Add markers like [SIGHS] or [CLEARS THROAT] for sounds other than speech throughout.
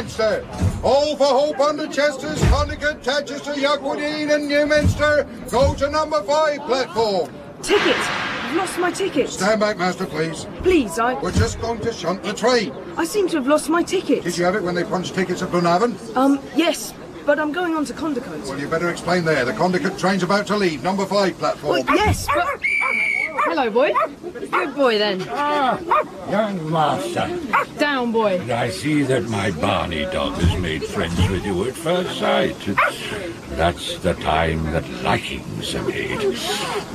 All for Hope under Chesters, Condicote, Tatchester, Yockwardine and Newminster. Go to number five platform. Ticket! I've lost my ticket. Stand back, Master, please. Please, I... We're just going to shunt the train. I seem to have lost my ticket. Did you have it when they punched tickets at Blunavan? Um, yes, but I'm going on to Condicote. Well, you better explain there. The Condicote train's about to leave. Number five platform. Well, yes, but... Hello, boy. Good boy, then. Ah, young master. Down, boy. I see that my Barney dog has made friends with you at first sight. That's the time that likings are made.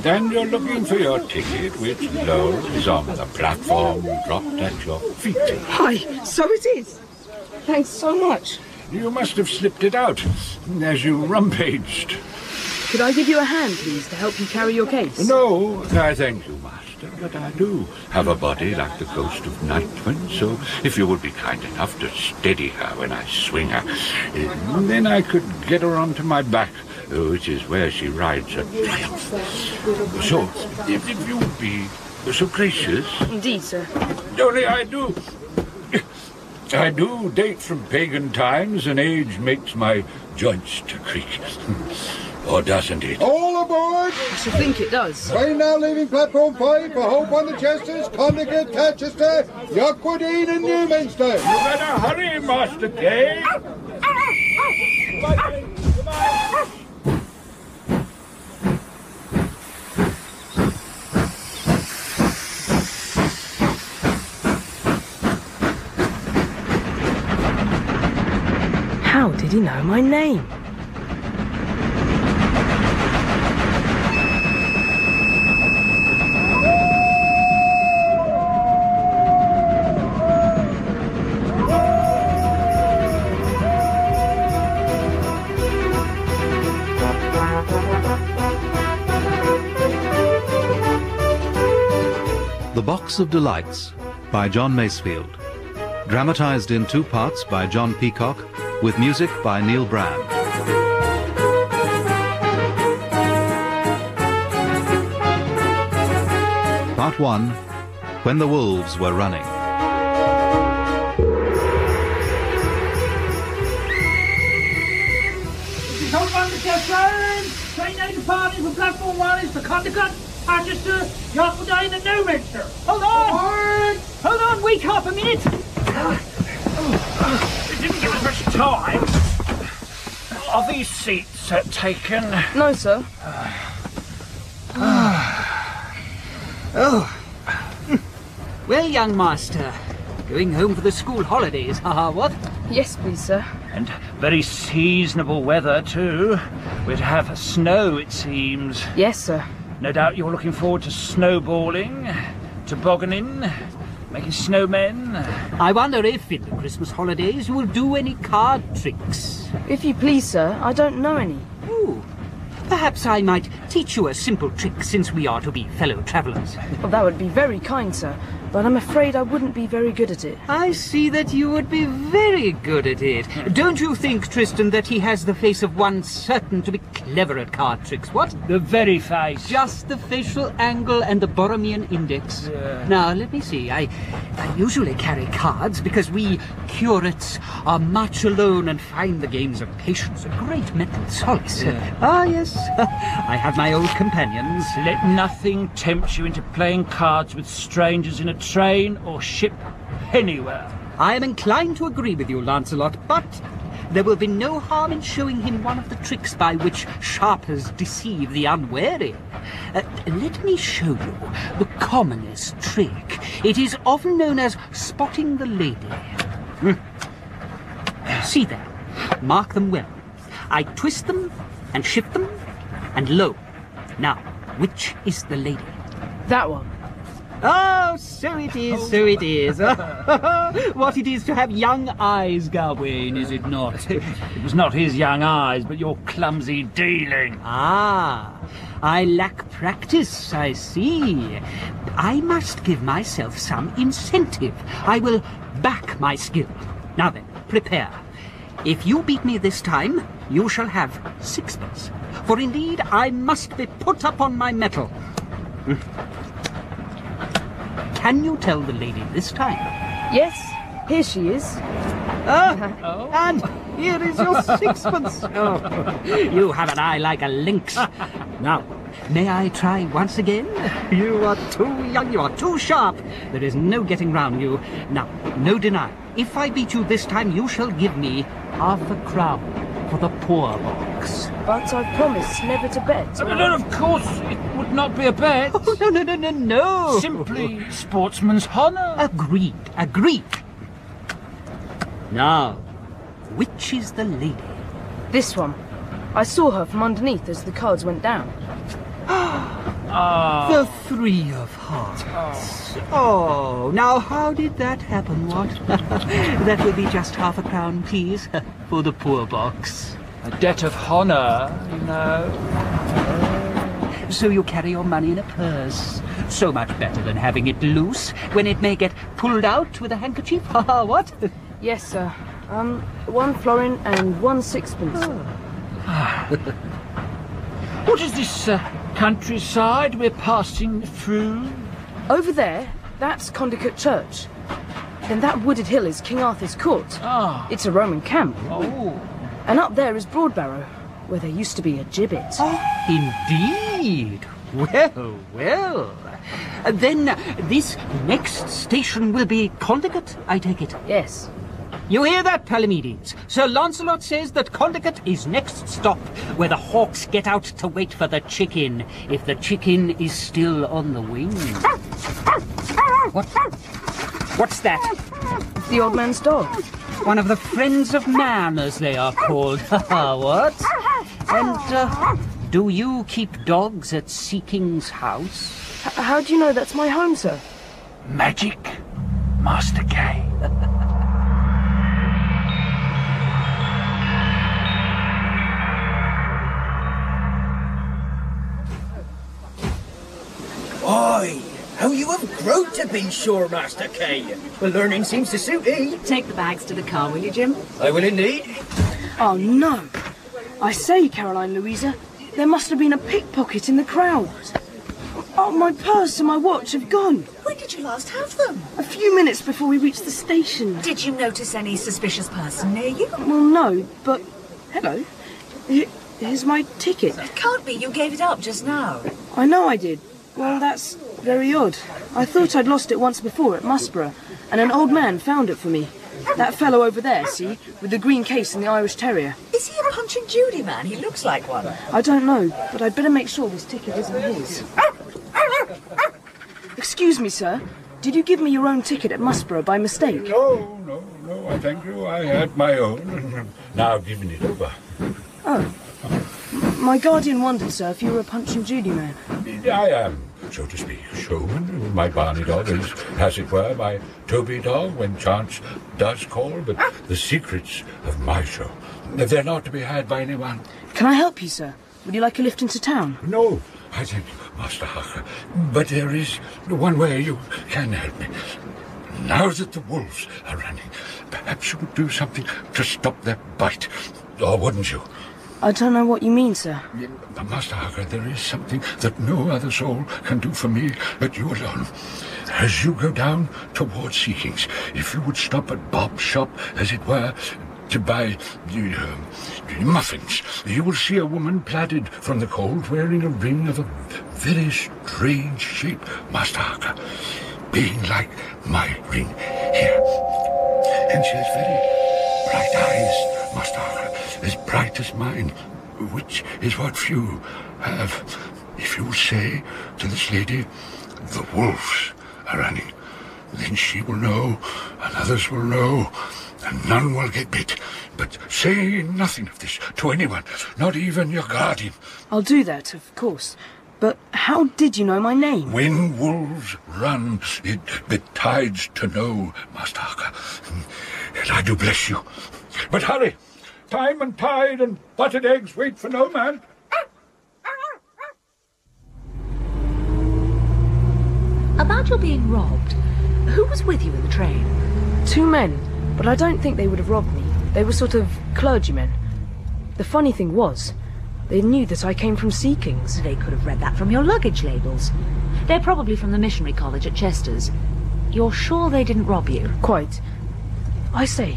Then you're looking for your ticket, which, lo, is on the platform dropped at your feet. Hi, so it is. Thanks so much. You must have slipped it out as you rumpaged. Could I give you a hand, please, to help you carry your case? No, I thank you, Master, but I do have a body like the ghost of Nightwind, so if you would be kind enough to steady her when I swing her, eh, then I could get her onto my back, eh, which is where she rides her triumph. So, if, if you would be so gracious, Indeed, sir. only I do. I do date from pagan times, and age makes my joints to creak. [LAUGHS] or doesn't it? All aboard! I should think it does. Train now leaving platform five for Hope on the Chesters, Condicote, Tatchester, Yockwardine and Newminster. You better hurry, Master Kay. How did he know my name? Box of Delights by John Masefield. Dramatized in two parts by John Peacock, with music by Neil Brand. Part 1 When the Wolves Were Running. Hope on the test train! Train now departing from platform one is for Condicote, Manchester, Yockwardine and Newminster. Hold on! Hold on, wait half a minute! It didn't give us much time. Are these seats uh, taken? No, sir. [SIGHS] Oh. [LAUGHS] Well, young master, going home for the school holidays, haha, what? Yes, please, sir. And very seasonable weather, too. We'd have snow, it seems. Yes, sir. No doubt you're looking forward to snowballing, tobogganing, making snowmen. I wonder if in the Christmas holidays you will do any card tricks. If you please, sir, I don't know any. Ooh. Perhaps I might teach you a simple trick since we are to be fellow travellers. Well, that would be very kind, sir, but I'm afraid I wouldn't be very good at it. I see that you would be very good at it. Don't you think, Tristan, that he has the face of one certain to be clever at card tricks, what? The very face. Just the facial angle and the Borromean index. Yeah. Now, let me see. I, I usually carry cards because we curates are much alone and find the games of patience a great mental solace. Yeah. Ah, yes. [LAUGHS] I have my old companions. Let nothing tempt you into playing cards with strangers in a train or ship anywhere. I am inclined to agree with you, Lancelot, but there will be no harm in showing him one of the tricks by which sharpers deceive the unwary. Uh, let me show you the commonest trick. It is often known as spotting the lady. Hmm. See there. Mark them well. I twist them and shift them, and lo. Now, which is the lady? That one. Oh, so it is, so it is. [LAUGHS] what it is to have young eyes, Gawain, is it not? [LAUGHS] It was not his young eyes, but your clumsy dealing. ah, I lack practice, I see. I must give myself some incentive. I will back my skill. Now then, prepare. If you beat me this time, you shall have sixpence. For indeed, I must be put upon my mettle. Can you tell the lady this time? Yes, here she is. Ah, and here is your [LAUGHS] sixpence. Oh, you have an eye like a lynx. Now, may I try once again? You are too young, you are too sharp. There is no getting round you. Now, no deny. If I beat you this time, you shall give me half a crown for the poor box. But I've promised never to bet. Oh, but then, of course, it would not be a bet. Oh, no, no, no, no, no. Simply sportsman's honour. Agreed, agreed. Now, which is the lady? This one. I saw her from underneath as the cards went down. [GASPS] The three of hearts. Oh, now how did that happen, what? [LAUGHS] that will be just half a crown, please, for the poor box. A debt of honour, you know. So you carry your money in a purse. So much better than having it loose when it may get pulled out with a handkerchief. [LAUGHS] Ha what? Yes, sir. Um, one florin and one sixpence. [LAUGHS] What is this uh, countryside we're passing through? Over there, that's Condicote Church. Then that wooded hill is King Arthur's court. Ah. It's a Roman camp. Oh. And up there is Broadbarrow, where there used to be a gibbet. Indeed. Well, well. Then this next station will be Condicote, I take it. Yes. You hear that, Palamedes? Sir Lancelot says that Condicote is next stop, where the hawks get out to wait for the chicken, if the chicken is still on the wing. What? What's that? It's the old man's dog. One of the friends of man, as they are called. [LAUGHS] what? And uh, do you keep dogs at Seeking's house? H- how do you know that's my home, sir? Magic, Master Kay. [LAUGHS] Oi, how you have grown to be sure, Master Kay. Well, learning seems to suit thee. Take the bags to the car, will you, Jim? I will indeed. Oh, no. I say, Caroline Louisa, there must have been a pickpocket in the crowd. Oh, my purse and my watch have gone. When did you last have them? A few minutes before we reached the station. Did you notice any suspicious person near you? Well, no, but... Hello. Here's my ticket. It can't be. You gave it up just now. I know I did. Well, that's very odd. I thought I'd lost it once before at Musborough, and an old man found it for me. That fellow over there, see, with the green case and the Irish Terrier. Is he a Punch and Judy man? He looks like one. I don't know, but I'd better make sure this ticket isn't his. Excuse me, sir. Did you give me your own ticket at Musborough by mistake? No, no, no, I thank you. I had my own. [LAUGHS] Now I've given it over. Oh. My guardian wondered, sir, if you were a Punch and Judy man. I am, so to speak, showman. My Barney dog is, as it were, my Toby dog when chance does call, but the secrets of my show, they're not to be had by anyone. Can I help you, sir? Would you like a lift into town? No, I thank you, Master Harker. But there is one way you can help me. Now that the wolves are running, perhaps you would do something to stop their bite. Or wouldn't you? I don't know what you mean, sir. Master Harker, there is something that no other soul can do for me but you alone. As you go down towards Seekings, if you would stop at Bob's shop, as it were, to buy uh, muffins, you will see a woman plaided from the cold wearing a ring of a very strange shape, Master Harker, being like my ring here. And she has very bright eyes, Master as bright as mine, which is what few have. If you will say to this lady, the wolves are running, then she will know, and others will know, and none will get bit. But say nothing of this to anyone, not even your guardian. I'll do that, of course. But how did you know my name? When wolves run, it betides to know, Master Harker. And I do bless you. But hurry! Time and tide and buttered eggs wait for no man. About your being robbed, who was with you in the train? Two men, but I don't think they would have robbed me. They were sort of clergymen. The funny thing was, they knew that I came from Seekings. They could have read that from your luggage labels. They're probably from the missionary college at Chester's. You're sure they didn't rob you? Quite. I say,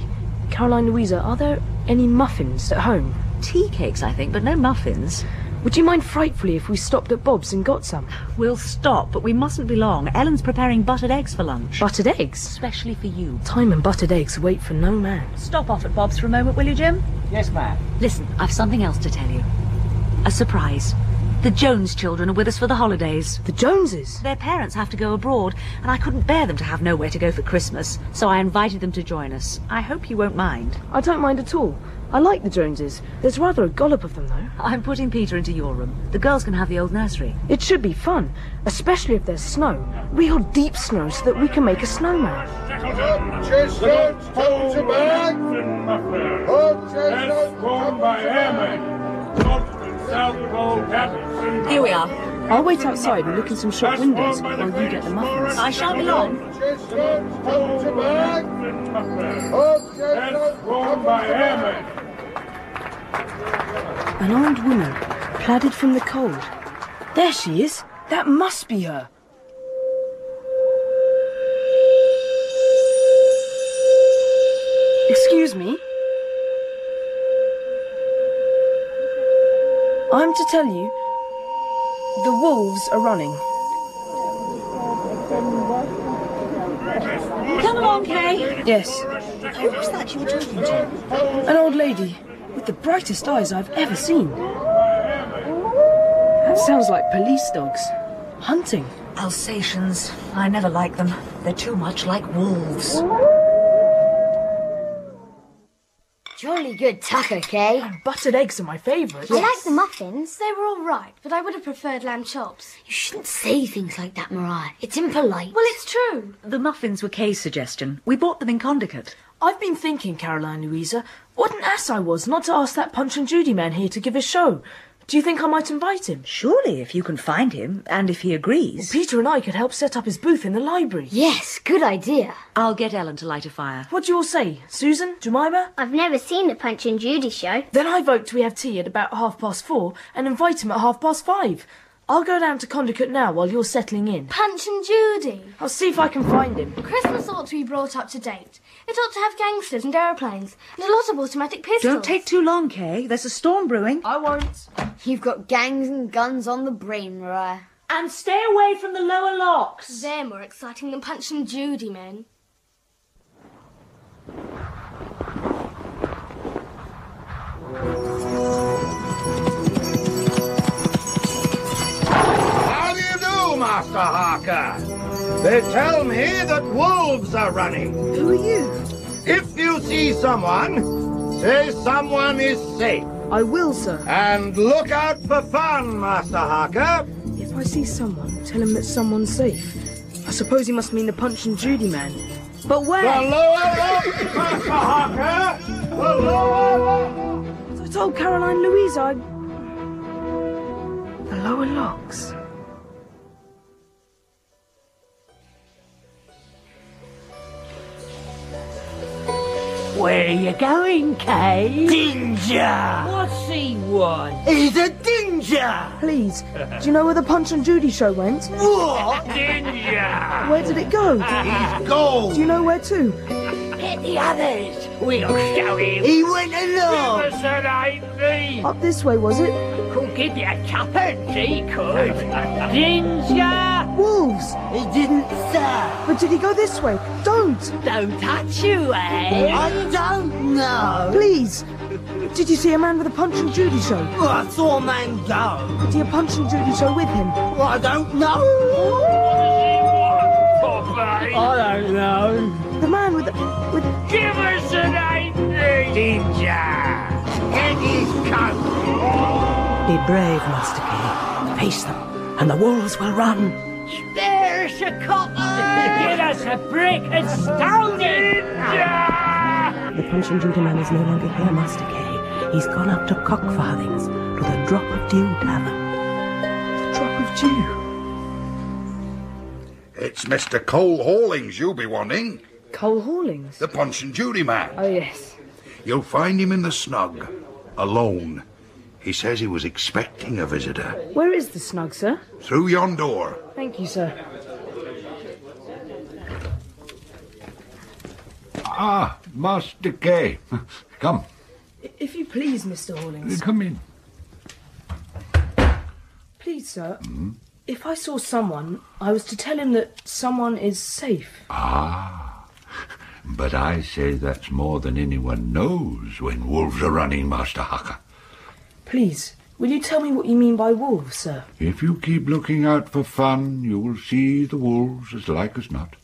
Caroline Louisa, are there any muffins at home? Tea cakes, I think, but no muffins. Would you mind frightfully if we stopped at Bob's and got some? We'll stop, but we mustn't be long. Ellen's preparing buttered eggs for lunch. Buttered eggs? Especially for you. Time and buttered eggs wait for no man. Stop off at Bob's for a moment, will you, Jim? Yes, ma'am. Listen, I've something else to tell you. A surprise. The Jones children are with us for the holidays. The Joneses? Their parents have to go abroad, and I couldn't bear them to have nowhere to go for Christmas, so I invited them to join us. I hope you won't mind. I don't mind at all. I like the Joneses. There's rather a gollop of them, though. I'm putting Peter into your room. The girls can have the old nursery. It should be fun, especially if there's snow. Real deep snow so that we can make a snowman. Chestnuts, Here we are. I'll wait outside and look in some shop windows while you get the muffins. I shan't be long. Chestnuts, come to back. Hot chestnuts, come to back. An old woman, plaided from the cold. There she is. That must be her. Excuse me. I'm to tell you, the wolves are running. Come along, Kay. Yes, Who was that you were talking to? an old lady with the brightest eyes I've ever seen. That sounds like police dogs. Hunting. Alsatians. I never like them. They're too much like wolves. Jolly good tucker, Kay. Buttered eggs are my favourite. I like the muffins. They were all right, but I would have preferred lamb chops. You shouldn't say things like that, Mariah. It's impolite. Well, it's true. The muffins were Kay's suggestion. We bought them in Condicote. I've been thinking, Caroline Louisa, what an ass I was not to ask that Punch and Judy man here to give a show. Do you think I might invite him? Surely, if you can find him, and if he agrees. Peter and I could help set up his booth in the library. Yes, good idea. I'll get Ellen to light a fire. What do you all say? Susan? Jemima? I've never seen the Punch and Judy show. Then I vote we have tea at about half past four and invite him at half past five. I'll go down to Condicote now while you're settling in. Punch and Judy. I'll see if I can find him. Christmas ought to be brought up to date. It ought to have gangsters and aeroplanes and a lot of automatic pistols. Don't take too long, Kay. There's a storm brewing. I won't. You've got gangs and guns on the brain, Mariah. And stay away from the lower locks. They're more exciting than Punch and Judy men. Master Harker? They tell me that wolves are running. Who are you? If you see someone, say someone is safe. I will, sir. And look out for fun, Master Harker. If I see someone, tell him that someone's safe. I suppose he must mean the Punch and Judy man. But where? The lower locks, Master Harker! The lower locks! I told Caroline Louisa I... The lower locks. Where are you going, Kay? Danger! What's he want? He's a danger! Please, do you know where the Punch and Judy show went? What? Danger! Where did it go? He's gold! Do you know where to? Get the others. We'll show him. He went along! Give us an ain't Up this way, was it? Could give you a tuppence, he could. Danger! Wolves! He didn't, sir! But did he go this way? Don't! Don't touch you, eh? I don't know! Please! Did you see a man with a Punch and Judy show? Well, I saw a man go! Did he a Punch and Judy show with him? Well, I don't know! I don't know. The man with the... with... Give us an ain't Danger! Get his coat. Be brave, Master Kay. Face them, and the wolves will run. There's a copper! Get us a brick and stone him! The Punch and Judy man is no longer here, Master Kay. He's gone up to Cockfarthings, to the Drop of Dew Tavern. The drop of dew. It's Mr. Cole Hawlings you'll be wanting. Cole Hawlings. The Punch and Judy man. Oh, yes. You'll find him in the snug, alone. He says he was expecting a visitor. Where is the snug, sir? Through yon door. Thank you, sir. Ah, Master Kay. [LAUGHS] Come, If you please, Mr. Hawlings. come in. Please, sir. Hmm? If I saw someone, I was to tell him that someone is safe. Ah, but I say that's more than anyone knows when wolves are running, Master Harker. Please, will you tell me what you mean by wolves, sir? If you keep looking out for fun, you will see the wolves as like as not.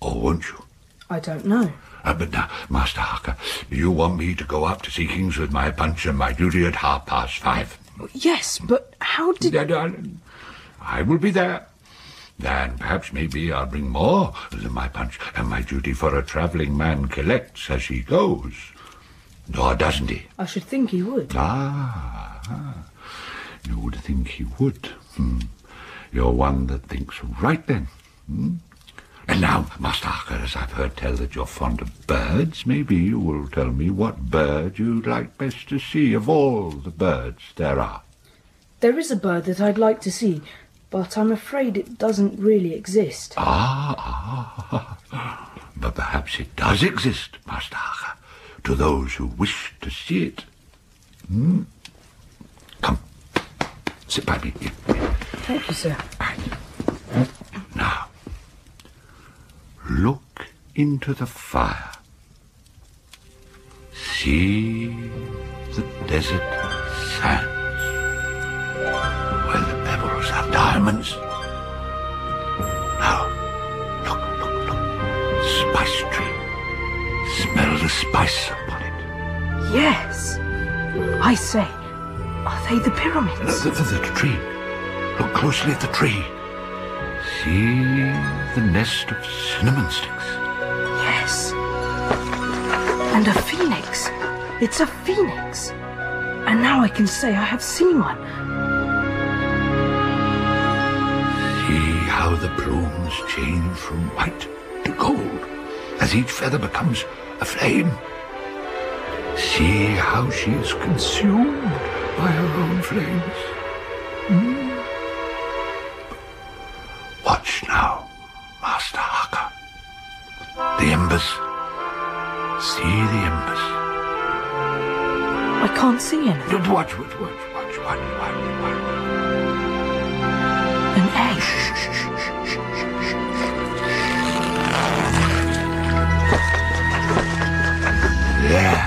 Or won't you? I don't know. Uh, but now, Master Harker, you want me to go up to Seekings with my punch and my duty at half past five? Yes, but how did... Yeah, darling, I will be there. Then perhaps maybe I'll bring more than my punch and my duty for a travelling man collects as he goes. Or doesn't he? I should think he would. Ah, ah. you would think he would. Hmm. You're one that thinks right then. Hmm? And now, Master Harker, as I've heard tell that you're fond of birds, maybe you will tell me what bird you'd like best to see of all the birds there are. There is a bird that I'd like to see, but I'm afraid it doesn't really exist. Ah, ah. [LAUGHS] But perhaps it does exist, Master Harker, to those who wish to see it. Hmm? Come, sit by me. Thank you, sir. Now, look into the fire. See the desert sands where the pebbles are diamonds. Now, look, look, look. Spice tree. Smell the spice upon it. Yes. I say, are they the pyramids? The, the, the tree. Look closely at the tree. See the nest of cinnamon sticks. Yes. And a phoenix. It's a phoenix. And now I can say I have seen one. See how the plumes change from white to gold as each feather becomes a flame. See how she is consumed by her own flames. Watch, watch, watch, watch, watch, watch, watch. An egg. There.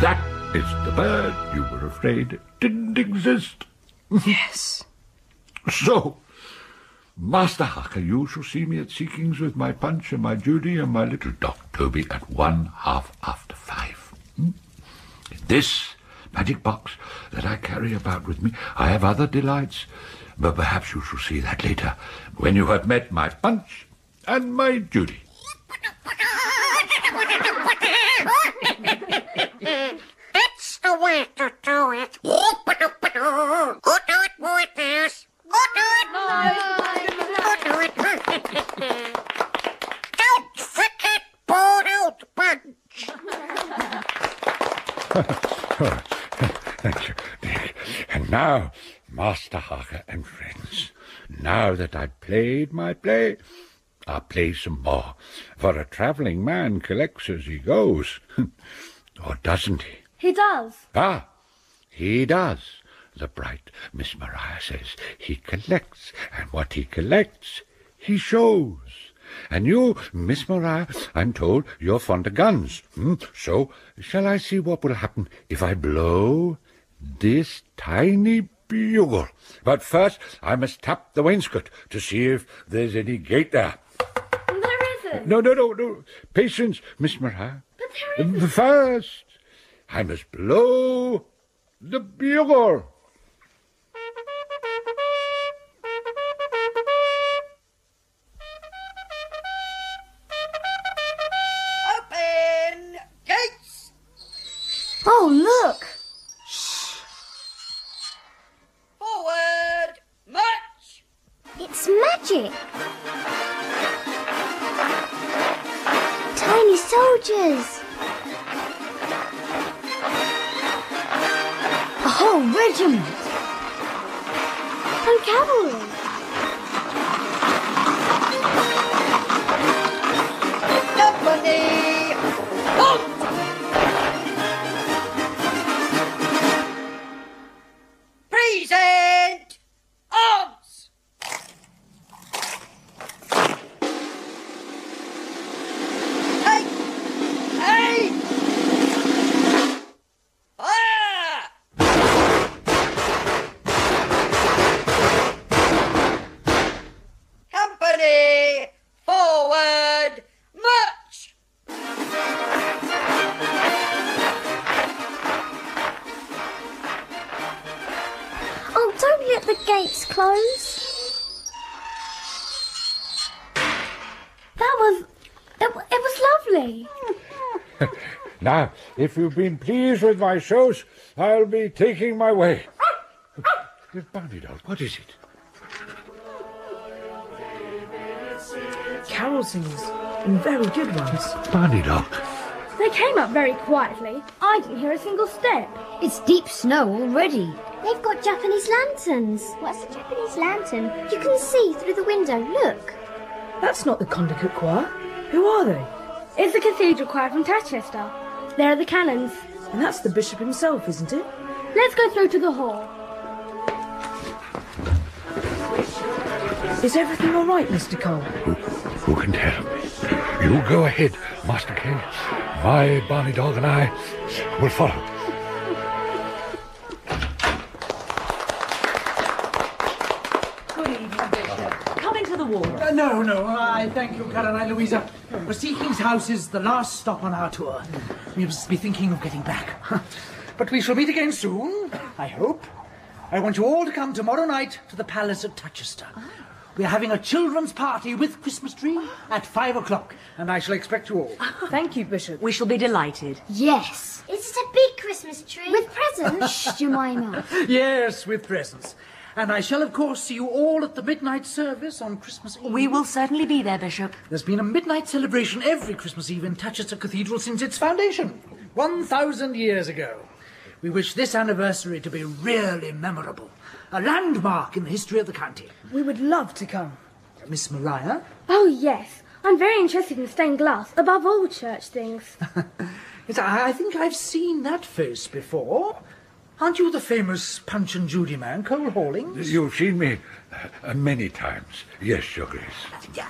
That is the bird you were afraid didn't exist. Yes. So, Master Harker, you shall see me at Seekings with my punch and my Judy and my little dog Toby at one half after five. Hmm? This magic box that I carry about with me, I have other delights, but perhaps you shall see that later, when you have met my punch and my Judy. That's the way to do it. Go do it, boy, dears. [LAUGHS] Go do it. Go do it. Don't forget poured out punch. [LAUGHS] [LAUGHS] Thank you. And now, Master Harker and friends, now that I've played my play, I'll play some more. For a travelling man collects as he goes. [LAUGHS] or doesn't he? He does. Ah, he does. The bright Miss Maria says he collects, and what he collects, he shows. And you, Miss Maria, I'm told you're fond of guns. Hmm? So, shall I see what will happen if I blow this tiny bugle? But first, I must tap the wainscot to see if there's any gate there. There isn't. No, no, no, no. Patience, Miss Maria. But there First, I must blow the bugle. If you've been pleased with my shows, I'll be taking my way. Barney dog, what is it? Carol singers, and very good ones. Barney dog. They came up very quietly. I didn't hear a single step. It's deep snow already. They've got Japanese lanterns. What's a Japanese lantern? You can see through the window. Look. That's not the Condicote Choir. Who are they? It's the cathedral choir from Tatchester. There are the canons. And that's the bishop himself, isn't it? Let's go through to the hall. Is everything all right, Mr. Cole? Who can tell? You go ahead, Master Kay. My Barney dog and I will follow. No, no, uh, I thank you, Caroline Louisa. Seeking's house is the last stop on our tour. We must be thinking of getting back. [LAUGHS] But we shall meet again soon, I hope. I want you all to come tomorrow night to the palace at Tatchester. Ah. We are having a children's party with Christmas tree at five o'clock, and I shall expect you all. [LAUGHS] Thank you, Bishop. We shall be delighted. Yes. Is it a big Christmas tree? With presents? Shh, Jemima. [LAUGHS] yes, with presents. And I shall, of course, see you all at the midnight service on Christmas Eve. We will certainly be there, Bishop. There's been a midnight celebration every Christmas Eve in Tatchester Cathedral since its foundation, 1,000 years ago. We wish this anniversary to be really memorable, a landmark in the history of the county. We would love to come. Miss Maria? Oh, yes. I'm very interested in stained glass, above all church things. [LAUGHS] Yes, I I think I've seen that face before. Aren't you the famous Punch and Judy man, Cole Hawlings? You've seen me uh, many times. Yes, Your Grace.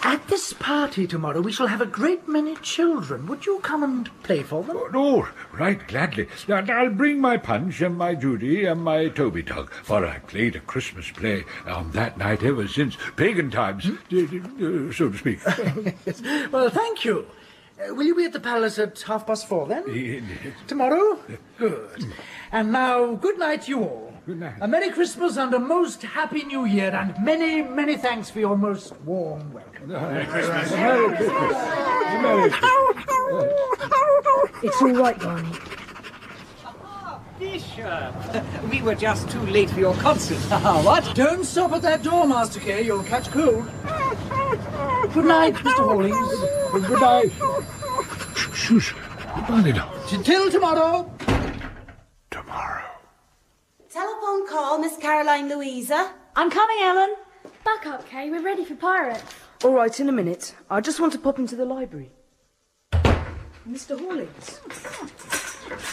At this party tomorrow, we shall have a great many children. Would you come and play for them? Oh, right, gladly. And I'll bring my Punch and my Judy and my Toby Dog, for I played a Christmas play on that night ever since pagan times, uh, so to speak. [LAUGHS] Yes. Well, thank you. Uh, will you be at the palace at half past four then? Tomorrow? Good. And now, good night, you all. Good night. A Merry Christmas and a most Happy New Year, and many, many thanks for your most warm welcome. Merry Christmas. Merry Christmas. Merry Christmas. It's all right, Barney. Bishop, [LAUGHS] we were just too late for your concert. [LAUGHS] Ah, what? Don't stop at that door, Master Kay. You'll catch cold. Good night, Mr. Hawlings. Good night. Shush. Barney dog. Till tomorrow. Telephone call, Miss Caroline Louisa. I'm coming, Ellen. Back up, Kay. We're ready for pirates. All right, in a minute. I just want to pop into the library. Mr. Hawlings.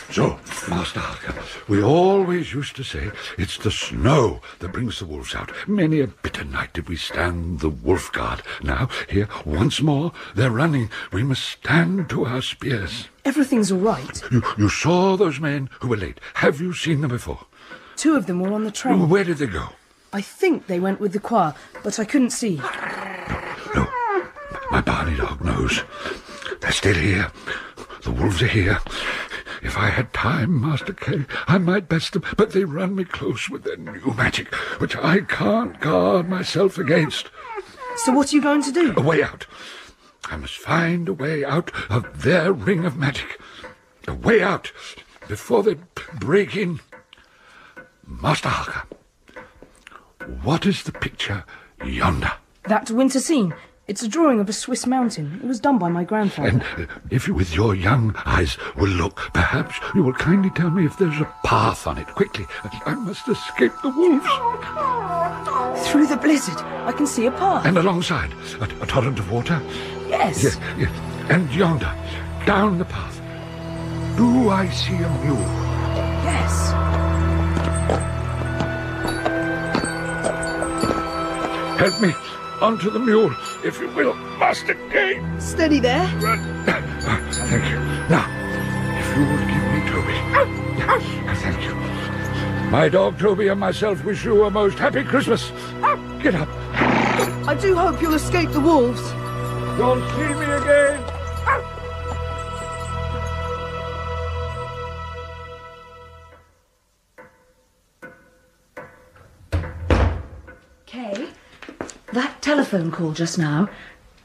So, Master Harker, we always used to say it's the snow that brings the wolves out. Many a bitter night did we stand the wolf guard. Now, here, once more, they're running. We must stand to our spears. Everything's all right. You, you saw those men who were late. Have you seen them before? Two of them were on the train. Where did they go? I think they went with the choir, but I couldn't see. No My Barney dog knows. They're still here. The wolves are here. If I had time, Master Kay, I might best them, but they run me close with their new magic, which I can't guard myself against. So what are you going to do? A way out. I must find a way out of their ring of magic. A way out before they break in. Master Harker, what is the picture yonder? That winter scene. It's a drawing of a Swiss mountain. It was done by my grandfather. And uh, if you, with your young eyes, will look, perhaps you will kindly tell me if there's a path on it. Quickly, I must escape the wolves. Through the blizzard, I can see a path. And alongside, a, a torrent of water. Yes. Yes, yes. And yonder, down the path, do I see a mule? Yes. Help me onto the mule, if you will, Master Kay. Steady there. Thank you. Now, if you would give me Toby. Thank you. My dog Toby and myself wish you a most happy Christmas. Get up. I do hope you'll escape the wolves. Don't see me again. Kay, Kay, that telephone call just now.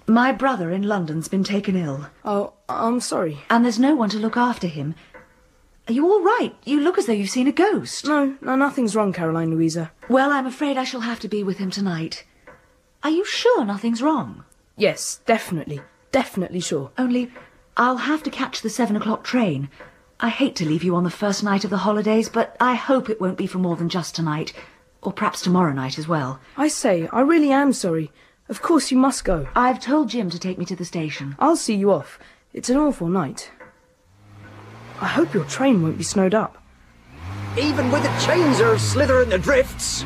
My brother in London's been taken ill. Oh, I'm sorry. And there's no one to look after him. Are you all right? You look as though you've seen a ghost. No, no, nothing's wrong, Caroline Louisa. Well, I'm afraid I shall have to be with him tonight. Are you sure nothing's wrong? Yes, definitely. Definitely sure. Only, I'll have to catch the seven o'clock train. I hate to leave you on the first night of the holidays, but I hope it won't be for more than just tonight. Or perhaps tomorrow night as well. I say, I really am sorry. Of course you must go. I've told Jim to take me to the station. I'll see you off. It's an awful night. I hope your train won't be snowed up. Even with the chains are slithering the drifts.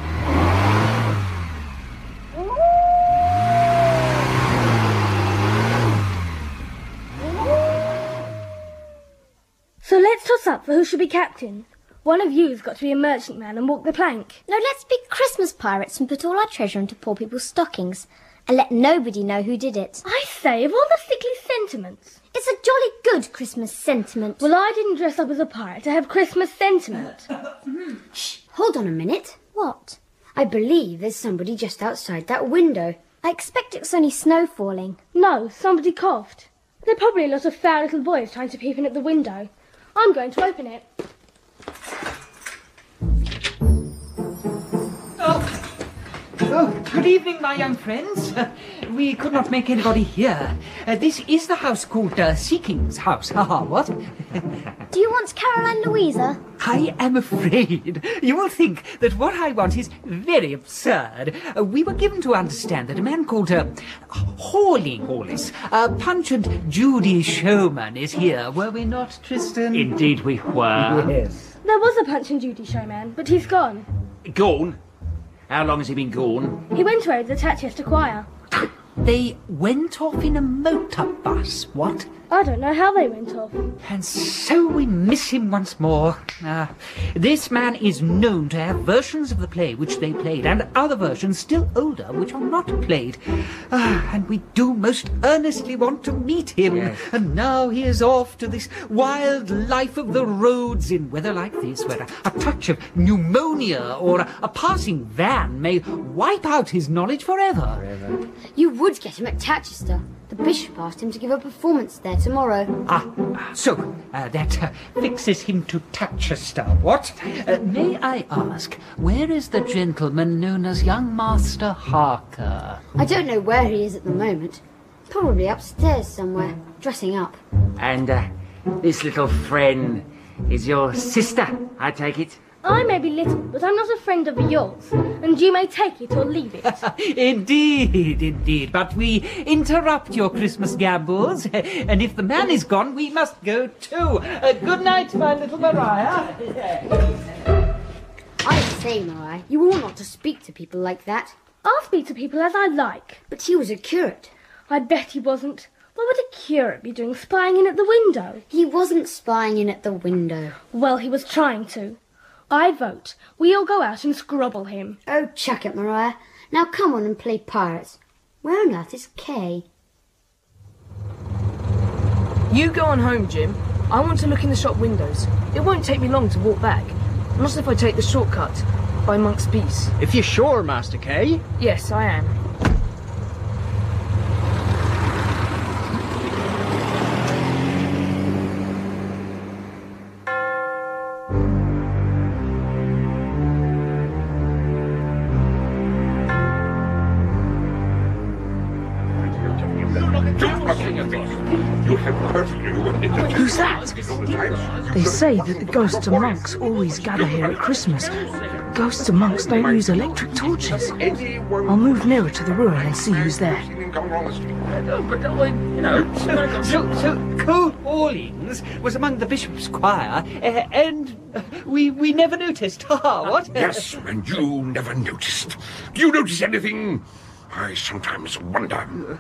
So let's toss up for who should be captain. One of you's got to be a merchant man and walk the plank. No, let's be Christmas pirates and put all our treasure into poor people's stockings and let nobody know who did it. I say, of all the sickly sentiments. It's a jolly good Christmas sentiment. Well, I didn't dress up as a pirate to have Christmas sentiment. [LAUGHS] Hmm. Shh, hold on a minute. What? I believe there's somebody just outside that window. I expect it's only snow falling. No, somebody coughed. There are probably a lot of foul little boys trying to peep in at the window. I'm going to open it. Oh, good evening, my young friends. Uh, we could not make anybody hear. Uh, this is the house called uh, Seeking's house. Haha, what? [LAUGHS] Do you want Caroline Louisa? I am afraid you will think that what I want is very absurd. Uh, we were given to understand that a man called uh, Hawley Hollis, a Punch and Judy showman, is here. Were we not, Tristan? Indeed we were. Yes. There was a Punch and Judy showman, but he's gone. Gone? How long has he been gone? He went away with the Tatchester Choir. They went off in a motor bus, what? I don't know how they went off. And so we miss him once more. Ah, this man is known to have versions of the play which they played, and other versions still older which are not played. Ah, and we do most earnestly want to meet him. Yes. And now he is off to this wild life of the roads in weather like this, where a, a touch of pneumonia or a, a passing van may wipe out his knowledge forever. You would get him at Tatchester. The bishop asked him to give a performance there tomorrow. Ah, so uh, that uh, fixes him to Tatchester, what? Uh, may I ask, where is the gentleman known as young Master Harker? I don't know where he is at the moment. Probably upstairs somewhere, dressing up. And uh, this little friend is your sister, I take it? I may be little, but I'm not a friend of yours, and you may take it or leave it. [LAUGHS] indeed, indeed. But we interrupt your Christmas gambols, [LAUGHS] and if the man is gone, we must go too. Uh, good night, my little Maria. I say, Mariah, you ought not to speak to people like that. I'll speak to people as I like. But he was a curate. I bet he wasn't. What would a curate be doing spying in at the window? He wasn't spying in at the window. Well, he was trying to. I vote we all go out and scrobble him. Oh, chuck it, Mariah. Now come on and play pirates. Where on earth is Kay? You go on home, Jim. I want to look in the shop windows. It won't take me long to walk back. Not if I take the shortcut by Monk's Peace. If you're sure, Master Kay. Yes, I am. Who's that? They say that the ghosts of monks always gather here at Christmas. Ghosts of monks don't use electric torches. I'll move nearer to the ruin and see who's there. But, you know, so, so, so Cole Hawlings was among the bishop's choir, uh, and we we never noticed. Ha, what? Yes, and you never noticed. Do you notice anything? I sometimes wonder.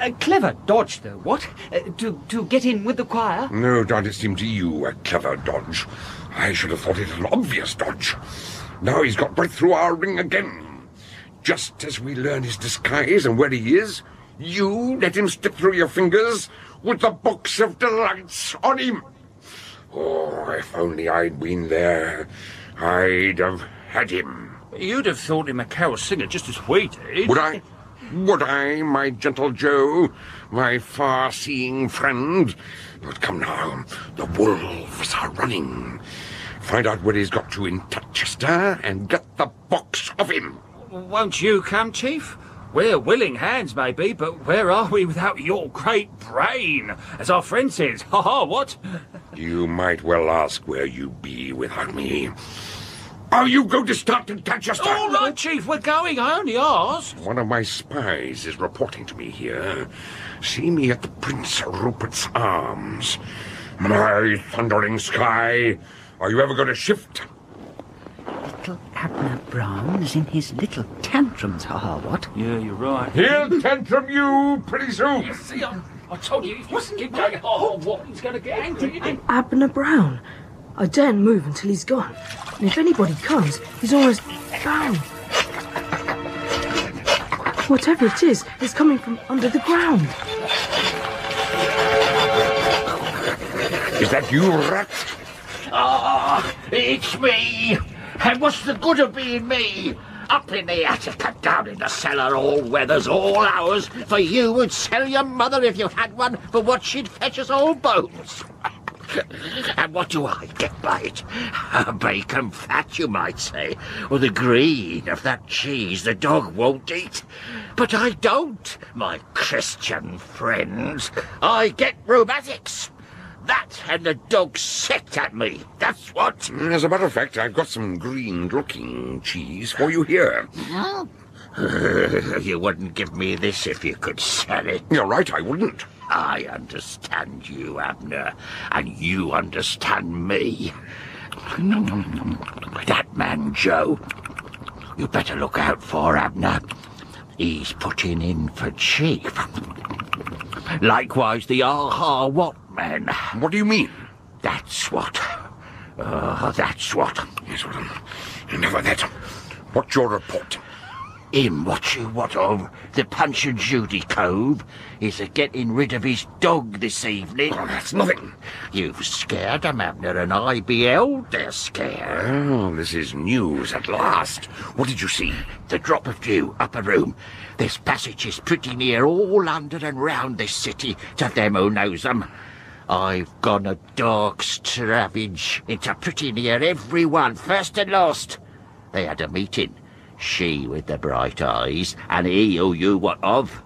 A clever dodge, though, what? Uh, to, to get in with the choir? No doubt it seemed to you a clever dodge. I should have thought it an obvious dodge. Now he's got right through our ring again. Just as we learn his disguise and where he is, you let him slip through your fingers with the box of delights on him. Oh, if only I'd been there, I'd have had him. You'd have thought him a carol singer just as we did. Would I? Would I, my gentle Joe, my far-seeing friend? But come now, the wolves are running. Find out where he's got to in Tatchester and get the box off him. Won't you come, Chief? We're willing hands, maybe, but where are we without your great brain? As our friend says, ha ha, what? You might well ask where you be without me. Are you going to start in Tatchester? All right, Chief, we're going. I only asked. One of my spies is reporting to me here. See me at the Prince Rupert's Arms. My thundering sky, are you ever going to shift? Little Abner Brown is in his little tantrums, ha ha, what? Yeah, you're right. He'll tantrum you pretty soon. You see, I, I told you, if you keep going, oh, what he's going to get angry. Abner Brown. I daren't move until he's gone. And if anybody comes, he's almost bound. Whatever it is, it's coming from under the ground. Is that you, rat? Ah, it's me. And what's the good of being me? Up in the attic and down in the cellar, all weathers, all hours, for you would sell your mother if you had one for what she'd fetch us all bones. [LAUGHS] And what do I get by it? A bacon fat, you might say, or the green of that cheese the dog won't eat. But I don't, my Christian friends. I get rheumatics. That and the dog sick at me. That's what. Mm, as a matter of fact, I've got some green-looking cheese for you here. [LAUGHS] you wouldn't give me this if you could sell it. You're right, I wouldn't. I understand you, Abner, and you understand me. That man, Joe, you better look out for Abner. He's putting in for chief. Likewise, the aha what man. What do you mean? That's what. Uh, that's what. Yes, well, never that. What's your report? Him what you what of, the Punch and Judy cove, is a getting rid of his dog this evening. Oh, that's nothing. You've scared him, Abner, and I beheld their scare. Oh, this is news at last. What did you see? The drop of dew, upper room. This passage is pretty near all under and round this city to them who knows 'em. I've gone a dog's stravage into pretty near every one, first and last. They had a meeting. She with the bright eyes, and he who you what of.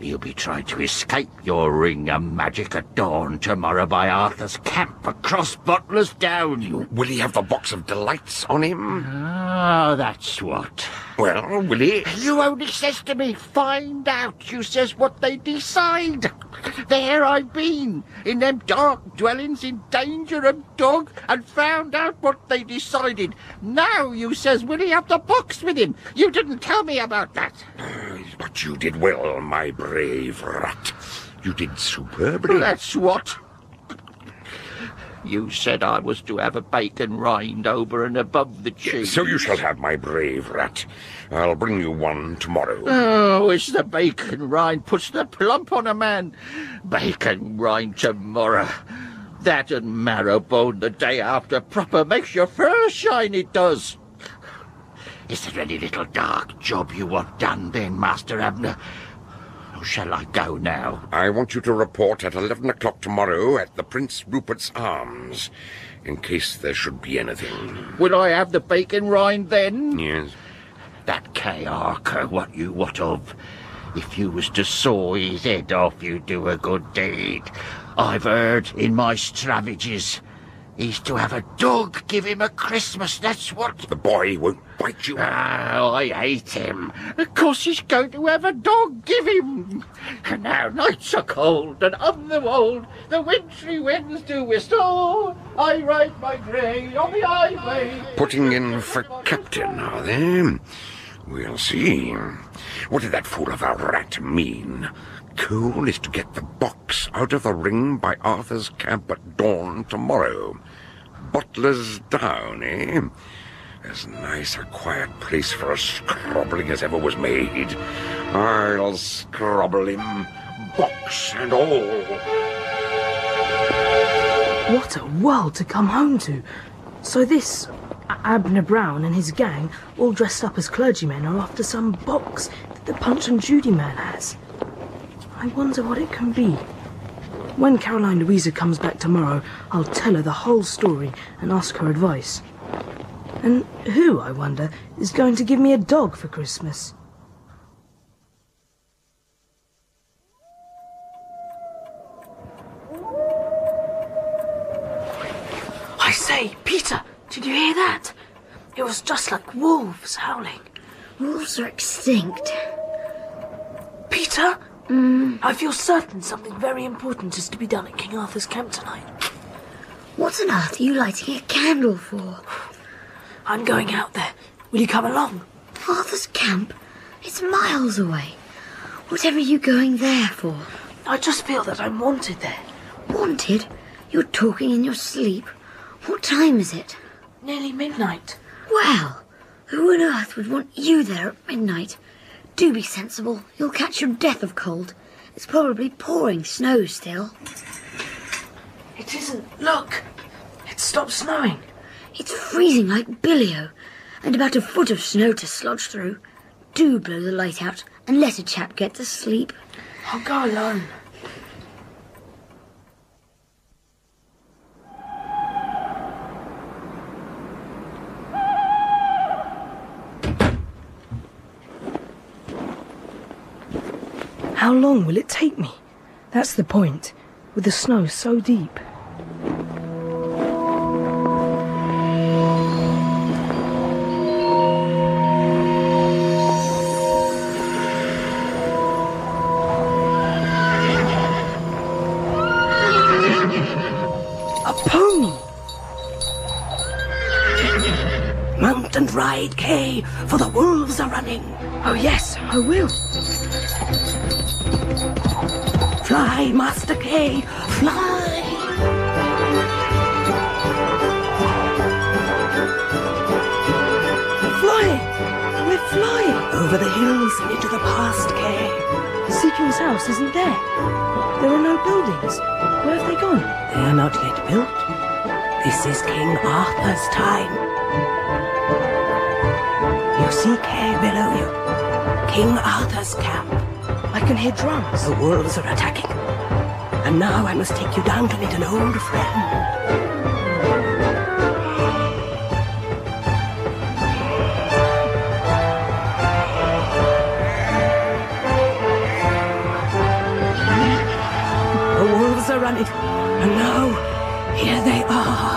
He'll be trying to escape your ring of magic at dawn tomorrow by Arthur's camp across Butler's Down. Will he have the box of delights on him? Ah, that's what. Well, will he? You only says to me, find out. You says what they decide. There I've been, in them dark dwellings in danger of dog, and found out what they decided. Now you says, will he have the box with him? You didn't tell me about that. But you did well, my brave rat. You did superbly. That's what. You said I was to have a bacon rind over and above the cheese. So you shall have, my brave rat. I'll bring you one tomorrow. Oh, it's the bacon rind puts the plump on a man. Bacon rind tomorrow. That and marrow bone the day after proper makes your fur shine, it does. Is there any little dark job you want done then, Master Abner? Shall I go now? I want you to report at 11 o'clock tomorrow at the Prince Rupert's Arms, in case there should be anything. Will I have the bacon rind then? Yes. That Kay. What you what of? If you was to saw his head off, you'd do a good deed. I've heard in my stravages he's to have a dog give him a Christmas, that's what. The boy won't bite you. Oh, I hate him. Of course he's going to have a dog give him. And now nights are cold, and on the wold the wintry winds do whistle. I ride my grey on the highway. Putting in for captain, are they? We'll see. What did that fool of a rat mean? Cole is to get the box out of the ring by Arthur's camp at dawn tomorrow. Butler's Down, eh? As nice a quiet place for a scrobbling as ever was made. I'll scrobble him, box and all. What a world to come home to. So this Abner Brown and his gang, all dressed up as clergymen, are after some box that the Punch and Judy man has. I wonder what it can be. When Caroline Louisa comes back tomorrow, I'll tell her the whole story and ask her advice. And who, I wonder, is going to give me a dog for Christmas? I say, Peter, did you hear that? It was just like wolves howling. Wolves are extinct. Peter? Mm. I feel certain something very important is to be done at King Arthur's camp tonight. What on earth are you lighting a candle for? I'm going out there. Will you come along? Arthur's camp? It's miles away. Whatever are you going there for? I just feel that I'm wanted there. Wanted? You're talking in your sleep. What time is it? Nearly midnight. Well, who on earth would want you there at midnight? Do be sensible. You'll catch your death of cold. It's probably pouring snow still. It isn't. Look! It stopped snowing. It's freezing like billio, and about a foot of snow to slodge through. Do blow the light out and let a chap get to sleep. I'll go alone. How long will it take me? That's the point, with the snow so deep. A pony! Mount and ride, Kay, for the wolves are running. Oh, yes, I will. Fly, Master Kay, fly! Flying! We're flying! Over the hills and into the past, Kay. Seeking's house isn't there. There are no buildings. Where have they gone? They are not yet built. This is King Arthur's time. You see Kay below you? King Arthur's camp. I can hear drums. The wolves are attacking. And now I must take you down to meet an old friend. The wolves are running. And now, here they are.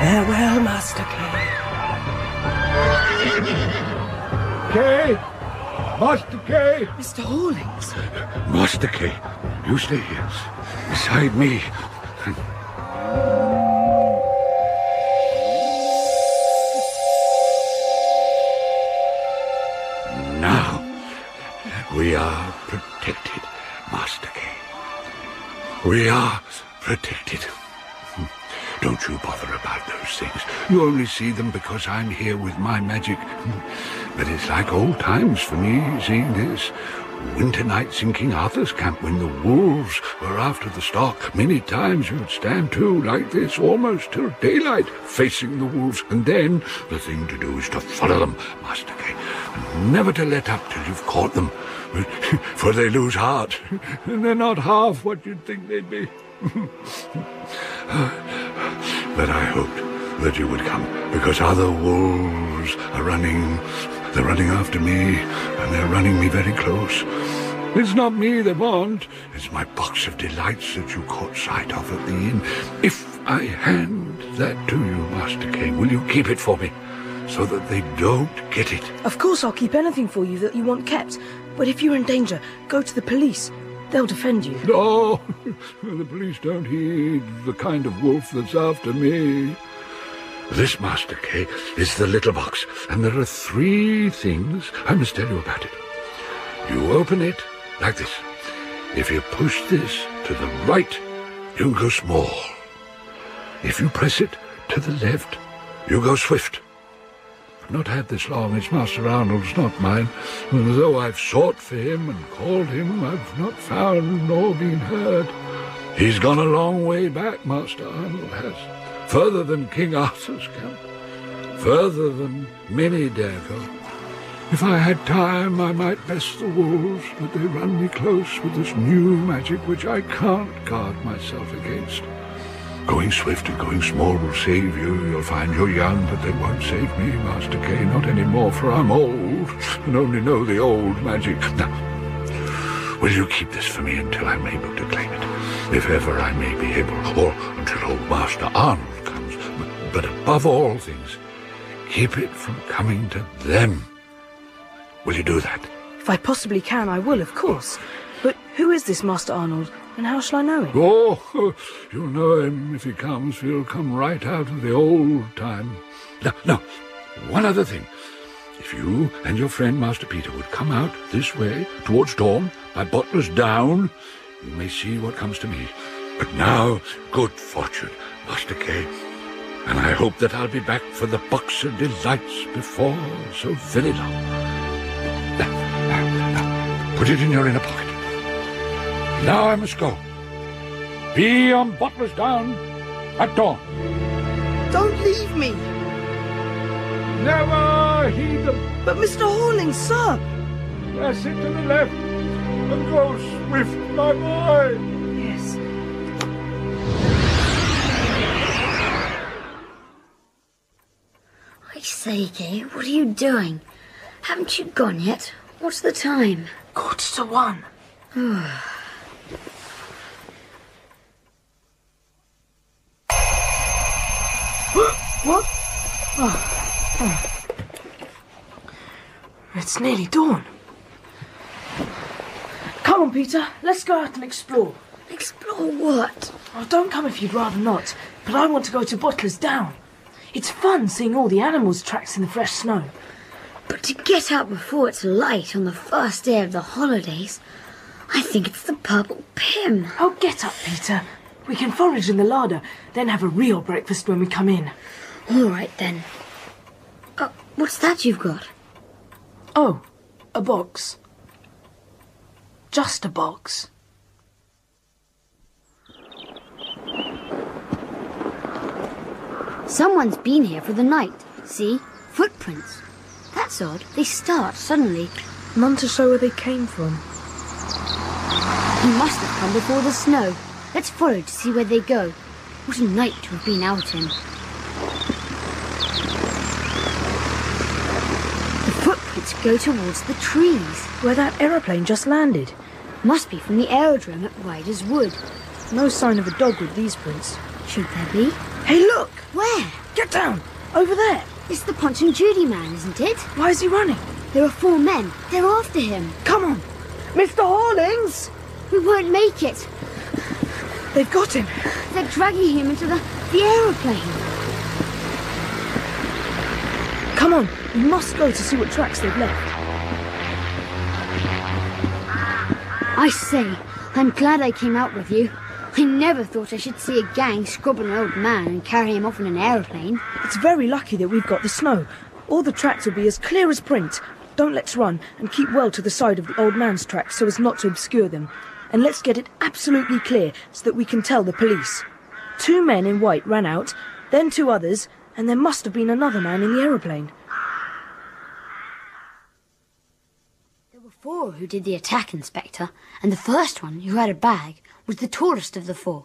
Farewell, Master Kay! Master Kay! Mr. Hawlings. Master Kay, you stay here, beside me. Now, we are protected, Master Kay. We are protected. Don't you bother about those things. You only see them because I'm here with my magic. But it's like old times for me, seeing this. Winter nights in King Arthur's camp when the wolves were after the stock. Many times you'd stand to like this, almost till daylight, facing the wolves. And then the thing to do is to follow them, Master Kay. And never to let up till you've caught them. [LAUGHS] For they lose heart. And [LAUGHS] they're not half what you'd think they'd be. [LAUGHS] But I hoped that you would come, because other wolves are running. They're running after me, and they're running me very close. It's not me they want. It's my box of delights that you caught sight of at the inn. If I hand that to you, Master Kay, will you keep it for me? So that they don't get it. Of course I'll keep anything for you that you want kept. But if you're in danger, go to the police. They'll defend you. No, [LAUGHS] the police don't heed the kind of wolf that's after me. This, Master Kay, is the little box, and there are three things I must tell you about it. You open it like this. If you push this to the right, you go small. If you press it to the left, you go swift. I've not had this long. It's Master Arnold's, not mine. And though I've sought for him and called him, I've not found nor been heard. He's gone a long way back, Master Arnold has. Further than King Arthur's camp. Further than many dare go. If I had time, I might best the wolves, but they run me close with this new magic which I can't guard myself against. Going swift and going small will save you. You'll find you're young, but they won't save me, Master Kay. Not any more, for I'm old and only know the old magic. Now, will you keep this for me until I'm able to claim it? If ever I may be able, or until old Master Arnold comes. But, above all things, keep it from coming to them. Will you do that? If I possibly can, I will, of course. But who is this Master Arnold, and how shall I know him? Oh, [LAUGHS] you'll know him if he comes, he'll come right out of the old time. Now, now, one other thing. If you and your friend Master Peter would come out this way, towards dawn, by Butler's Down, you may see what comes to me. But now, good fortune, Master Kay. And I hope that I'll be back for the Box of Delights before so very long. Put it in your inner pocket. Now I must go. Be on Butler's Down at dawn. Don't leave me! Never heed them. But Mr. Hawlings, sir! Yes, it to the left. And go swift, my boy. Yes. I say, Kay, what are you doing? Haven't you gone yet? What's the time? Quarter to one. [SIGHS] what? Oh. [GASPS] oh. It's nearly dawn. Come on, Peter. Let's go out and explore. Explore what? Oh, don't come if you'd rather not. But I want to go to Butler's Down. It's fun seeing all the animals' tracks in the fresh snow. But to get out before it's light on the first day of the holidays, I think it's the purple pim. Oh, get up, Peter. We can forage in the larder, then have a real breakfast when we come in. All right, then. Uh, what's that you've got? Oh, a box. Just a box. Someone's been here for the night. See? Footprints. That's odd. They start suddenly. None to show where they came from. He must have come before the snow. Let's follow to see where they go. What a night to have been out in. Footprints go towards the trees. Where that aeroplane just landed. Must be from the aerodrome at Ryder's Wood. No sign of a dog with these prints. Should there be? Hey, look! Where? Get down! Over there! It's the Punch and Judy man, isn't it? Why is he running? There are four men. They're after him. Come on! Mr. Hawlings! We won't make it. They've got him. They're dragging him into the, the aeroplane. Come on, we must go to see what tracks they've left. I say, I'm glad I came out with you. I never thought I should see a gang scrub an old man and carry him off in an aeroplane. It's very lucky that we've got the snow. All the tracks will be as clear as print. Don't let's run and keep well to the side of the old man's tracks so as not to obscure them. And let's get it absolutely clear so that we can tell the police. Two men in white ran out, then two others, and there must have been another man in the aeroplane. There were four who did the attack, Inspector, and the first one, who had a bag, was the tallest of the four,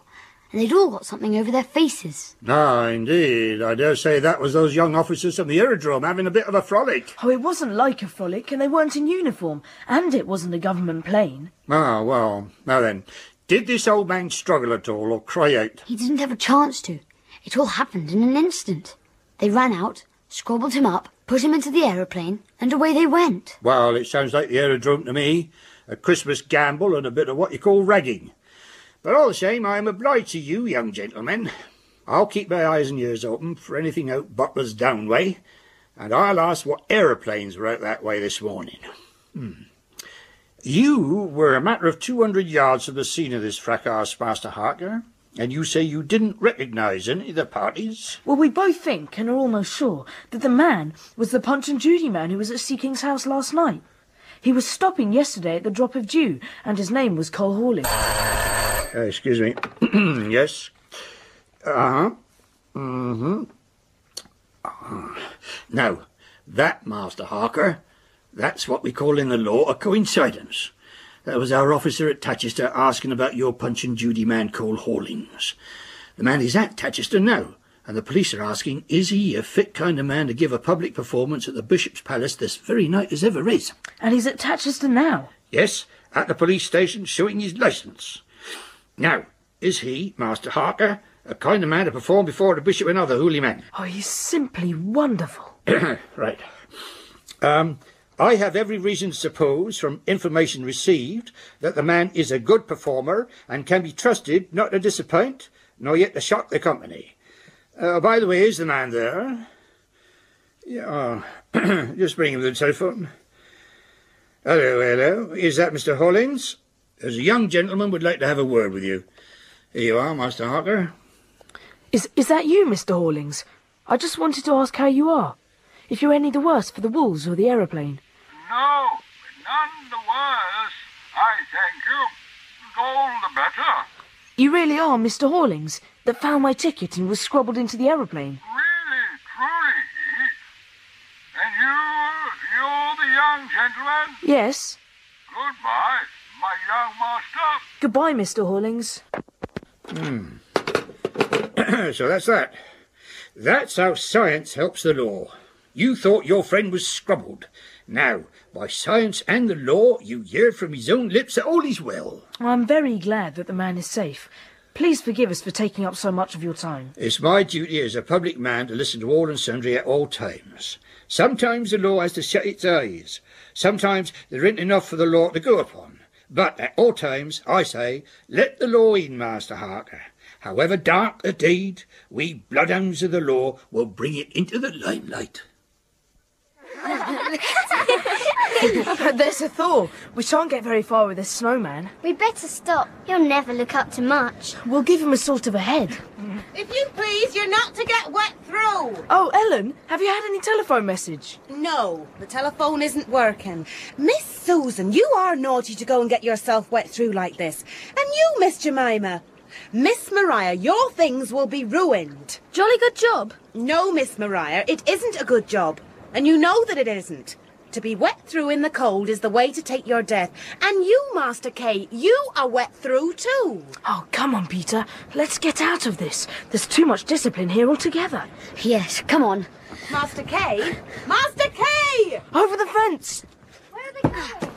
and they'd all got something over their faces. Ah, indeed. I dare say that was those young officers from the aerodrome having a bit of a frolic. Oh, it wasn't like a frolic, and they weren't in uniform, and it wasn't a government plane. Ah, well, now then. Did this old man struggle at all, or cry out? He didn't have a chance to. It all happened in an instant. They ran out, scrabbled him up, put him into the aeroplane, and away they went. Well, it sounds like the aerodrome to me. A Christmas gamble and a bit of what you call ragging. But all the same, I am obliged to you, young gentlemen. I'll keep my eyes and ears open for anything out Butler's Down way, and I'll ask what aeroplanes were out that way this morning. Hmm. You were a matter of two hundred yards from the scene of this fracas, Master Harker, And you say you didn't recognise any of the parties? Well, we both think and are almost sure that the man was the Punch and Judy man who was at Seeking's house last night. He was stopping yesterday at the drop of dew, and his name was Cole Hawlings. Uh, excuse me. [CLEARS THROAT] yes. Uh-huh. Mm-hmm. Uh, now, that, Master Harker, that's what we call in the law a coincidence. That was our officer at Tatchester asking about your Punch and Judy man called Hawlings. The man is at Tatchester now, and the police are asking, is he a fit kind of man to give a public performance at the Bishop's Palace this very night as ever is? And he's at Tatchester now. Yes, at the police station showing his licence. Now, is he, Master Harker, a kind of man to perform before the Bishop and other holy men? Oh, he's simply wonderful. [COUGHS] right. Um, I have every reason to suppose, from information received, that the man is a good performer and can be trusted not to disappoint, nor yet to shock the company. Uh, by the way, is the man there? Yeah, oh, [CLEARS THROAT] just bring him the telephone. Hello, hello. Is that Mr. Hawlings? There's a young gentleman would like to have a word with you. Here you are, Master Harker. Is is that you, Mr. Hawlings? I just wanted to ask how you are. If you're any the worse for the wolves or the aeroplane. No, none the worse. I thank you. All the better. You really are Mr. Hawlings, that found my ticket and was scrobbled into the aeroplane. Really, truly. And you, you're the young gentleman? Yes. Goodbye, my young master. Goodbye, Mr. Hawlings. Hmm. [CLEARS THROAT] so that's that. That's how science helps the law. You thought your friend was scrubbled. Now, by science and the law, you hear from his own lips that all is well. I'm very glad that the man is safe. Please forgive us for taking up so much of your time. It's my duty as a public man to listen to all and sundry at all times. Sometimes the law has to shut its eyes. Sometimes there ain't enough for the law to go upon. But at all times, I say, let the law in, Master Harker. However dark the deed, we bloodhounds of the law will bring it into the limelight. There's a thaw. We shan't get very far with this snowman. We'd better stop. He'll never look up to much. We'll give him a sort of a head. If you please, you're not to get wet through. Oh, Ellen, have you had any telephone message? No, the telephone isn't working. Miss Susan, you are naughty to go and get yourself wet through like this. And you, Miss Jemima. Miss Maria, your things will be ruined. Jolly good job. No, Miss Maria, it isn't a good job. And you know that it isn't. To be wet through in the cold is the way to take your death. And you, Master Kay, you are wet through too. Oh, come on, Peter. Let's get out of this. There's too much discipline here altogether. Yes, come on. Master Kay? Master Kay! Over the fence! Where are they going?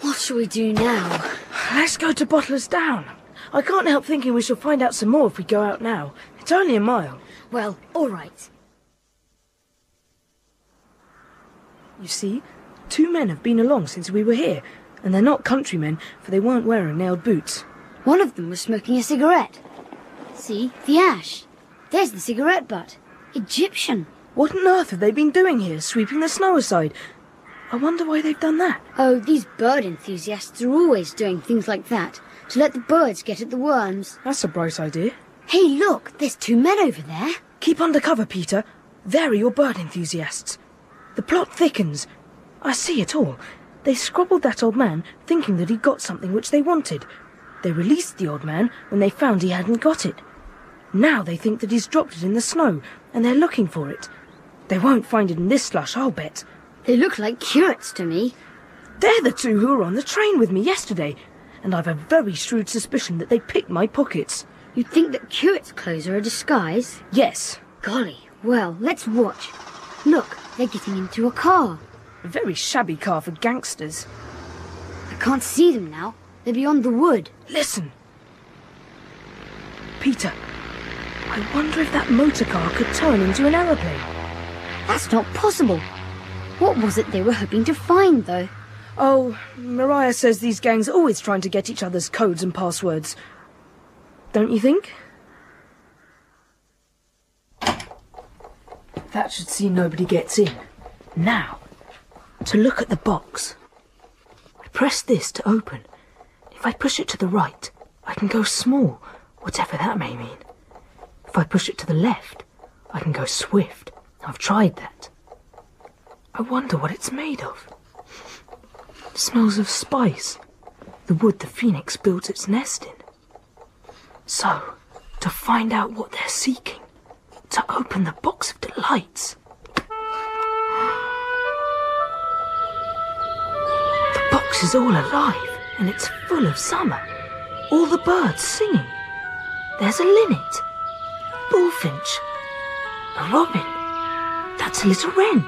What shall we do now? Let's go to Butler's Down. I can't help thinking we shall find out some more if we go out now. It's only a mile. Well, all right. You see, two men have been along since we were here, and they're not countrymen, for they weren't wearing nailed boots. One of them was smoking a cigarette. See, the ash. There's the cigarette butt. Egyptian. What on earth have they been doing here, sweeping the snow aside? I wonder why they've done that. Oh, these bird enthusiasts are always doing things like that to let the birds get at the worms. That's a bright idea. Hey, look, there's two men over there. Keep under cover, Peter. They're your bird enthusiasts. The plot thickens. I see it all. They scrobbled that old man, thinking that he'd got something which they wanted. They released the old man when they found he hadn't got it. Now they think that he's dropped it in the snow, and they're looking for it. They won't find it in this slush, I'll bet. They look like curates to me. They're the two who were on the train with me yesterday, and I've a very shrewd suspicion that they picked my pockets. You think that curates' clothes are a disguise? Yes. Golly, well, let's watch. Look, they're getting into a car. A very shabby car for gangsters. I can't see them now. They're beyond the wood. Listen. Peter, I wonder if that motor car could turn into an aeroplane. That's not possible. What was it they were hoping to find, though? Oh, Maria says these gangs are always trying to get each other's codes and passwords. Don't you think? That should see nobody gets in. Now, to look at the box. I press this to open. If I push it to the right, I can go small, whatever that may mean. If I push it to the left, I can go swift. I've tried that. I wonder what it's made of. It smells of spice, the wood the phoenix builds its nest in. So, to find out what they're seeking, to open the box of delights. The box is all alive and it's full of summer. All the birds singing. There's a linnet, bullfinch, a robin. That's a little wren.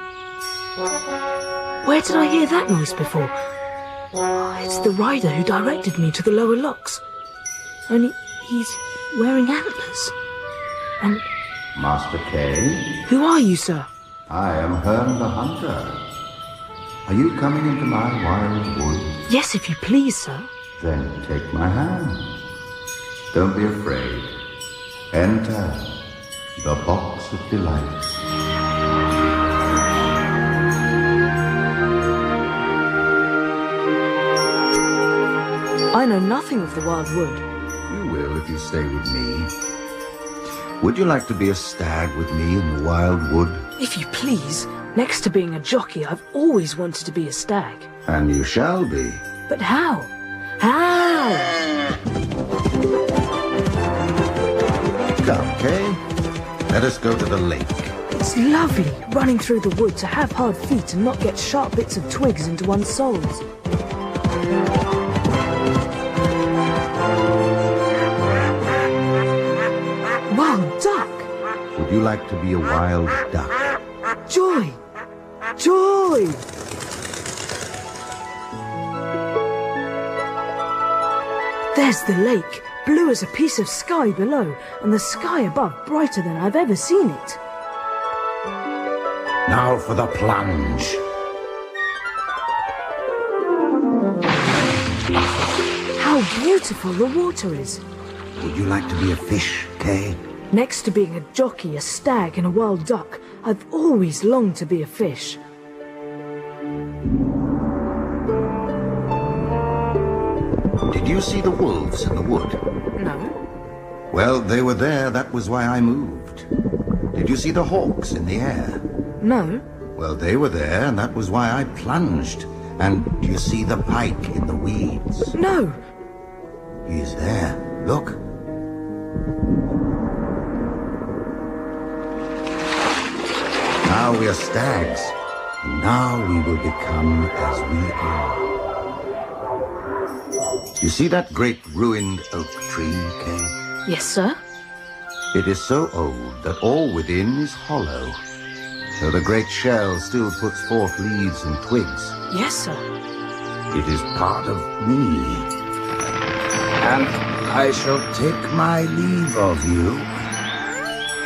Where did I hear that noise before? Ah, it's the rider who directed me to the lower locks. Only he's wearing antlers. And Master K, who are you, sir? I am Herne the Hunter. Are you coming into my wild wood? Yes, if you please, sir. Then take my hand. Don't be afraid. Enter the box of delights. I know nothing of the wild wood. You will if you stay with me. Would you like to be a stag with me in the wild wood? If you please. Next to being a jockey, I've always wanted to be a stag. And you shall be. But how? How? Come, Kay. Let us go to the lake. It's lovely running through the wood to have hard feet and not get sharp bits of twigs into one's soles. You like to be a wild duck? Joy! Joy! There's the lake, blue as a piece of sky below, and the sky above brighter than I've ever seen it. Now for the plunge. How beautiful the water is. Would you like to be a fish, Kay? Next to being a jockey, a stag, and a wild duck, I've always longed to be a fish. Did you see the wolves in the wood? No. Well, they were there. That was why I moved. Did you see the hawks in the air? No. Well, they were there, and that was why I plunged. And do you see the pike in the weeds? No. He's there. Look. Now we are stags. And now we will become as we are. You see that great ruined oak tree, Kay? Yes, sir. It is so old that all within is hollow, though the great shell still puts forth leaves and twigs. Yes, sir. It is part of me. And I shall take my leave of you.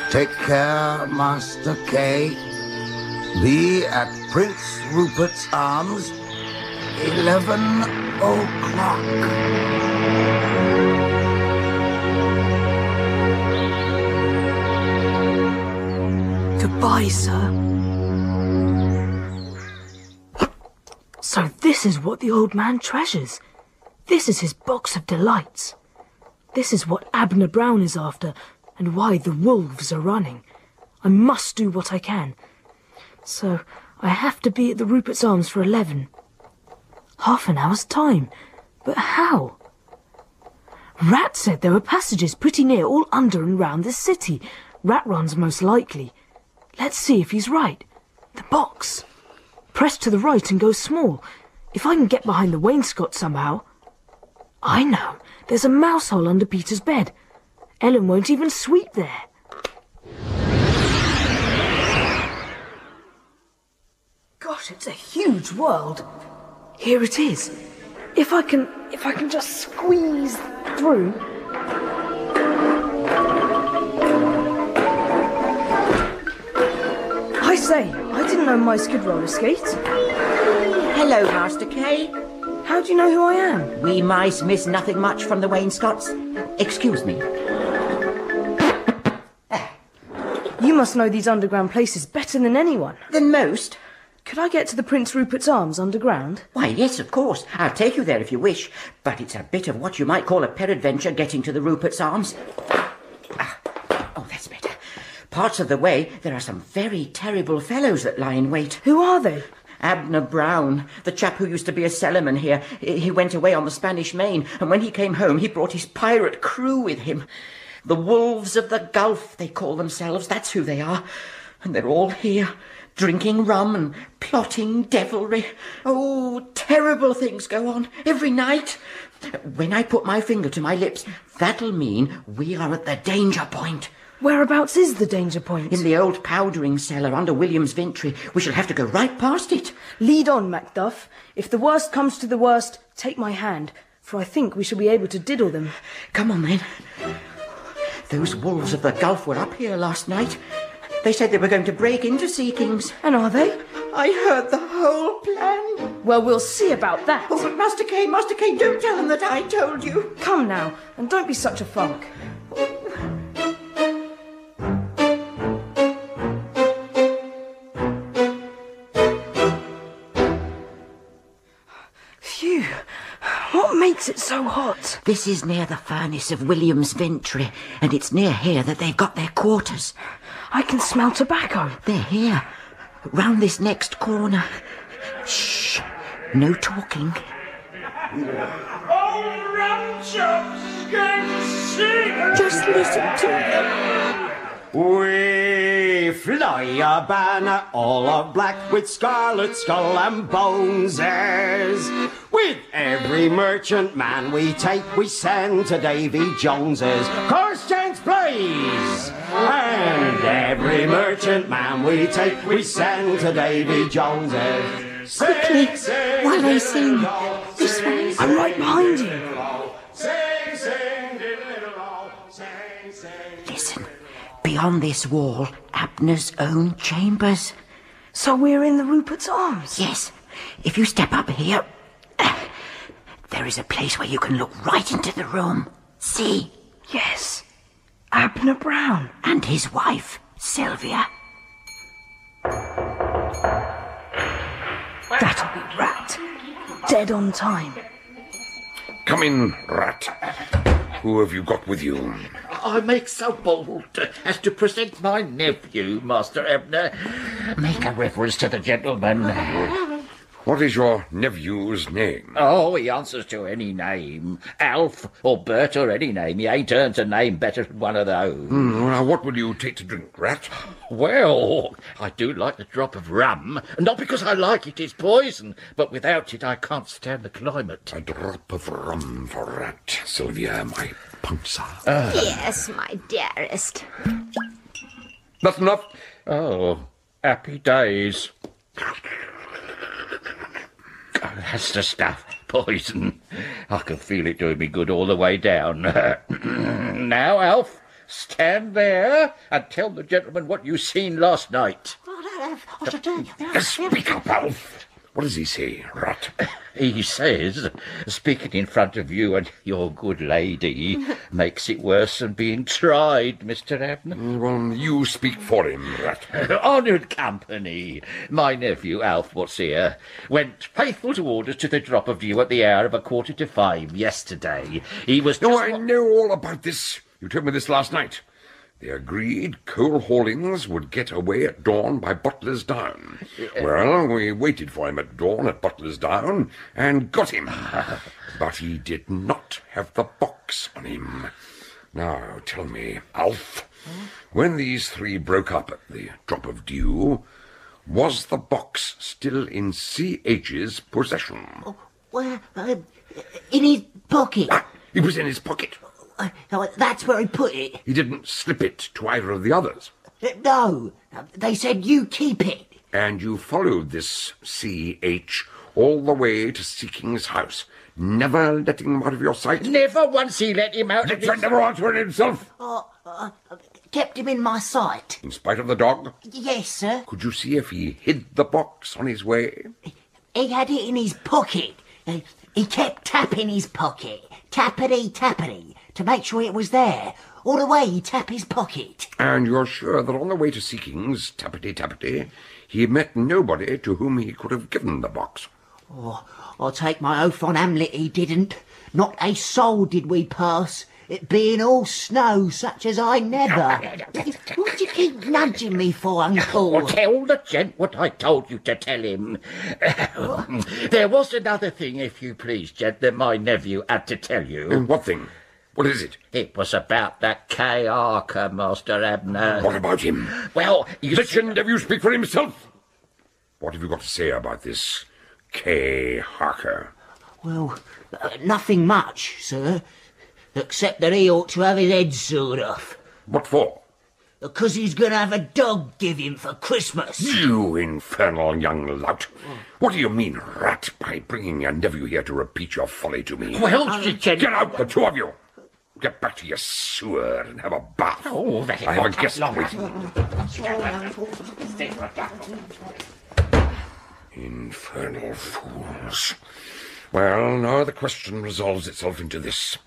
Take care, Master Kay. Be at Prince Rupert's Arms, 11 o'clock. Goodbye, sir. So this is what the old man treasures. This is his box of delights. This is what Abner Brown is after, and why the wolves are running. I must do what I can. So I have to be at the Rupert's Arms for eleven. Half an hour's time. But how? Rat said there were passages pretty near all under and round this city. Rat runs most likely. Let's see if he's right. The box. Press to the right and go small. If I can get behind the wainscot somehow. I know. There's a mouse hole under Peter's bed. Ellen won't even sweep there. Gosh, it's a huge world. Here it is. If I can, if I can just squeeze through. I say, I didn't know mice could roller skate. Hello, Master Kay. How do you know who I am? We mice miss nothing much from the wainscots. Excuse me. You must know these underground places better than anyone. Than most. Could I get to the Prince Rupert's Arms underground? Why, yes, of course. I'll take you there if you wish. But it's a bit of what you might call a peradventure getting to the Rupert's Arms. Ah, Oh, that's better. Parts of the way, there are some very terrible fellows that lie in wait. Who are they? Abner Brown, the chap who used to be a cellarman here. He he went away on the Spanish Main, and when he came home, he brought his pirate crew with him. The Wolves of the Gulf, they call themselves. That's who they are. And they're all here, drinking rum and plotting devilry. Oh, terrible things go on every night. When I put my finger to my lips, that'll mean we are at the danger point. Whereabouts is the danger point? In the old powdering cellar under William's Ventry. We shall have to go right past it. Lead on, Macduff. If the worst comes to the worst, take my hand, for I think we shall be able to diddle them. Come on, then. Those wolves of the Gulf were up here last night. They said they were going to break into Seeking's. And are they? I heard the whole plan. Well, we'll see about that. Oh, but Master Kay, Master Kay, don't tell them that I told you. Come now, and don't be such a funk. Phew, what makes it so hot? This is near the furnace of William's Vintry, and it's near here that they've got their quarters. I can smell tobacco. They're here, round this next corner. Shh, no talking. Oh, rum chops going. Just listen to them. We fly a banner all of black with scarlet skull and boneses. With every merchant man we take, we send to Davy Jones's. Course, gents, please! And every merchant man we take, we send to Davy Jones's. Quickly, while they sing. This way. I'm right behind you. Beyond this wall, Abner's own chambers. So we're in the Rupert's Arms? Yes. If you step up here, [CLEARS THROAT] there is a place where you can look right into the room. See? Yes. Abner Brown. And his wife, Sylvia. That'll be Rat. Dead on time. Come in, Rat. Who have you got with you? I make so bold as to present my nephew, Master Abner. Make a reference to the gentleman. What is your nephew's name? Oh, he answers to any name. Alf or Bert or any name. He ain't earned a name better than one of those. Hmm, now, what will you take to drink, Rat? Well, I do like the drop of rum. Not because I like it, it's poison, but without it I can't stand the climate. A drop of rum for Rat, Sylvia, my Pouncer. Yes, my dearest. That's enough. Oh, happy days. Oh, that's the stuff. Poison. I can feel it doing me good all the way down. [CLEARS THROAT] now, Alf, stand there and tell the gentleman what you seen last night. Speak up, Alf. What does he say, Rat? [COUGHS] He says, speaking in front of you and your good lady [LAUGHS] makes it worse than being tried, Mr. Abner. Mm, well, you speak for him, Rat. [LAUGHS] Honoured company. My nephew, Alf, what's here, went faithful to orders to the drop of dew at the hour of a quarter to five yesterday. He was No, I know all about this. You told me this last night. They agreed Cole Hawlings would get away at dawn by Butler's Down. [LAUGHS] Well, we waited for him at dawn at Butler's Down and got him. [LAUGHS] but he did not have the box on him. Now, tell me, Alf, when these three broke up at the drop of dew, was the box still in C.H.'s possession? Where? Uh, in his pocket. It was in his pocket. Uh, oh, that's where he put it. He didn't slip it to either of the others. Uh, No, they said you keep it. And you followed this C.H. all the way to Seeking's house, never letting him out of your sight? Never once he let him out of Never, his... never answered himself, Oh, uh, kept him in my sight. in spite of the dog. Yes, sir. Could you see if he hid the box on his way? He had it in his pocket. Uh, he kept tapping his pocket, tappity tappity, to make sure it was there. or the way he tap his pocket. And you're sure that on the way to Seekings, tappity tappity, he met nobody to whom he could have given the box? Oh, I'll take my oath on Hamlet he didn't. Not a soul did we pass. It being all snow, such as I never. [LAUGHS] what do you keep nudging me for, Uncle? Oh, tell the gent what I told you to tell him. [LAUGHS] there was another thing, if you please, gent, that my nephew had to tell you. And what thing? What is it? It was about that Kay Harker, Master Abner. What about him? Well, you Let your nephew speak for himself. What have you got to say about this Kay Harker? Well, uh, nothing much, sir. Except that he ought to have his head sawed off. What for? Because he's going to have a dog give him for Christmas. You infernal young lout. What do you mean, rat, by bringing your nephew here to repeat your folly to me? Well, she Get out, the two of you! Get back to your sewer and have a bath. Oh, that I have a guest long. waiting. Infernal fools. Well, now the question resolves itself into this.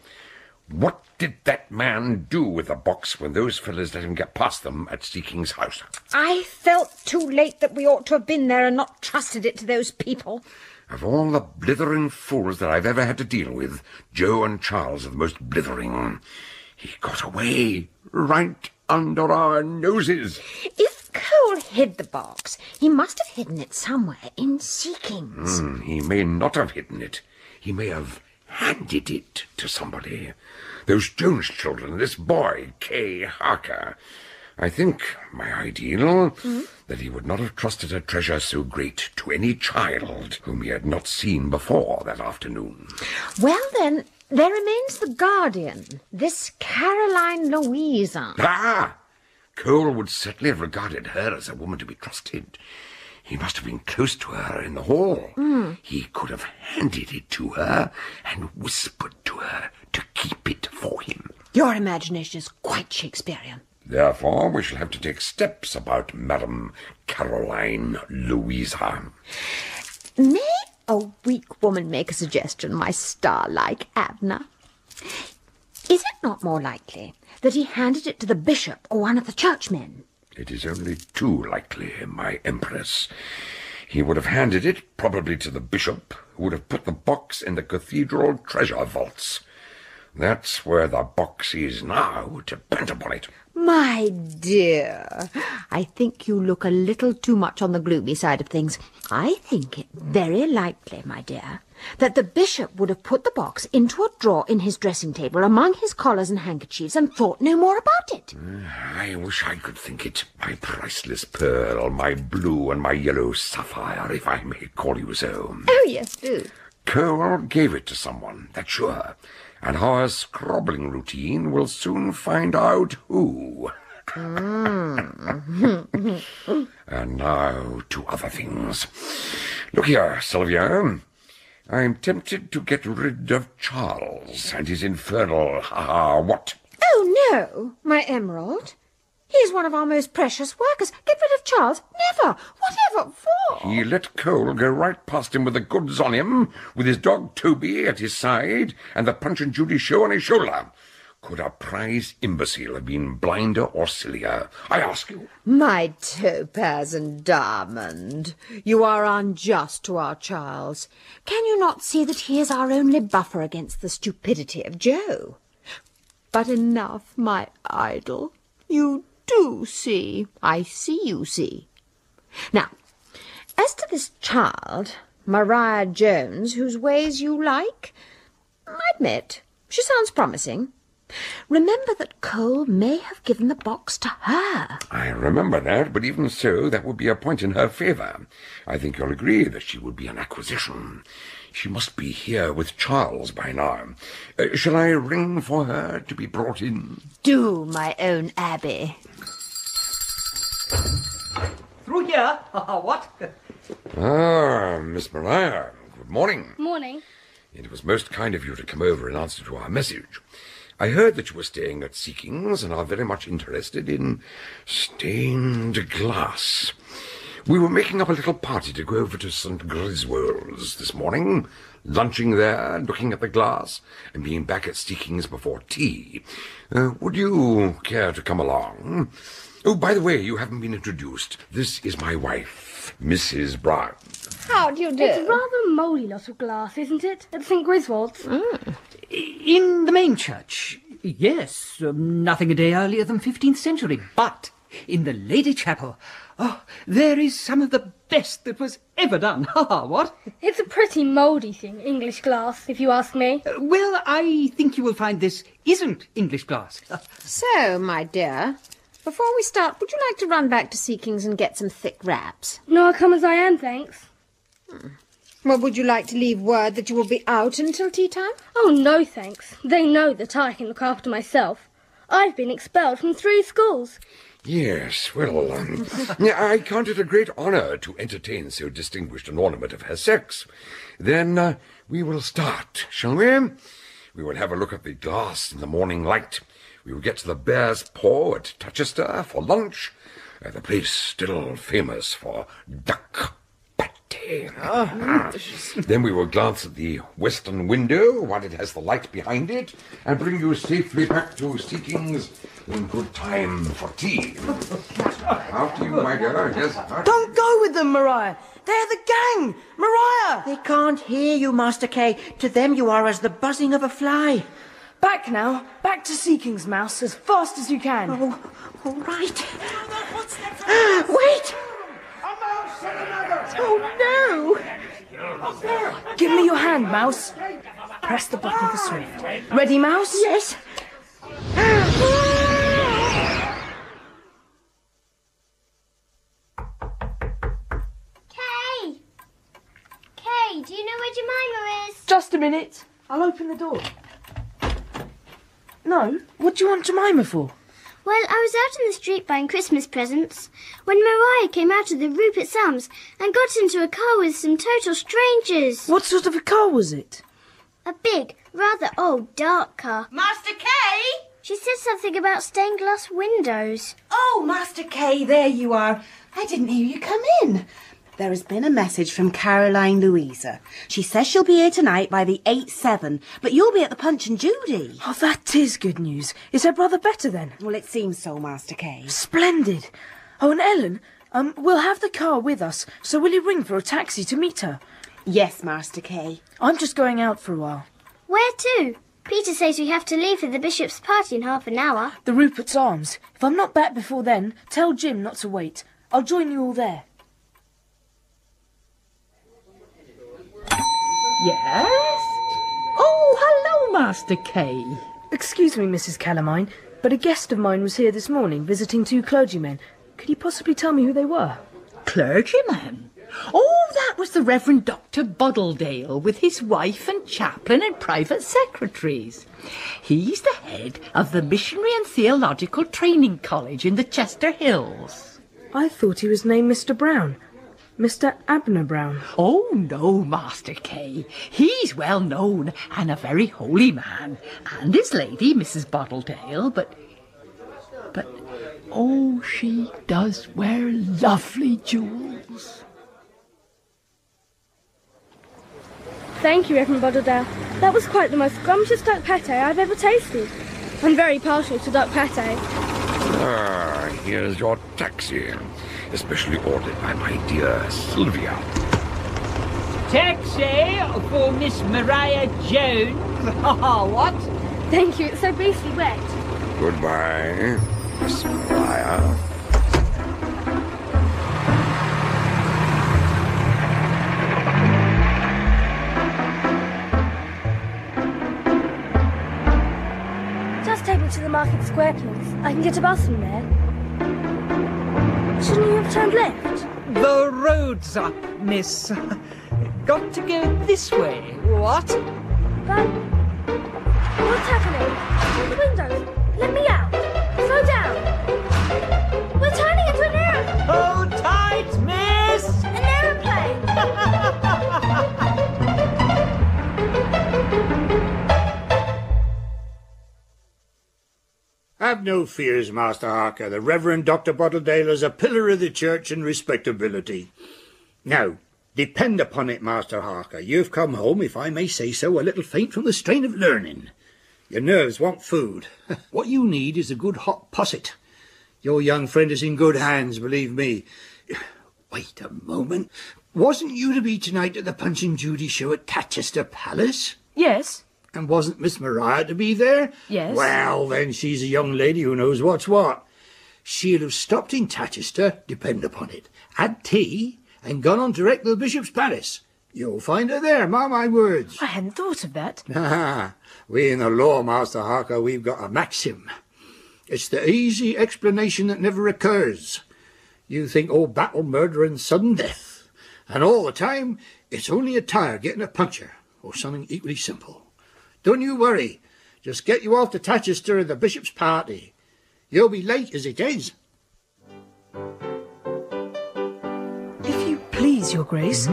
What did that man do with the box when those fellows let him get past them at Seeking's house? I felt too late that we ought to have been there and not trusted it to those people. Of all the blithering fools that I've ever had to deal with, Joe and Charles are the most blithering. He got away right under our noses. If Cole hid the box, he must have hidden it somewhere in Seekings. Hmm, he may not have hidden it. He may have handed it to somebody. Those Jones children, this boy, Kay Harker. I think, my ideal, that he would not have trusted a treasure so great to any child whom he had not seen before that afternoon. Well, then, there remains the Guardian, this Caroline Louisa. Ah! Cole would certainly have regarded her as a woman to be trusted. He must have been close to her in the hall. Hmm. He could have handed it to her and whispered to her to keep it for him. Your imagination is quite Shakespearean. Therefore, we shall have to take steps about Madame Caroline Louisa. May a weak woman make a suggestion, my star-like Abner? Is it not more likely that he handed it to the bishop or one of the churchmen? It is only too likely, my Empress. He would have handed it, probably to the bishop, who would have put the box in the cathedral treasure vaults. That's where the box is now, depend upon it. My dear, I think you look a little too much on the gloomy side of things. I think it very likely, my dear, that the bishop would have put the box into a drawer in his dressing table among his collars and handkerchiefs and thought no more about it. Ah, I wish I could think it, my priceless pearl, my blue and my yellow sapphire, if I may call you so. Oh, yes, do. Cole gave it to someone, that's sure. And our scrobbling routine will soon find out who. Mm. [LAUGHS] And now to other things. Look here, Sylvia. I'm tempted to get rid of Charles and his infernal ha-ha what? Oh, no, my emerald. He's one of our most precious workers. Get rid of Charles? Never. Whatever for? He let Cole go right past him with the goods on him, with his dog Toby at his side, and the Punch and Judy show on his shoulder. Could a prize imbecile have been blinder or sillier? I ask you. My topaz and diamond, you are unjust to our Charles. Can you not see that he is our only buffer against the stupidity of Joe? But enough, my idol. You do see. I see you see. Now, as to this child, Maria Jones, whose ways you like, I admit she sounds promising. Remember that Cole may have given the box to her. I remember that, but even so, that would be a point in her favour. I think you'll agree that she would be an acquisition. She must be here with Charles by now. Uh, shall I ring for her to be brought in? Do, my own Abby. Through here? [LAUGHS] what? Ah, Miss Maria, good morning. Morning. It was most kind of you to come over in answer to our message. I heard that you were staying at Seekings and are very much interested in stained glass. We were making up a little party to go over to St. Griswold's this morning, lunching there, looking at the glass, and being back at Seekings before tea. Uh, would you care to come along? Oh, by the way, you haven't been introduced. This is my wife, Mrs. Brown. How do you do? It's rather a mouldy lot of glass, isn't it, at St. Griswold's? In the main church, yes, um, nothing a day earlier than 15th century. But in the Lady Chapel, oh, there is some of the best that was ever done. [LAUGHS] Ha ha, what? It's a pretty mouldy thing, English glass, if you ask me. Uh, well, I think you will find this isn't English glass. So, my dear, before we start, would you like to run back to Seekings and get some thick wraps? No, I'll come as I am, thanks. Well, would you like to leave word that you will be out until tea time? Oh, no, thanks. They know that I can look after myself. I've been expelled from three schools. Yes, well, um, [LAUGHS] I count it a great honor to entertain so distinguished an ornament of her sex. Then uh, we will start, shall we? We will have a look at the glass in the morning light. We will get to the Bear's Paw at Chichester for lunch. Uh, the place still famous for duck pate. then we will glance at the western window while it has the light behind it, and bring you safely back to Seekings in good time for tea. [LAUGHS] After you, my dear. Yes. Don't go with them, Maria. They're the gang. Maria! They can't hear you, Master Kay. To them you are as the buzzing of a fly. Back now. Back to Seeking's, Mouse, as fast as you can. Oh, all right. [GASPS] Wait! Oh, no! Give me your hand, Mouse. Press the button for Swift. Ready, Mouse? Yes. Kay! Kay, do you know where Jemima is? Just a minute. I'll open the door. No, what do you want Jemima for? Well, I was out in the street buying Christmas presents when Maria came out of the Rupert Arms and got into a car with some total strangers. What sort of a car was it? A big, rather old, dark car. Master Kay! She said something about stained glass windows. Oh, Master Kay, there you are. I didn't hear you come in. There has been a message from Caroline Louisa. She says she'll be here tonight by the 8-7, but you'll be at the Punch and Judy. Oh, that is good news. Is her brother better then? Well, it seems so, Master Kay. Splendid. Oh, and Ellen, um, we'll have the car with us, so will you ring for a taxi to meet her? Yes, Master Kay. I'm just going out for a while. Where to? Peter says we have to leave for the bishop's party in half an hour. The Rupert's Arms. If I'm not back before then, tell Jim not to wait. I'll join you all there. Yes? Oh, hello, Master Kay. Excuse me, Mrs. Calamine, but a guest of mine was here this morning visiting two clergymen. Could you possibly tell me who they were? Clergyman? Oh, that was the Reverend Dr. Buddledale with his wife and chaplain and private secretaries. He's the head of the Missionary and Theological Training College in the Chester Hills. I thought he was named Mr. Brown. Mr. Abner Brown. Oh, no, Master Kay. He's well known and a very holy man. And his lady, Mrs. Bottledale, but. But. Oh, she does wear lovely jewels. Thank you, Reverend Bottledale. That was quite the most scrumptious duck pate I've ever tasted. I'm very partial to duck pate. Ah, here's your taxi, especially ordered by my dear Sylvia. Taxi for Miss Maria Jones. Oh, what? Thank you, it's so beastly wet. Goodbye, Miss Maria. Just take me to the Market Square, please. I can get a bus from there. Shouldn't you have turned left? The road's up, miss. Got to go this way. What? But what's happening? The windows. Let me out. Have no fears, Master Harker. The Reverend Dr. Bottledale is a pillar of the church and respectability. Now, depend upon it, Master Harker, you've come home, if I may say so, a little faint from the strain of learning. Your nerves want food. [LAUGHS] What you need is a good hot posset. Your young friend is in good hands, believe me. [SIGHS] Wait a moment. Wasn't you to be tonight at the Punch and Judy show at Tatchester Palace? Yes. And wasn't Miss Maria to be there? Yes. Well, then she's a young lady who knows what's what. She'll have stopped in Tatchester, depend upon it, had tea, and gone on direct to the Bishop's Palace. You'll find her there, mark my words. I hadn't thought of that. [LAUGHS] Ah, we in the law, Master Harker, we've got a maxim. It's the easy explanation that never occurs. You think all battle, murder, and sudden death, and all the time it's only a tire getting a puncture, or something equally simple. Don't you worry. Just get you off to Tatchester and the Bishop's party. You'll be late as it is. If you please, Your Grace,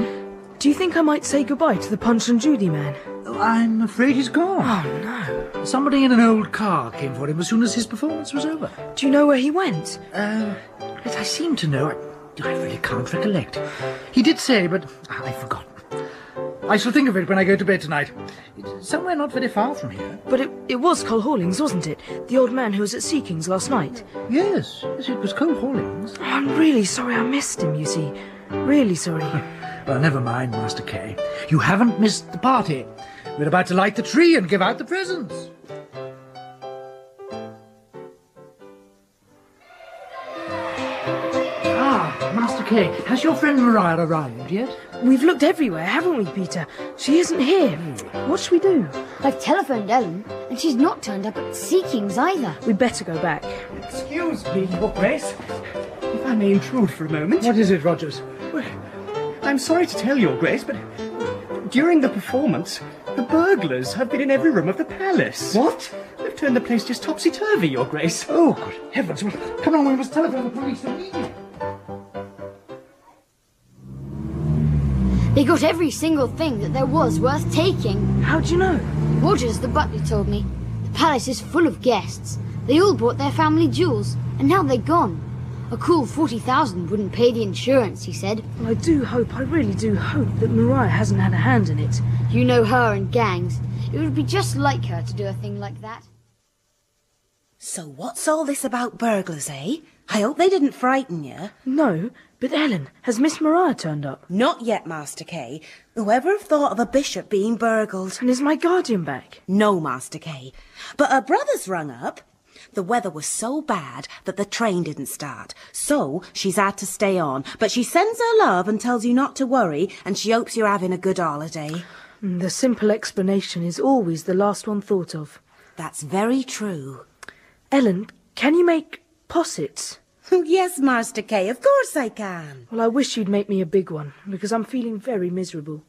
do you think I might say goodbye to the Punch and Judy man? I'm afraid he's gone. Oh, no. Somebody in an old car came for him as soon as his performance was over. Do you know where he went? Uh, yes, I seem to know. I, I really can't recollect. He did say, but I've forgotten. I shall think of it when I go to bed tonight. It's somewhere not very far from here. But it, it was Cole Hawlings, wasn't it? The old man who was at Seekings last night. Yes, yes, it was Cole Hawlings. Oh, I'm really sorry I missed him, you see. Really sorry. [LAUGHS] Well, never mind, Master Kay. You haven't missed the party. We're about to light the tree and give out the presents. Master Kay, has your friend Maria arrived yet? We've looked everywhere, haven't we, Peter? She isn't here. Hmm. What should we do? I've telephoned Ellen, and she's not turned up at Seekings either. We'd better go back. Excuse me, Your Grace. If I may intrude for a moment. What is it, Rogers? Well, I'm sorry to tell Your Grace, but during the performance, the burglars have been in every room of the palace. What? They've turned the place just topsy-turvy, Your Grace. Oh, good heavens. Well, come on, we must telephone the police immediately. They got every single thing that there was worth taking. How do you know? Rogers, the butler, told me. The palace is full of guests. They all brought their family jewels, and now they're gone. A cool 40,000 wouldn't pay the insurance, he said. Well, I do hope, I really do hope that Maria hasn't had a hand in it. You know her and gangs. It would be just like her to do a thing like that. So what's all this about burglars, eh? I hope they didn't frighten you. No, but Ellen, has Miss Maria turned up? Not yet, Master Kay. Whoever have thought of a bishop being burgled? And is my guardian back? No, Master Kay. But her brother's rung up. The weather was so bad that the train didn't start, so she's had to stay on. But she sends her love and tells you not to worry, and she hopes you're having a good holiday. Mm, The simple explanation is always the last one thought of. That's very true. Ellen, can you make possets? Oh, yes, Master Kay, of course I can. Well, I wish you'd make me a big one, because I'm feeling very miserable.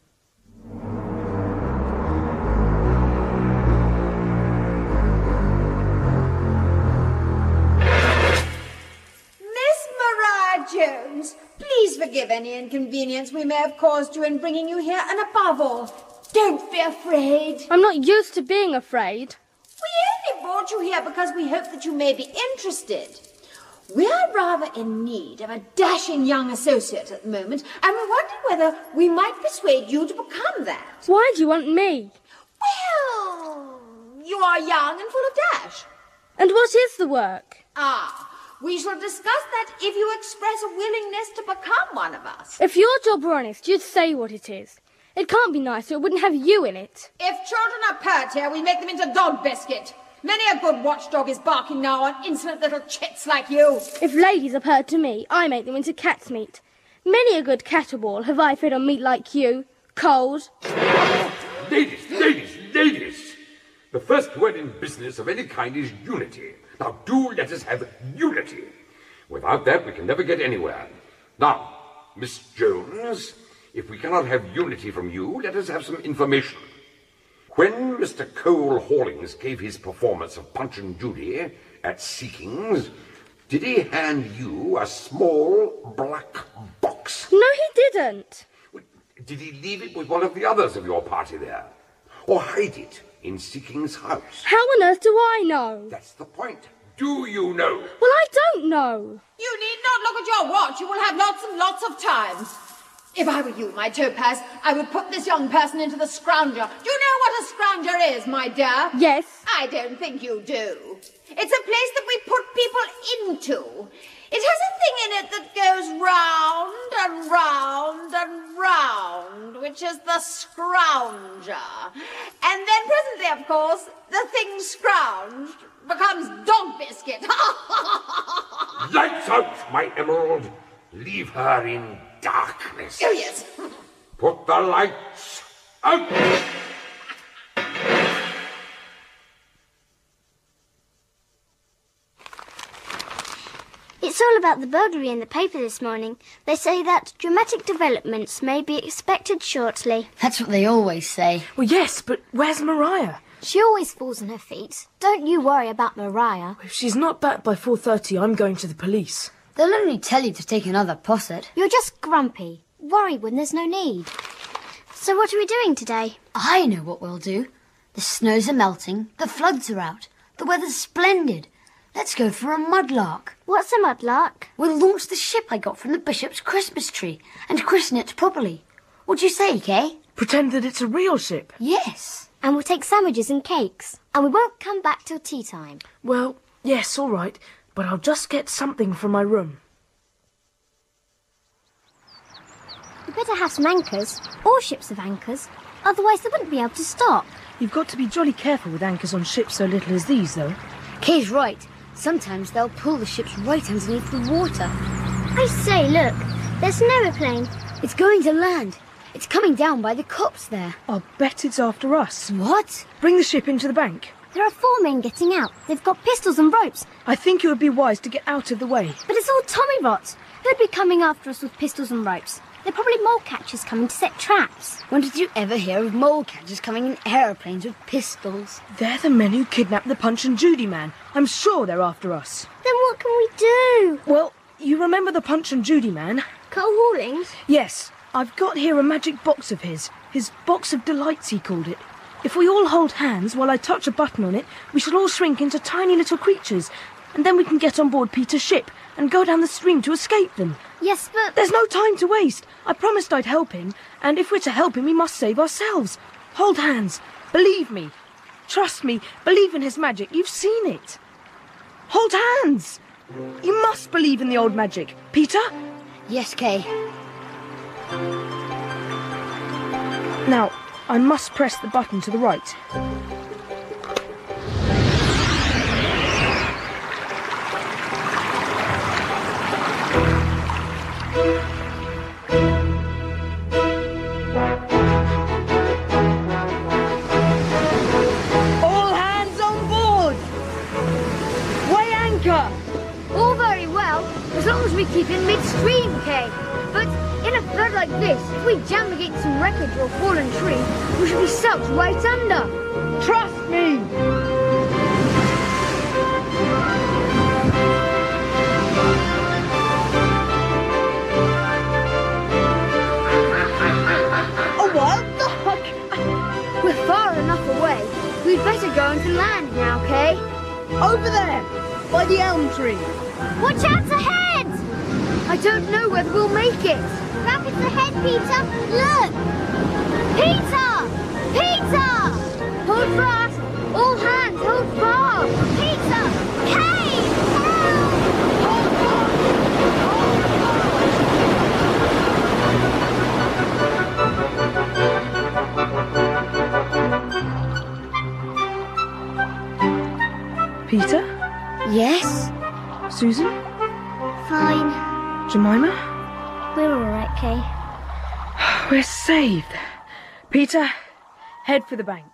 Miss Maria Jones, please forgive any inconvenience we may have caused you in bringing you here, and above all, don't be afraid. I'm not used to being afraid. We only brought you here because we hope that you may be interested. We're rather in need of a dashing young associate at the moment, and we wondered whether we might persuade you to become that. Why do you want me? Well, you are young and full of dash. And what is the work? Ah, we shall discuss that if you express a willingness to become one of us. If your job were honest, you'd say what it is. It can't be nice, or it wouldn't have you in it. If children are pert here, we make them into dog biscuit. Many a good watchdog is barking now on insolent little chits like you. If ladies are pert to me, I make them into cat's meat. Many a good caterwaul have I fed on meat like you, cold. Ladies, ladies, ladies! The first word in business of any kind is unity. Now, do let us have unity. Without that, we can never get anywhere. Now, Miss Jones, if we cannot have unity from you, let us have some information. When Mr. Cole Hawlings gave his performance of Punch and Judy at Seekings, did he hand you a small black box? No, he didn't. Did he leave it with one of the others of your party there? Or hide it in Seeking's house? How on earth do I know? That's the point. Do you know? Well, I don't know. You need not look at your watch. You will have lots and lots of time. If I were you, my topaz, I would put this young person into the scrounger. Do you know what a scrounger is, my dear? Yes. I don't think you do. It's a place that we put people into. It has a thing in it that goes round and round and round, which is the scrounger. And then presently, of course, the thing scrounged becomes dog biscuit. [LAUGHS] Lights out, my emerald. Leave her in darkness. oh, yes. Put the lights out. It's all about the burglary in the paper this morning. They say that dramatic developments may be expected shortly. That's what they always say. Well, yes, but where's Maria? She always falls on her feet. Don't you worry about Maria. If she's not back by 4.30, I'm going to the police. They'll only tell you to take another posset. You're just grumpy. Worry when there's no need. So what are we doing today? I know what we'll do. The snows are melting, the floods are out, the weather's splendid. Let's go for a mudlark. What's a mudlark? We'll launch the ship I got from the bishop's Christmas tree and christen it properly. What do you say, Kay? Pretend that it's a real ship. Yes. And we'll take sandwiches and cakes. And we won't come back till tea time. Well, yes, all right, but I'll just get something from my room. We better have some anchors. or ships have anchors. Otherwise they wouldn't be able to stop. You've got to be jolly careful with anchors on ships so little as these, though. Kay's right. Sometimes they'll pull the ships right underneath the water. I say, look, there's an aeroplane. It's going to land. It's coming down by the copse there. I'll bet it's after us. What? Bring the ship into the bank. There are four men getting out. They've got pistols and ropes. I think it would be wise to get out of the way. But it's all Tommy rot. Who'd be coming after us with pistols and ropes? They're probably mole catchers coming to set traps. When did you ever hear of mole catchers coming in aeroplanes with pistols? They're the men who kidnapped the Punch and Judy man. I'm sure they're after us. Then what can we do? Well, you remember the Punch and Judy man? Cole Hawlings? Yes. I've got here a magic box of his. His box of delights, he called it. If we all hold hands while I touch a button on it, we shall all shrink into tiny little creatures. And then we can get on board Peter's ship and go down the stream to escape them. Yes, but... There's no time to waste. I promised I'd help him, and if we're to help him, we must save ourselves. Hold hands. Believe me. Trust me. Believe in his magic. You've seen it. Hold hands. You must believe in the old magic. Peter? Yes, Kay. Now, I must press the button to the right. All hands on board! Weigh anchor! All very well, as long as we keep in midstream, Kay. But in a flood like this, if we jam against some wreckage or a fallen tree, we should be sucked right under. Trust me! [LAUGHS] Oh, what the fuck? We're far enough away. We'd better go into land now, Kay. Over there, by the elm tree. Watch out ahead! I don't know whether we'll make it. Ahead, Peter. Look! Peter! Peter! Hold fast! All hands, hold fast! Peter! Kay! Help! Hold fast! Peter? Yes? Susan? Fine. Jemima? We're all right, Kay. [SIGHS] We're saved. Peter, head for the bank.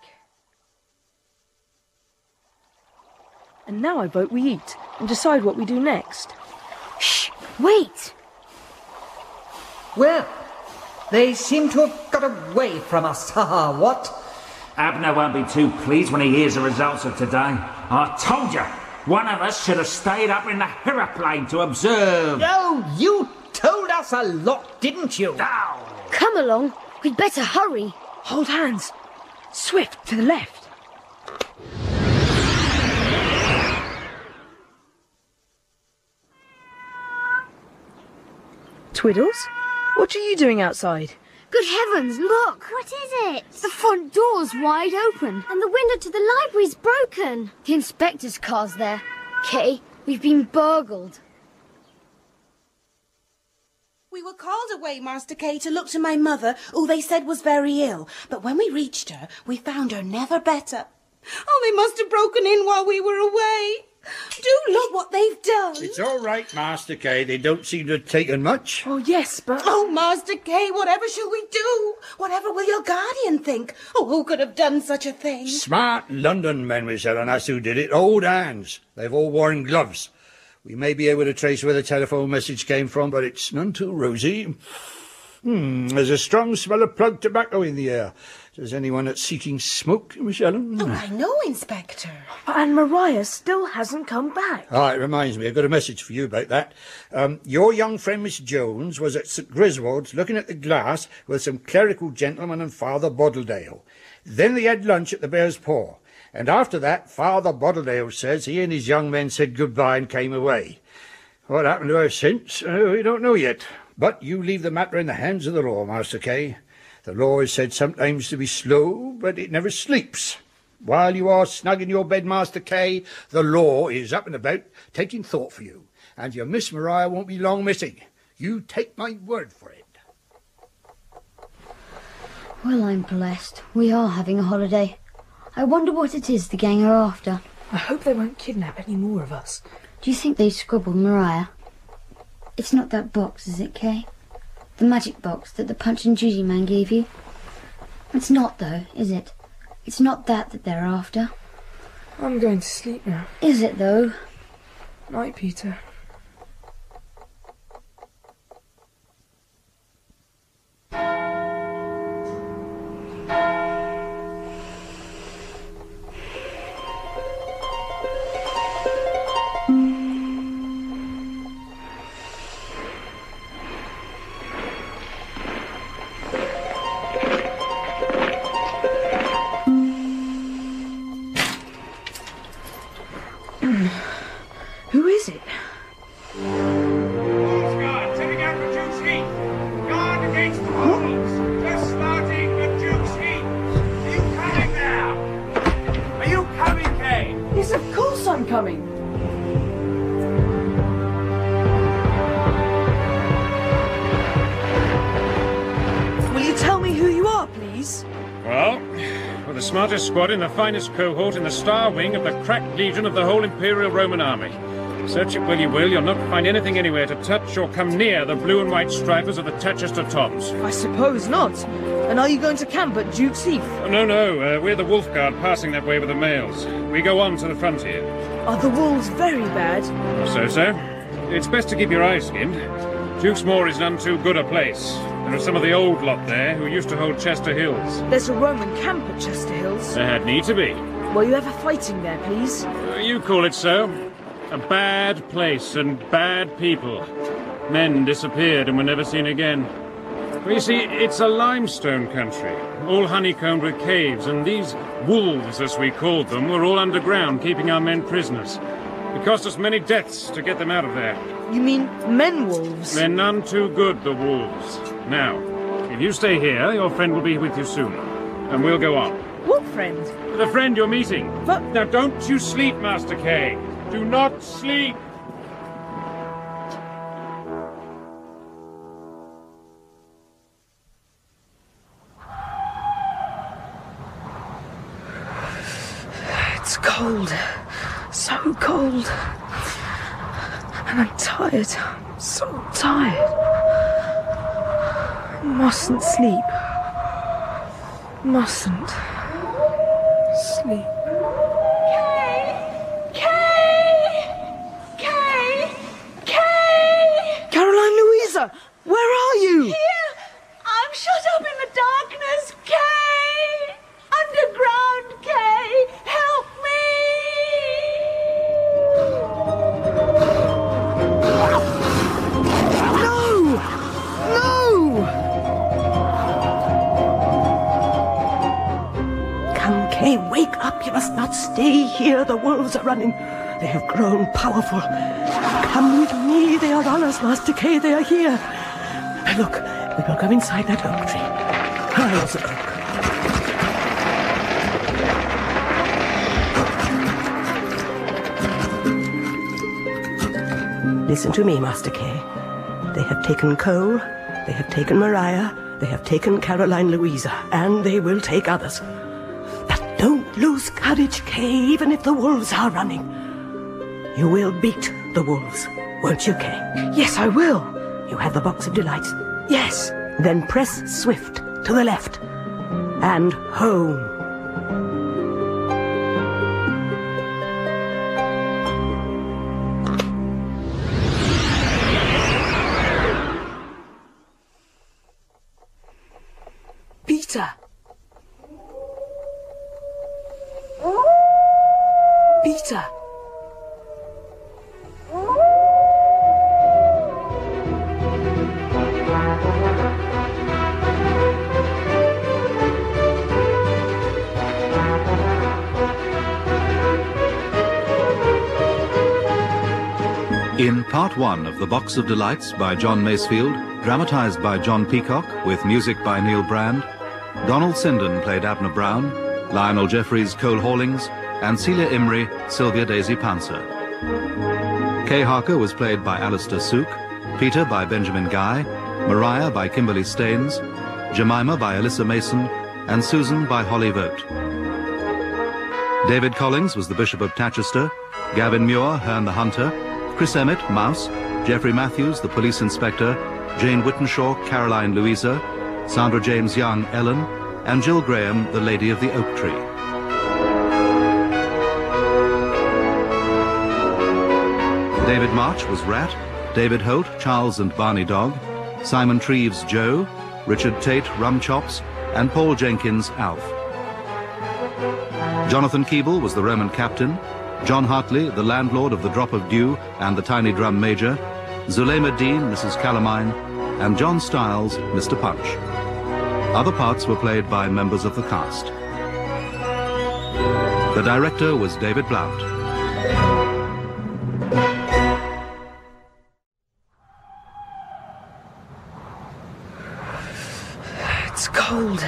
And now I vote we eat and decide what we do next. Shh! Wait! Well, they seem to have got away from us. Ha ha, what? Abner won't be too pleased when he hears the results of today. I told you, one of us should have stayed up in the aeroplane to observe. Oh, you told us a lot, didn't you? Come along. We'd better hurry. Hold hands. Swift to the left. Twiddles, what are you doing outside? Good heavens, look! What is it? The front door's wide open. And the window to the library's broken. The inspector's car's there. Kay, we've been burgled. We were called away, Master Kay, to look to my mother, who they said was very ill. But when we reached her, we found her never better. Oh, they must have broken in while we were away. Do look what they've done. It's all right, Master Kay. They don't seem to have taken much. Oh, yes, but... Oh, Master Kay, whatever shall we do? Whatever will your guardian think? Oh, who could have done such a thing? Smart London men, Miss Ellen, that's who did it. Old hands. They've all worn gloves. We may be able to trace where the telephone message came from, but it's none too rosy. Hmm, there's a strong smell of plug tobacco in the air. Is anyone that's seeking smoke, Miss Ellen? Oh, I know, Inspector. And Maria still hasn't come back. Ah, it reminds me, I've got a message for you about that. Um, your young friend Miss Jones was at St Griswold's looking at the glass with some clerical gentleman and Father Bottledale. Then they had lunch at the Bear's Paw. And after that, Father Bottledale says he and his young men said goodbye and came away. What happened to her since, uh, we don't know yet. But you leave the matter in the hands of the law, Master Kay. The law is said sometimes to be slow, but it never sleeps. While you are snug in your bed, Master Kay, the law is up and about, taking thought for you, and your Miss Maria won't be long missing. You take my word for it. Well, I'm blessed. We are having a holiday. I wonder what it is the gang are after. I hope they won't kidnap any more of us. Do you think they scrobbled Maria? It's not that box, is it, Kay? The magic box that the Punch and Judy man gave you? It's not, though, is it? It's not that that they're after. I'm going to sleep now. Is it, though? Night, Peter. We're the smartest squad in the finest cohort in the Star Wing of the crack legion of the whole Imperial Roman Army. Search it where you will, you'll not find anything anywhere to touch or come near the blue and white stripers of the Tatchester Toms. I suppose not. And are you going to camp at Duke's Heath? Oh, no, no, uh, we're the Wolf Guard passing that way with the mails. We go on to the frontier. Are the wolves very bad? So, so. It's best to keep your eyes skinned. Duke's Moor is none too good a place. There are some of the old lot there who used to hold Chester Hills. There's a Roman camp at Chester Hills. There had need to be. Were you ever fighting there, please? Uh, you call it so. A bad place and bad people. Men disappeared and were never seen again. Well, you see, it's a limestone country, all honeycombed with caves, and these wolves, as we called them, were all underground, keeping our men prisoners. It cost us many deaths to get them out of there. You mean men wolves? They're none too good, the wolves. Now, if you stay here, your friend will be with you soon, and we'll go on. What friend? The friend you're meeting. But now, don't you sleep, Master Kay. Do not sleep. It's cold. So cold. And I'm tired. So tired. Mustn't sleep. Mustn't sleep. Okay. Kay. Kay. Kay. Caroline Louisa, where are you? Here! I'm shut up in the darkness, Kay! Wake up. You must not stay here. The wolves are running. They have grown powerful. Come with me. They are on us, Master Kay. They are here. Look, we will go inside that oak tree. As an oak. Listen to me, Master Kay. They have taken Cole, they have taken Maria, they have taken Caroline Louisa, and they will take others. Don't lose courage, Kay, even if the wolves are running. You will beat the wolves, won't you, Kay? Yes, I will. You have the box of delights. Yes. Then press swift to the left. And home. One of The Box of Delights by John Masefield, dramatized by John Peacock with music by Neil Brand, Donald Sinden played Abner Brown, Lionel Jeffries Cole Hawlings, and Celia Imrie Sylvia Daisy Pouncer. Kay Harker was played by Alastair Sooke, Peter by Benjamin Guy, Maria by Kimberly Staines, Jemima by Alyssa Mason, and Susan by Holly Vogt. David Collins was the Bishop of Tatchester, Gavin Muir, Herne the Hunter, Chris Emmett, Mouse, Jeffrey Matthews, the Police Inspector, Jane Whittenshaw, Caroline Louisa, Sandra James Young, Ellen, and Jill Graham, the Lady of the Oak Tree. David March was Rat, David Holt, Charles and Barney Dog, Simon Treves, Joe, Richard Tate, Rum Chops, and Paul Jenkins, Alf. Jonathan Keeble was the Roman captain, John Hartley, the landlord of the Drop of Dew and the Tiny Drum Major, Zulema Dene, Mrs. Calamine, and John Stiles, Mr. Punch. Other parts were played by members of the cast. The director was David Blount. It's cold.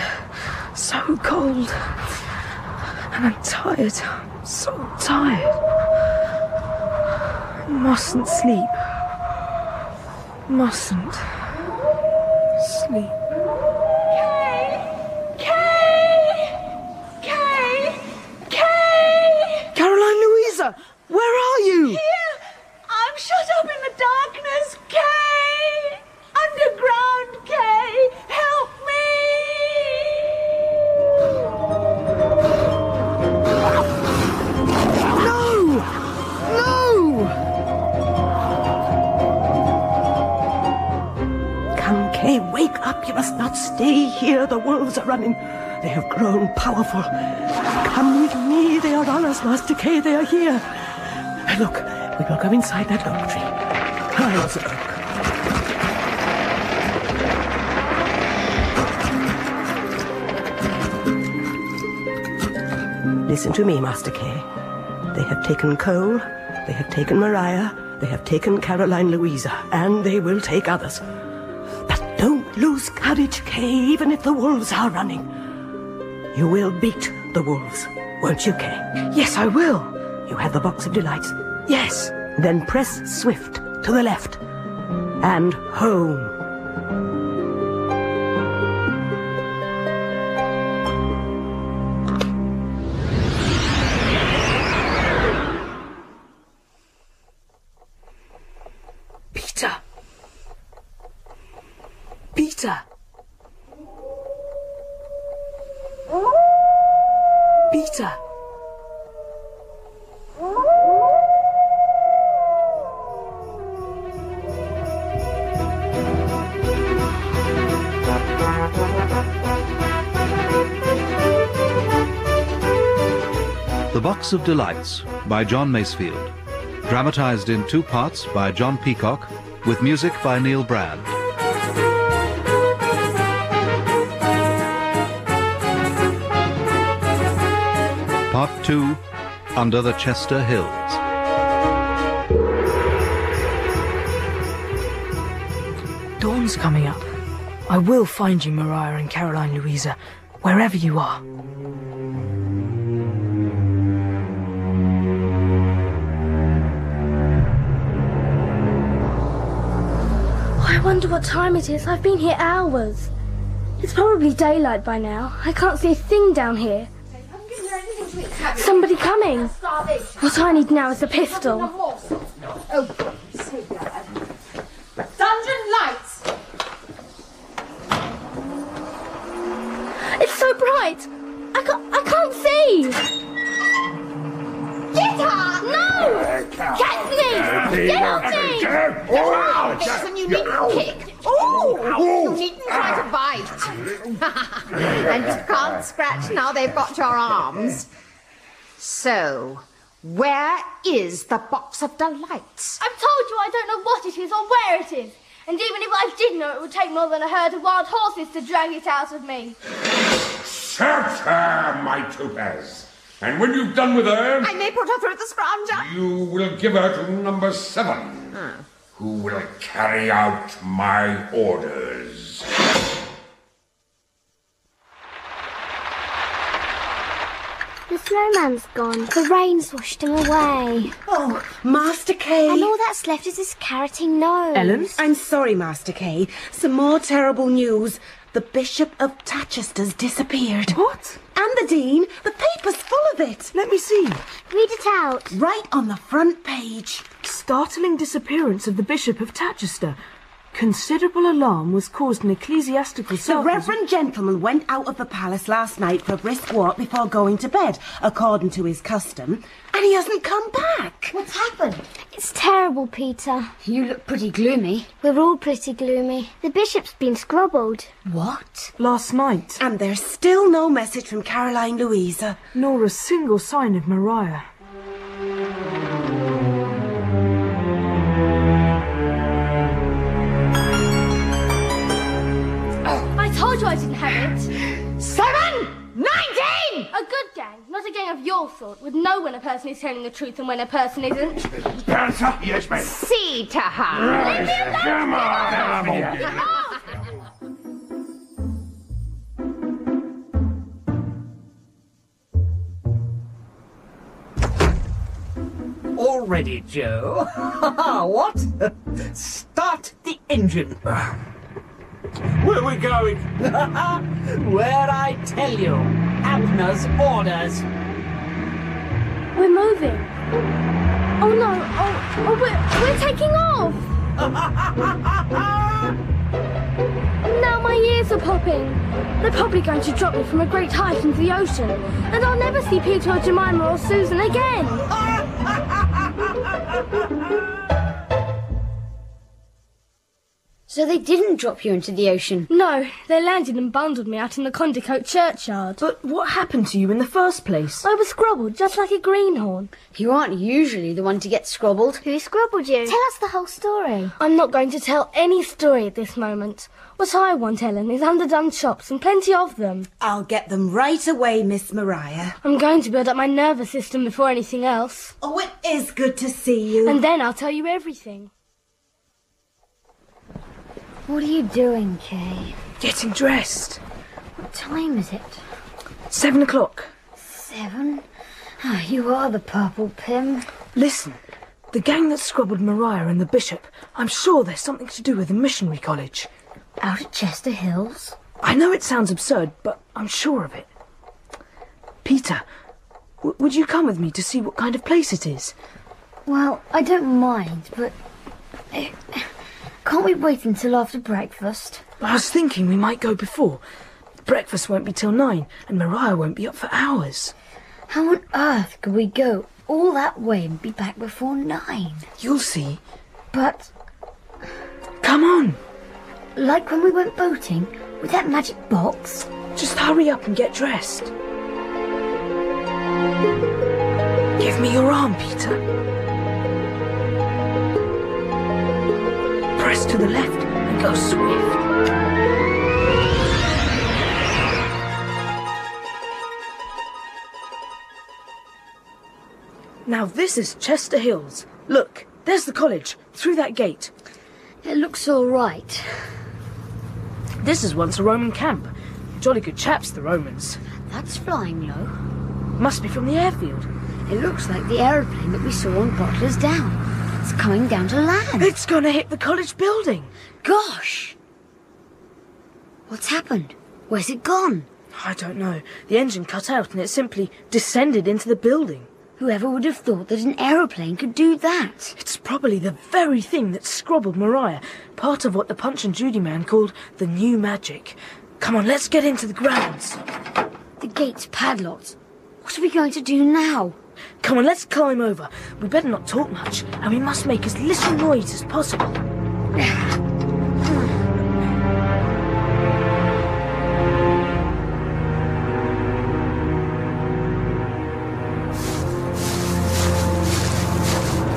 So cold. And I'm tired. So tired. Mustn't sleep. Mustn't sleep. Running. They have grown powerful. Come with me. They are on us, Master Kay. They are here. Look, we will go inside that oak tree. High as oak. Listen to me, Master Kay. They have taken Cole, they have taken Maria, they have taken Caroline Louisa, and they will take others. Lose courage, Kay, even if the wolves are running. You will beat the wolves, won't you, Kay? Yes, I will. You have the box of delights. Yes. Then press swift to the left. And home. Of Delights by John Masefield. Dramatized in two parts by John Peacock with music by Neil Brand. Part 2 Under the Chester Hills. Dawn's coming up. I will find you, Maria and Caroline Louisa, wherever you are. Wonder what time it is. I've been here hours. It's probably daylight by now. I can't see a thing down here. Somebody coming. What I need now is a pistol. Bite. and you can't scratch now they've got your [LAUGHS] arms. So, where is the box of delights? I've told you I don't know what it is or where it is. And even if I did know, it would take more than a herd of wild horses to drag it out of me. Search her, my topaz. And when you've done with her, I may put her through the scrounger. you will give her to number seven, who will carry out my orders. The snowman's gone. The rain's washed him away. Oh, Master Kay. And all that's left is his carroting nose. Ellen? I'm sorry, Master Kay. Some more terrible news. The Bishop of Tatchester's disappeared. What? And the Dean. The paper's full of it. Let me see. Read it out. Right on the front page. Startling disappearance of the Bishop of Tatchester. Considerable alarm was caused in ecclesiastical circles. The. Reverend gentleman went out of the palace last night for a brisk walk before going to bed, according to his custom, and he hasn't come back. What's happened? It's terrible, Peter. You look pretty gloomy. We're all pretty gloomy. The bishop's been scrobbled. What? Last night. And there's still no message from Caroline Louisa. Nor a single sign of Maria. Told you I didn't have it. Seven! Nineteen! A good gang, not a gang of your sort, would know when a person is telling the truth and when a person isn't. Answer, yes, ma'am. See to her. Right. Leave me Come on, alone. come on. Already, Joe? [LAUGHS] what? [LAUGHS] Start the engine. Ah. Where are we going? [LAUGHS] Where I tell you, Abner's orders. We're moving. Oh no, oh, oh we're, we're taking off! [LAUGHS] now my ears are popping. They're probably going to drop me from a great height into the ocean, and I'll never see Peter or Jemima or Susan again. [LAUGHS] So they didn't drop you into the ocean? No, they landed and bundled me out in the Condicote churchyard. But what happened to you in the first place? I was scrobbled just like a greenhorn. You aren't usually the one to get scrobbled. Who scrobbled you? Tell us the whole story. I'm not going to tell any story at this moment. What I want, Ellen, is underdone chops and plenty of them. I'll get them right away, Miss Maria. I'm going to build up my nervous system before anything else. Oh, it is good to see you. And then I'll tell you everything. What are you doing, Kay? Getting dressed. What time is it? Seven o'clock. Seven? Ah, you are the purple Pym. Listen, the gang that scrobbled Maria and the bishop, I'm sure there's something to do with the missionary college. Out at Chester Hills? I know it sounds absurd, but I'm sure of it. Peter, would you come with me to see what kind of place it is? Well, I don't mind, but. Can't we wait until after breakfast? I was thinking we might go before. Breakfast won't be till nine, and Maria won't be up for hours. How on earth could we go all that way and be back before nine? You'll see. But, Come on, like when we went boating with that magic box? just hurry up and get dressed. Give me your arm, Peter. Press to the left and go swift. Now this is Chester Hills. Look, there's the college, through that gate. It looks all right. This is once a Roman camp. Jolly good chaps, the Romans. That's flying low. Must be from the airfield. It looks like the aeroplane that we saw on Butler's Down. It's coming down to land. It's gonna hit the college building. Gosh! What's happened? Where's it gone? I don't know. The engine cut out and it simply descended into the building. Whoever would have thought that an aeroplane could do that? It's probably the very thing that scrobbled Maria, part of what the Punch and Judy man called the new magic. Come on, let's get into the grounds. The gate's padlocked. What are we going to do now? Come on, let's climb over. We better not talk much, and we must make as little noise as possible.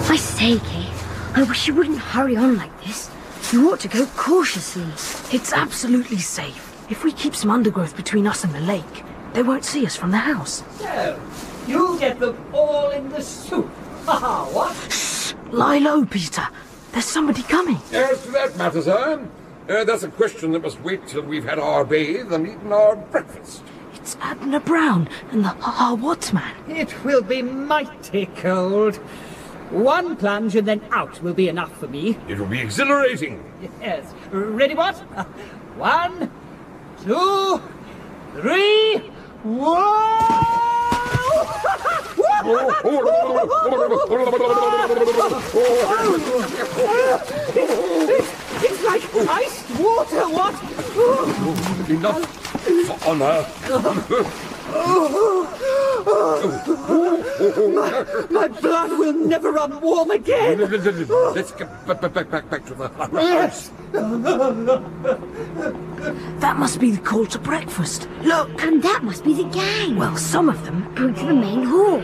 I say, Kay, I wish you wouldn't hurry on like this. You ought to go cautiously. It's absolutely safe. If we keep some undergrowth between us and the lake, they won't see us from the house. So, you get them all in the soup. Ha ha, what? Lie low, Peter. There's somebody coming. As to that matter, sir, uh, that's a question that must wait till we've had our bathe and eaten our breakfast. It's Abner Brown and the Ha-Ha What man. It will be mighty cold. One plunge and then out will be enough for me. It will be exhilarating. Yes. Ready what? One, two, three, it's, like iced water, what? Enough for honor. My, my blood will never run warm again. Let's get back, back, back, back, back to the house. That must be the call to breakfast. Look! And that must be the gang. Well, some of them. Going to the main hall.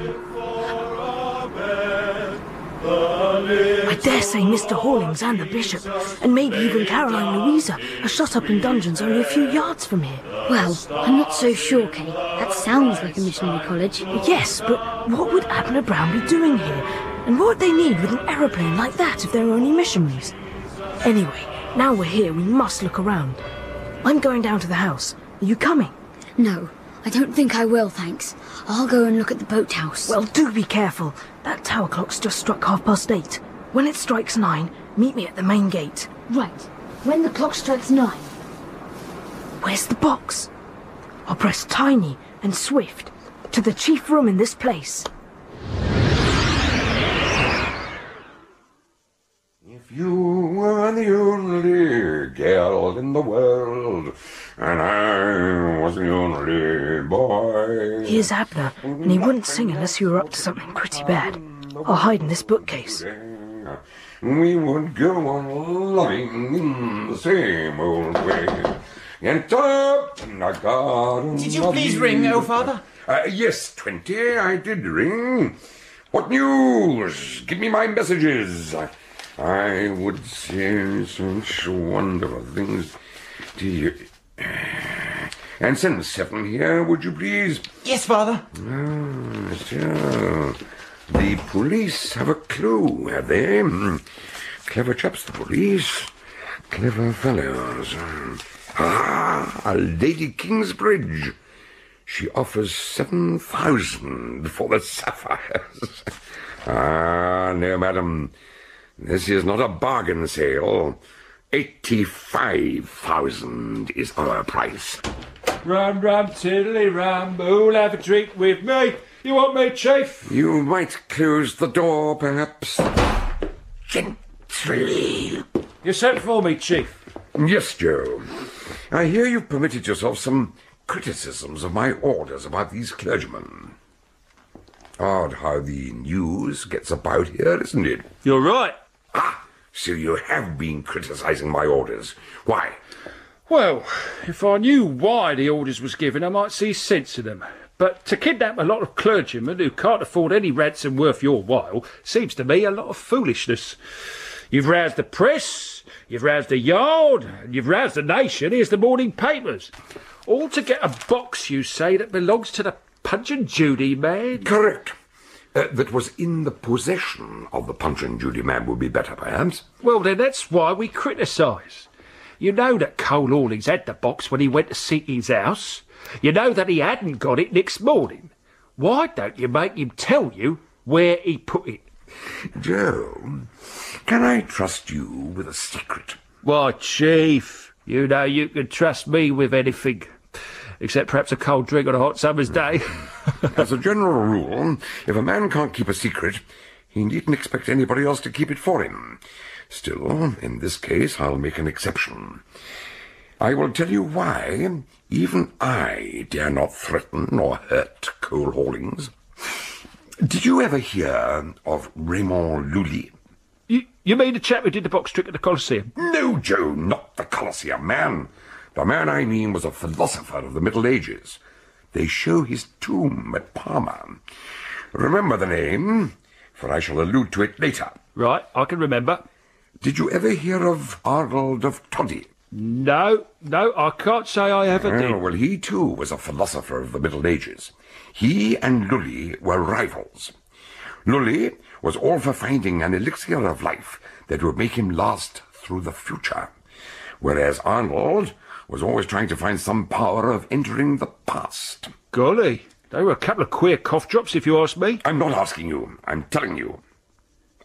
I dare say Mr. Hawlings and the Bishop, and maybe even Caroline Louisa, are shut up in dungeons only a few yards from here. Well, I'm not so sure, Kay. That sounds like a missionary college. Yes, but what would Abner Brown be doing here? And what would they need with an aeroplane like that if they're only missionaries? Anyway, now we're here, we must look around. I'm going down to the house. Are you coming? No, I don't think I will, thanks. I'll go and look at the boathouse. Well, do be careful. That tower clock's just struck half past eight. When it strikes nine, meet me at the main gate. Right. When the clock strikes nine. Where's the box? I'll press tiny and swift to the chief room in this place. If you were the only girl in the world, and I was the only boy. Here's Abner, and he wouldn't sing unless you were up to something pretty bad. I'll hide in this bookcase. We would go on loving in the same old way. And up in the garden. Did you please ring, Eden. oh father? Uh, yes, Twenty, I did ring. What news? Give me my messages. I, I would say such wonderful things to you. [SIGHS] And send seven here, would you please? Yes, father. Ah, so the police have a clue, have they? Hmm. Clever chaps, the police. Clever fellows. Ah, Lady Kingsbridge. She offers seven thousand for the sapphires. [LAUGHS] ah, no, madam. This is not a bargain sale. Eighty-five thousand is our price. Ram, ram, tiddly, ram, who'll have a drink with me? You want me, Chief? You might close the door, perhaps. Gently. You sent for me, Chief. Yes, Joe. I hear you've permitted yourself some criticisms of my orders about these clergymen. Odd how the news gets about here, isn't it? You're right. Ah, so you have been criticizing my orders. Why? Well, if I knew why the orders was given, I might see sense in them. But to kidnap a lot of clergymen who can't afford any ransom worth your while seems to me a lot of foolishness. You've roused the press, you've roused the yard, and you've roused the nation. Here's the morning papers. All to get a box, you say, that belongs to the Punch and Judy man? Correct. Uh, that was in the possession of the Punch and Judy man would be better, perhaps. Well, then that's why we criticise. You know that Cole Hawlings had the box when he went to Seeking's house. You know that he hadn't got it next morning. Why don't you make him tell you where he put it? Joe, can I trust you with a secret? Why, Chief, you know you can trust me with anything. Except perhaps a cold drink on a hot summer's day. [LAUGHS] As a general rule, if a man can't keep a secret, he needn't expect anybody else to keep it for him. Still, in this case, I'll make an exception. I will tell you why even I dare not threaten or hurt Cole Hawlings. Did you ever hear of Raymond Lully? You, you mean the chap who did the box trick at the Colosseum? No, Joe, not the Colosseum man. The man I mean was a philosopher of the Middle Ages. They show his tomb at Parma. Remember the name, for I shall allude to it later. Right, I can remember. Did you ever hear of Arnold of Todi? No, no, I can't say I ever well, did. Well, he too was a philosopher of the Middle Ages. He and Lully were rivals. Lully was all for finding an elixir of life that would make him last through the future, whereas Arnold was always trying to find some power of entering the past. Golly, they were a couple of queer cough drops, if you ask me. I'm not asking you, I'm telling you.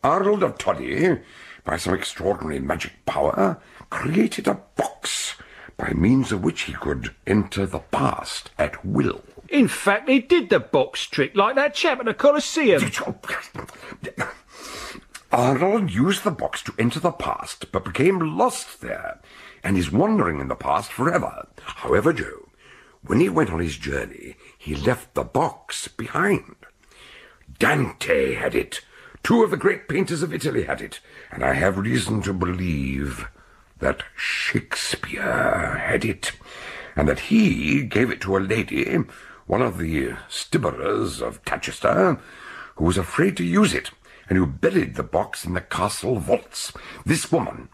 Arnold of Todi, by some extraordinary magic power, created a box by means of which he could enter the past at will. In fact, he did the box trick like that chap at the Colosseum. Arnold used the box to enter the past, but became lost there, and is wandering in the past forever. However, Joe, when he went on his journey, he left the box behind. Dante had it. Two of the great painters of Italy had it, and I have reason to believe that Shakespeare had it, and that he gave it to a lady, one of the stibberers of Tatchester, who was afraid to use it, and who buried the box in the castle vaults. This woman,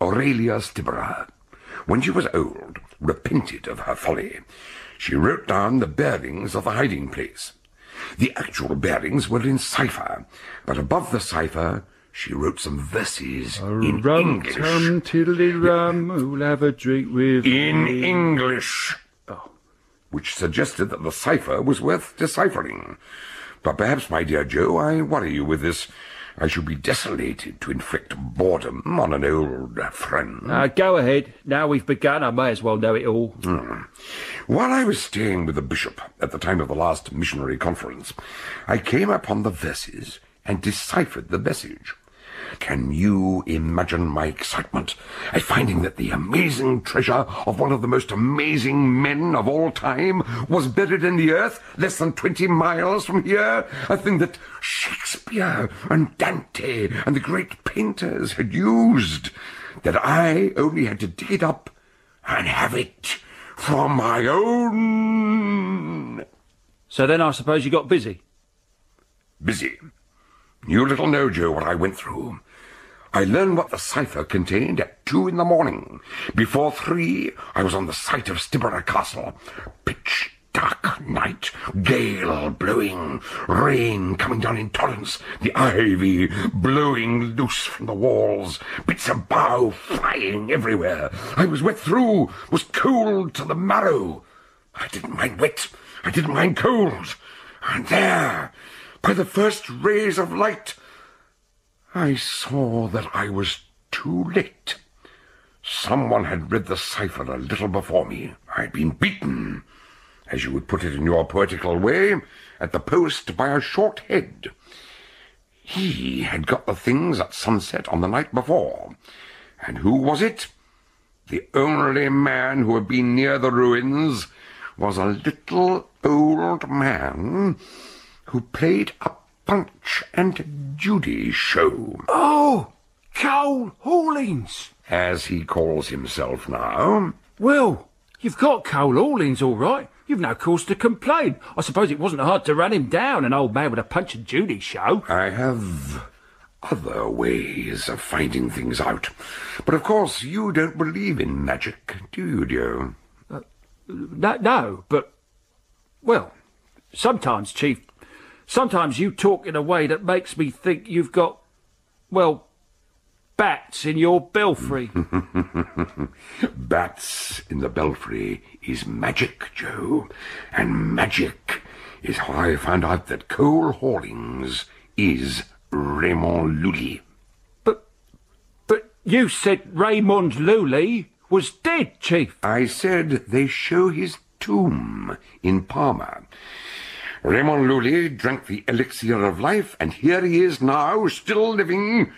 Aurelia Stibberer, when she was old, repented of her folly. She wrote down the bearings of the hiding place. The actual bearings were in cipher, but above the cipher she wrote some verses in rum English. tum tiddly rum, who'll have a drink with In me? English. Oh. Which suggested that the cipher was worth deciphering. But perhaps, my dear Joe, I worry you with this. I should be desolated to inflict boredom on an old friend. Uh, go ahead. Now we've begun, I may as well know it all. Hmm. While I was staying with the bishop at the time of the last missionary conference, I came upon the verses and deciphered the message. Can you imagine my excitement at finding that the amazing treasure of one of the most amazing men of all time was buried in the earth less than twenty miles from here? A thing that Shakespeare and Dante and the great painters had used. That I only had to dig it up and have it from my own. So then I suppose you got busy? Busy. You little know, Joe, what I went through. I learned what the cipher contained at two in the morning. Before three, I was on the site of Stibberer Castle. Pitch dark night, gale blowing, rain coming down in torrents, the ivy blowing loose from the walls, bits of bough flying everywhere. I was wet through, was cold to the marrow. I didn't mind wet, I didn't mind cold. And there, by the first rays of light, I saw that I was too late. Someone had read the cipher a little before me. I had been beaten, as you would put it in your poetical way, at the post by a short head. He had got the things at sunset on the night before. And who was it? The only man who had been near the ruins was a little old man who played a Punch and Judy show. Oh, Cole Hawlings. As he calls himself now. Well, you've got Cole Hawlings all right. You've no cause to complain. I suppose it wasn't hard to run him down, an old man with a Punch and Judy show. I have other ways of finding things out. But of course, you don't believe in magic, do you, Joe? Uh, no, no, but, well, sometimes, Chief, sometimes you talk in a way that makes me think you've got, well, bats in your belfry. [LAUGHS] Bats in the belfry is magic, Joe. And magic is how I found out that Cole Hawlings is Raymond Lully. But you said Raymond Lully was dead, Chief. I said they show his tomb in Parma. Raymond Lully drank the elixir of life, and here he is now, still living,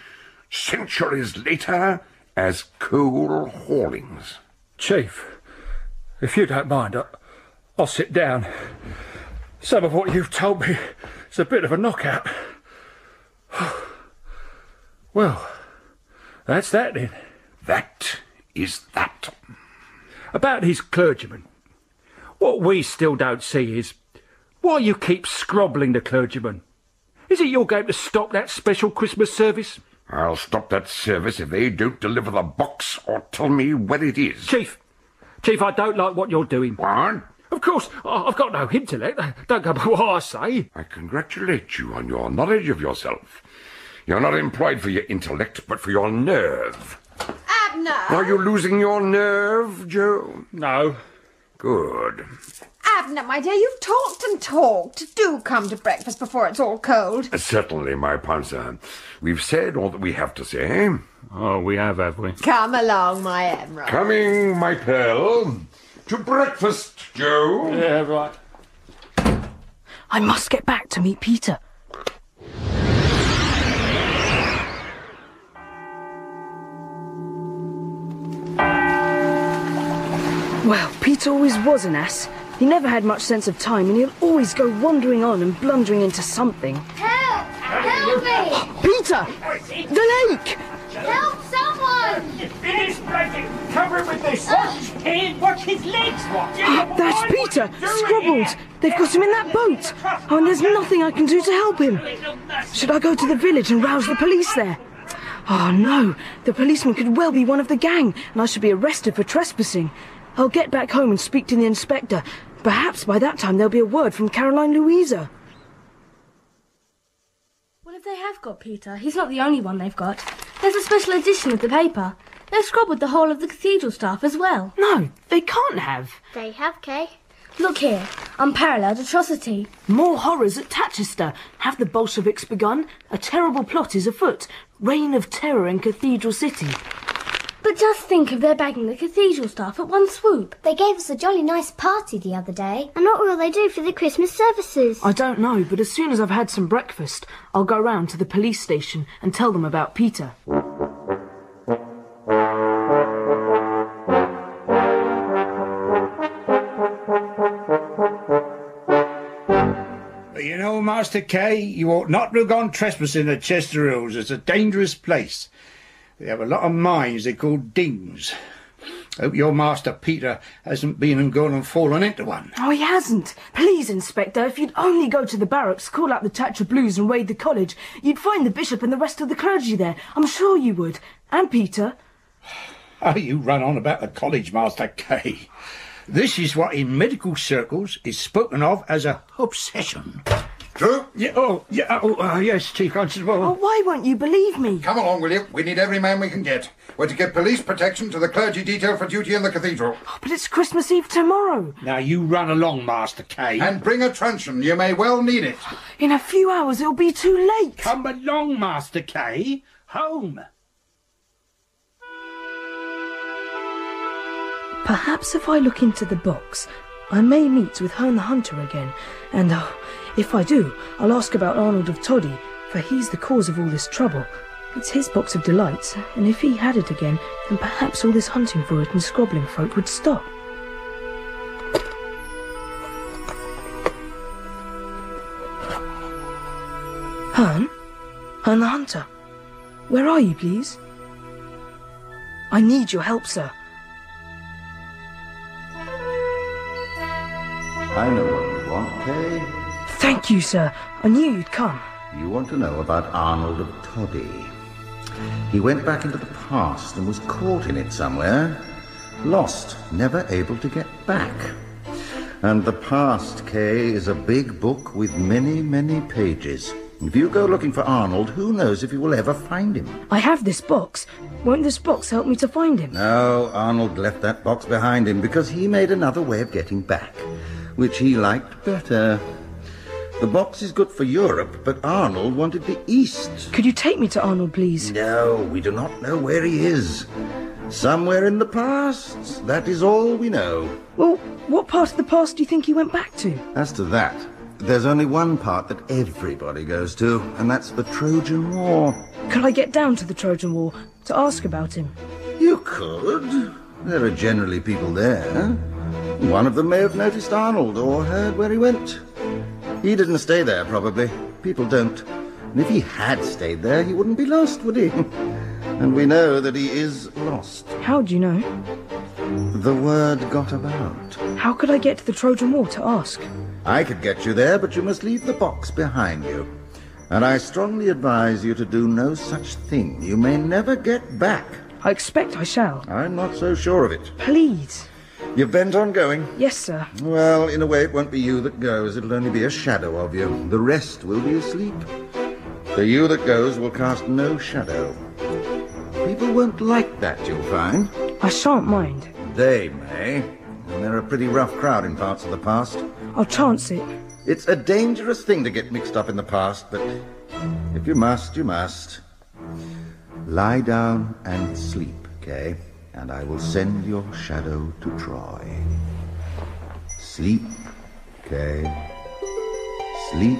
centuries later, as Cole Hawlings. Chief, if you don't mind, I, I'll sit down. Some of what you've told me is a bit of a knockout. [SIGHS] Well, that's that then. That is that. About his clergyman. What we still don't see is why you keep scrobbling the clergyman. Is it your game to stop that special Christmas service? I'll stop that service if they don't deliver the box or tell me where it is. Chief, Chief, I don't like what you're doing. What? Of course, I- I've got no intellect. Don't go by [LAUGHS] what I say. I congratulate you on your knowledge of yourself. You're not employed for your intellect, but for your nerve. Abner! Are you losing your nerve, Joe? No. Good. Abner, my dear, you've talked and talked. Do come to breakfast before it's all cold. Uh, certainly, my Pouncer. We've said all that we have to say. Oh, we have, have we? Come along, my Emerald. Coming, my pearl. To breakfast, Joe. Yeah, right. I must get back to meet Peter. Well, Peter always was an ass. He never had much sense of time, and he'll always go wandering on and blundering into something. Help! Help me! Peter! The lake! Help someone! It is breaking! Cover him with this! Watch him! Watch his legs! Watch ah, That's Peter! Scrobbled! They've got him in that boat! Oh, and there's nothing I can do to help him! Should I go to the village and rouse the police there? Oh no! The policeman could well be one of the gang, and I should be arrested for trespassing. I'll get back home and speak to the inspector. Perhaps by that time there'll be a word from Caroline Louisa. Well, if they have got Peter, he's not the only one they've got. There's a special edition of the paper. They've scrobbled the whole of the cathedral staff as well. No, they can't have. They have, Kay. Look here, unparalleled atrocity. More horrors at Tatchester. Have the Bolsheviks begun? A terrible plot is afoot. Reign of terror in Cathedral City. But just think of their bagging the cathedral staff at one swoop. They gave us a jolly nice party the other day. And what will they do for the Christmas services? I don't know, but as soon as I've had some breakfast, I'll go round to the police station and tell them about Peter. You know, Master Kay, you ought not to have gone trespassing at Chester Hills. It's a dangerous place. They have a lot of mines they call dings. Hope your Master Peter hasn't been and gone and fallen into one. Oh, he hasn't. Please, Inspector, if you'd only go to the barracks, call out the Thatcher Blues and raid the college, you'd find the bishop and the rest of the clergy there. I'm sure you would. And Peter. How [SIGHS] oh, you run on about the college, Master Kay. This is what in medical circles is spoken of as a obsession. True? Yeah, oh, yeah, oh, uh, yes, Chief Constable. Oh, why won't you believe me? Come along, will you? We need every man we can get. We're to give police protection to the clergy detail for duty in the cathedral. Oh, but it's Christmas Eve tomorrow. Now you run along, Master Kay. And bring a truncheon. You may well need it. In a few hours it'll be too late. Come along, Master Kay. Home. Perhaps if I look into the box, I may meet with Herne the Hunter again, and oh, if I do, I'll ask about Arnold of Todi, for he's the cause of all this trouble. It's his box of delights, and if he had it again, then perhaps all this hunting for it and scrobbling folk would stop. Herne? Herne the Hunter? Where are you, please? I need your help, sir. I know what you want, Kay. Thank you, sir. I knew you'd come. You want to know about Arnold of Todi. He went back into the past and was caught in it somewhere. Lost, never able to get back. And the past, Kay, is a big book with many, many pages. If you go looking for Arnold, who knows if you will ever find him? I have this box. Won't this box help me to find him? No, Arnold left that box behind him because he made another way of getting back, which he liked better. The box is good for Europe, but Arnold wanted the East. Could you take me to Arnold, please? No, we do not know where he is. Somewhere in the past. That is all we know. Well, what part of the past do you think he went back to? As to that, there's only one part that everybody goes to, and that's the Trojan War. Could I get down to the Trojan War to ask about him? You could. There are generally people there. One of them may have noticed Arnold or heard where he went. He didn't stay there, probably. People don't. And if he had stayed there, he wouldn't be lost, would he? [LAUGHS] and we know that he is lost. How do you know? The word got about. How could I get to the Trojan War to ask? I could get you there, but you must leave the box behind you. And I strongly advise you to do no such thing. You may never get back. I expect I shall. I'm not so sure of it. Please. You're bent on going? Yes, sir. Well, in a way, it won't be you that goes. It'll only be a shadow of you. The rest will be asleep. The you that goes will cast no shadow. People won't like that, you'll find. I shan't mind. They may. And they're a pretty rough crowd in parts of the past. I'll chance it. It's a dangerous thing to get mixed up in the past, but if you must, you must. Lie down and sleep, Kay, and I will send your shadow to Troy. Sleep, Kay. Sleep.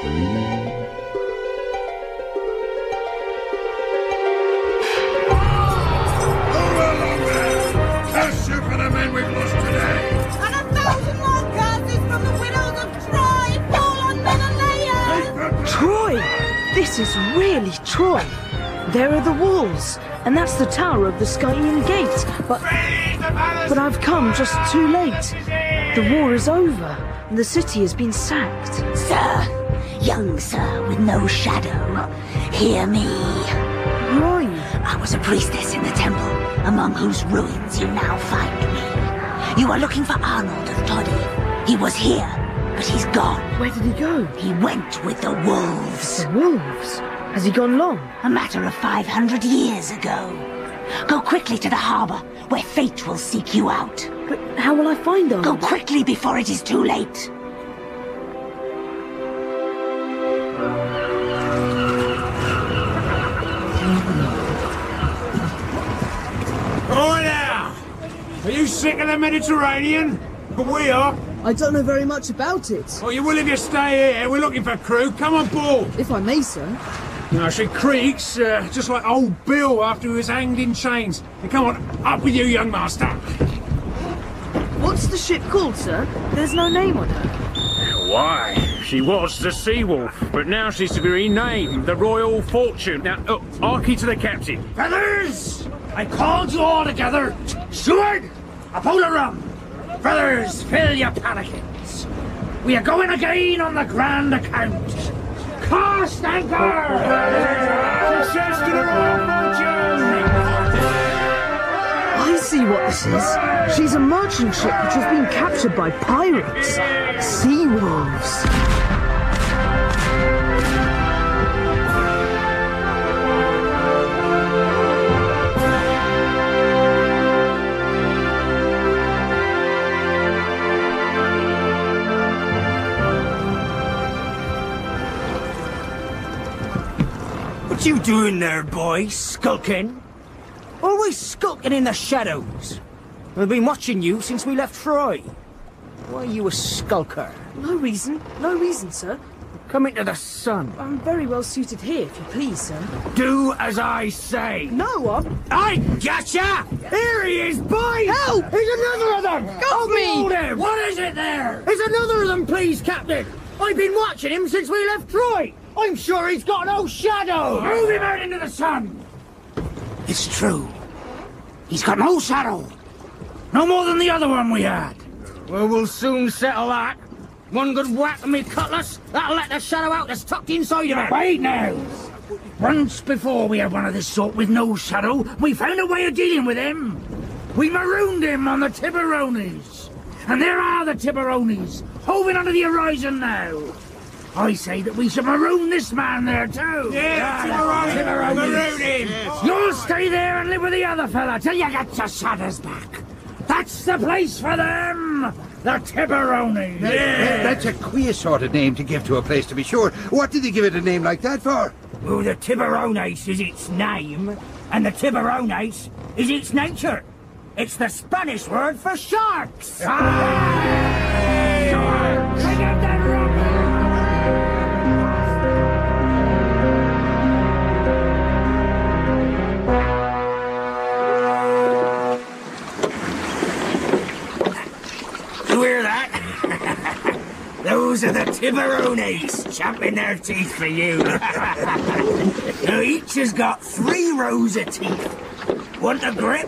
Sleep. Curse you for the men we've lost today! And a thousand more curses from the widows of Troy fall on Menelaus! Troy! This is really Troy. There are the walls, and that's the tower of the Skylian Gate. But, but I've come just too late. The war is over, and the city has been sacked. Sir, young sir with no shadow, hear me. Roy! I was a priestess in the temple, among whose ruins you now find me. You are looking for Arnold of Todi. He was here, but he's gone. Where did he go? He went with the wolves. The wolves? Has he gone long? A matter of 500 years ago. Go quickly to the harbour, where fate will seek you out. But how will I find them? Go quickly before it is too late. Now! Are you sick of the Mediterranean? But We are. I don't know very much about it. Well, you will if you stay here. We're looking for crew. Come on board. If I may, sir. Now, she creaks uh, just like old Bill after he was hanged in chains. Now, come on, up with you, young master. What's the ship called, sir? There's no name on her. Why, she was the Sea Wolf, but now she's to be renamed the Royal Fortune. Now, oh, Archie to the captain. Feathers! I called you all together. Steward, a bowl of rum. Feathers, fill your pannikins. We are going again on the grand account. Anchor! Success to the Royal! I see what this is. She's a merchant ship which has been captured by pirates. Sea wolves. What are you doing there, boy? Skulking? Always skulking in the shadows. We've been watching you since we left Troy. Why are you a skulker? No reason. No reason, sir. Come into the sun. I'm very well suited here, if you please, sir. Do as I say. No, I'm... I gotcha! Here he is, boy! Help! He's another of them! Me! Hold him! What is it there? There's another of them, please, Captain! I've been watching him since we left Troy! I'm sure he's got no shadow! Move him out into the sun. It's true. He's got no shadow. No more than the other one we had. Well, we'll soon settle that. One good whack of me cutlass, that'll let the shadow out that's tucked inside of it. Wait now. Once before we had one of this sort with no shadow, we found a way of dealing with him. We marooned him on the Tiburones. And there are the Tiburones, hoving under the horizon now. I say that we should maroon this man there too. Yeah, maroon him. Maroon him. You'll stay there and live with the other fella till you get your shutters back. That's the place for them. The Tiburones. That- That's a queer sort of name to give to a place, to be sure. What did they give it a name like that for? Well, the Tiburones is its name, and the Tiburones is its nature. It's the Spanish word for sharks. Sharks! Those are the Tiburones champing their teeth for you. [LAUGHS] now each has got three rows of teeth. One to grip,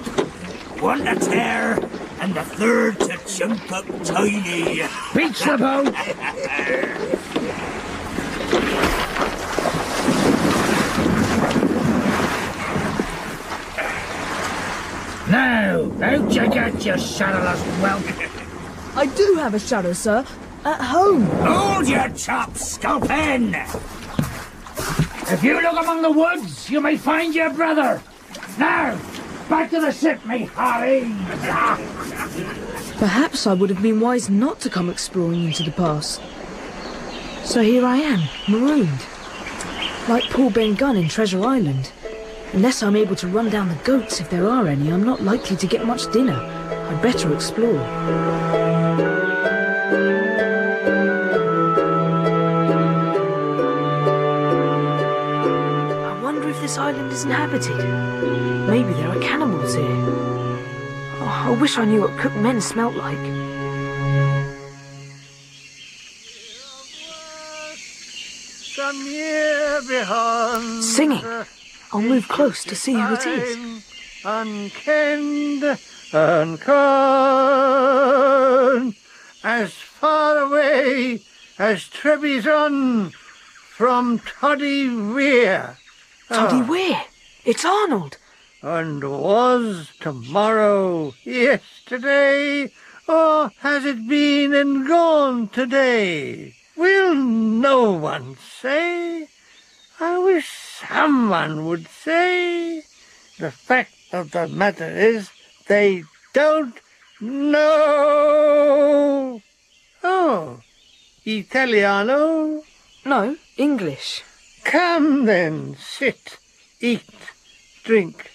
one to tear, and the third to chunk up tiny. Beach the boat! Now, out you get, you shadowless whelp. I do have a shadow, sir. At home. Hold your chops, Sculpin! If you look among the woods, you may find your brother. Now, back to the ship, me Harry. Perhaps I would have been wise not to come exploring into the past. So here I am, marooned. Like Paul Ben Gunn in Treasure Island. Unless I'm able to run down the goats if there are any, I'm not likely to get much dinner. I'd better explore. Island is inhabited. Maybe there are cannibals here. Oh, I wish I knew what cooked men smelt like. Behind. Singing. I'll move close to see who it is. Unkenned, uncon, as far away as Trebizond from Todi Weir. Todi ah. Weir? It's Arnold. And was tomorrow yesterday, or has it been and gone today? Will no one say? I wish someone would say. The fact of the matter is, they don't know. Oh, Italiano? No, English. Come then, sit, eat, drink.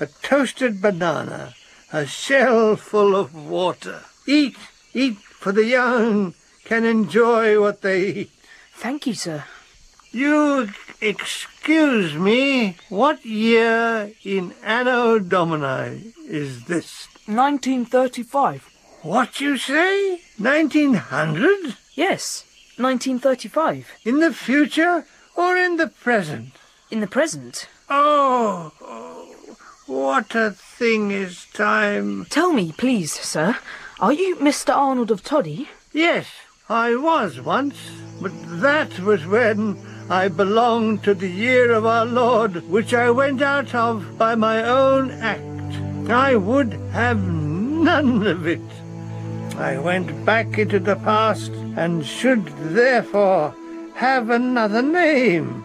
A toasted banana, a shell full of water. Eat, eat, for the young can enjoy what they eat. Thank you, sir. You excuse me, what year in Anno Domini is this? 1935. What you say? 1900? Yes, 1935. In the future or in the present? In the present. Oh, oh, what a thing is time. Tell me, please, sir, are you Mr. Arnold of Todi? Yes, I was once, but that was when I belonged to the year of our Lord, which I went out of by my own act. I would have none of it. I went back into the past and should therefore have another name,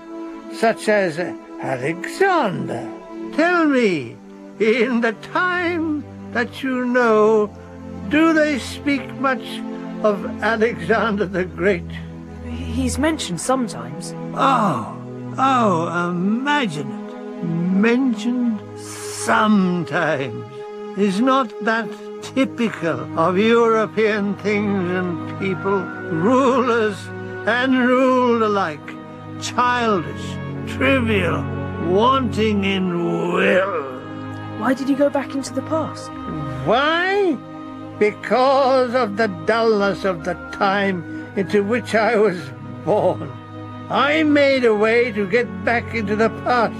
such as Alexander. Tell me, in the time that you know, do they speak much of Alexander the Great? He's mentioned sometimes. Oh, oh, imagine it. Mentioned sometimes. Is not that typical of European things and people? Rulers and ruled alike. Childish, trivial, wanting in will. Why did you go back into the past? Why? Because of the dullness of the time into which I was born. I made a way to get back into the past.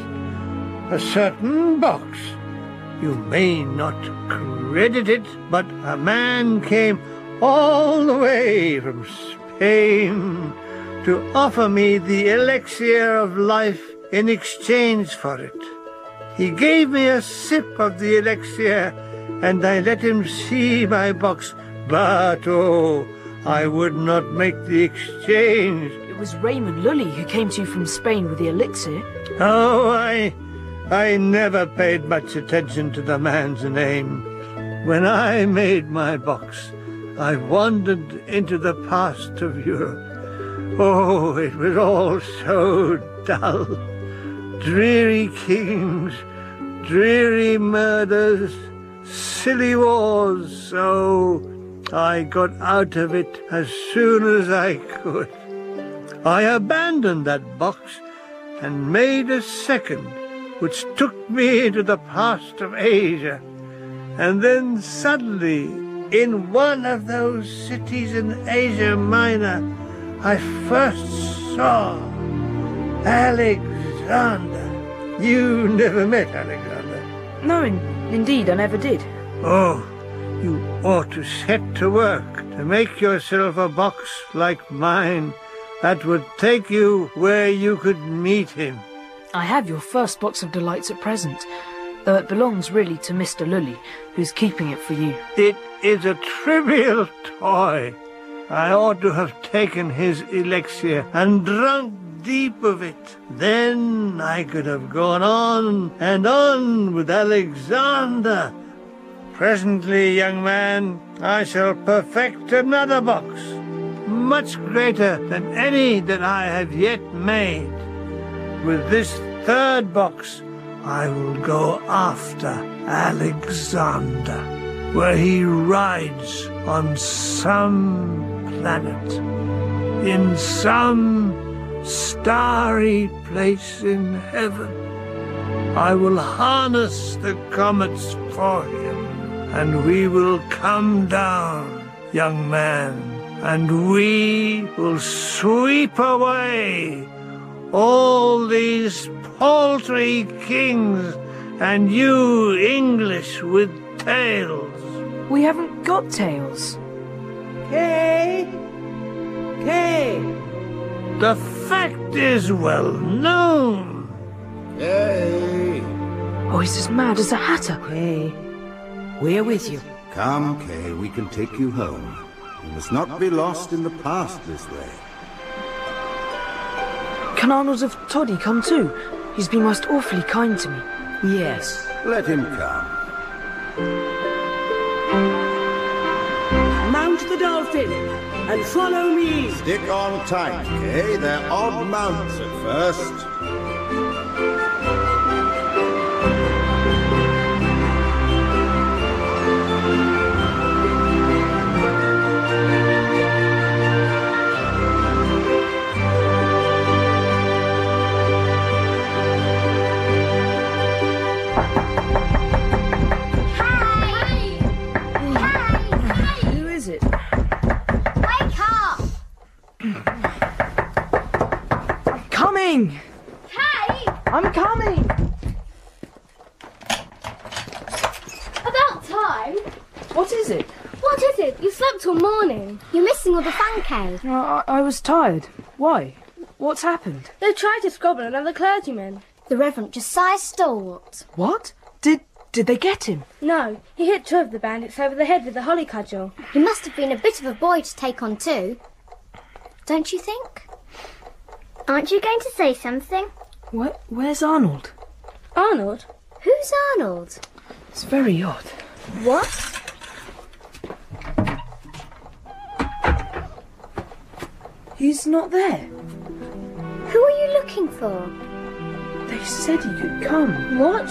A certain box. You may not credit it, but a man came all the way from To offer me the elixir of life in exchange for it. He gave me a sip of the elixir, and I let him see my box. But oh, I would not make the exchange. It was Raymond Lully who came to you from Spain with the elixir. Oh, I, I never paid much attention to the man's name. When I made my box, I wandered into the past of Europe. Oh, it was all so dull. Dreary kings, dreary murders, silly wars. So I got out of it as soon as I could. I abandoned that box and made a second, which took me into the past of Asia. And then suddenly, in one of those cities in Asia Minor, I first saw Alexander. You never met Alexander? No, in, indeed, I never did. Oh, you ought to set to work to make yourself a box like mine that would take you where you could meet him. I have your first box of delights at present, though it belongs really to Mr. Lully, who's keeping it for you. It is a trivial toy. I ought to have taken his elixir and drunk deep of it. Then I could have gone on and on with Alexander. Presently, young man, I shall perfect another box, much greater than any that I have yet made. With this third box, I will go after Alexander, where he rides on some planet, in some starry place in heaven. I will harness the comets for him, and we will come down, young man, and we will sweep away all these paltry kings and you English with tails. We haven't got tails. Kay? Kay? The fact is well known. Kay? Oh, he's as mad as a hatter. Kay, we're with you. Come, Kay, we can take you home. You must not be lost in the past this way. Can Arnold of Todi come too? He's been most awfully kind to me. Yes. Let him come. Mount the dolphin and follow me. Stick on tight, Kay. They're odd mounts at first. Coming! Kay! I'm coming! About time. What is it? What is it? You slept till morning. You're missing all the Kay. No, I, I was tired. Why? What's happened? They tried to scrobble another clergyman. The Reverend Josiah Stalwart. What? Did did they get him? No, he hit two of the bandits over the head with a holly cudgel. He must have been a bit of a boy to take on two. Don't you think? Aren't you going to say something? Where, where's Arnold? Arnold? Who's Arnold? It's very odd. What? He's not there. Who are you looking for? They said he could come. What?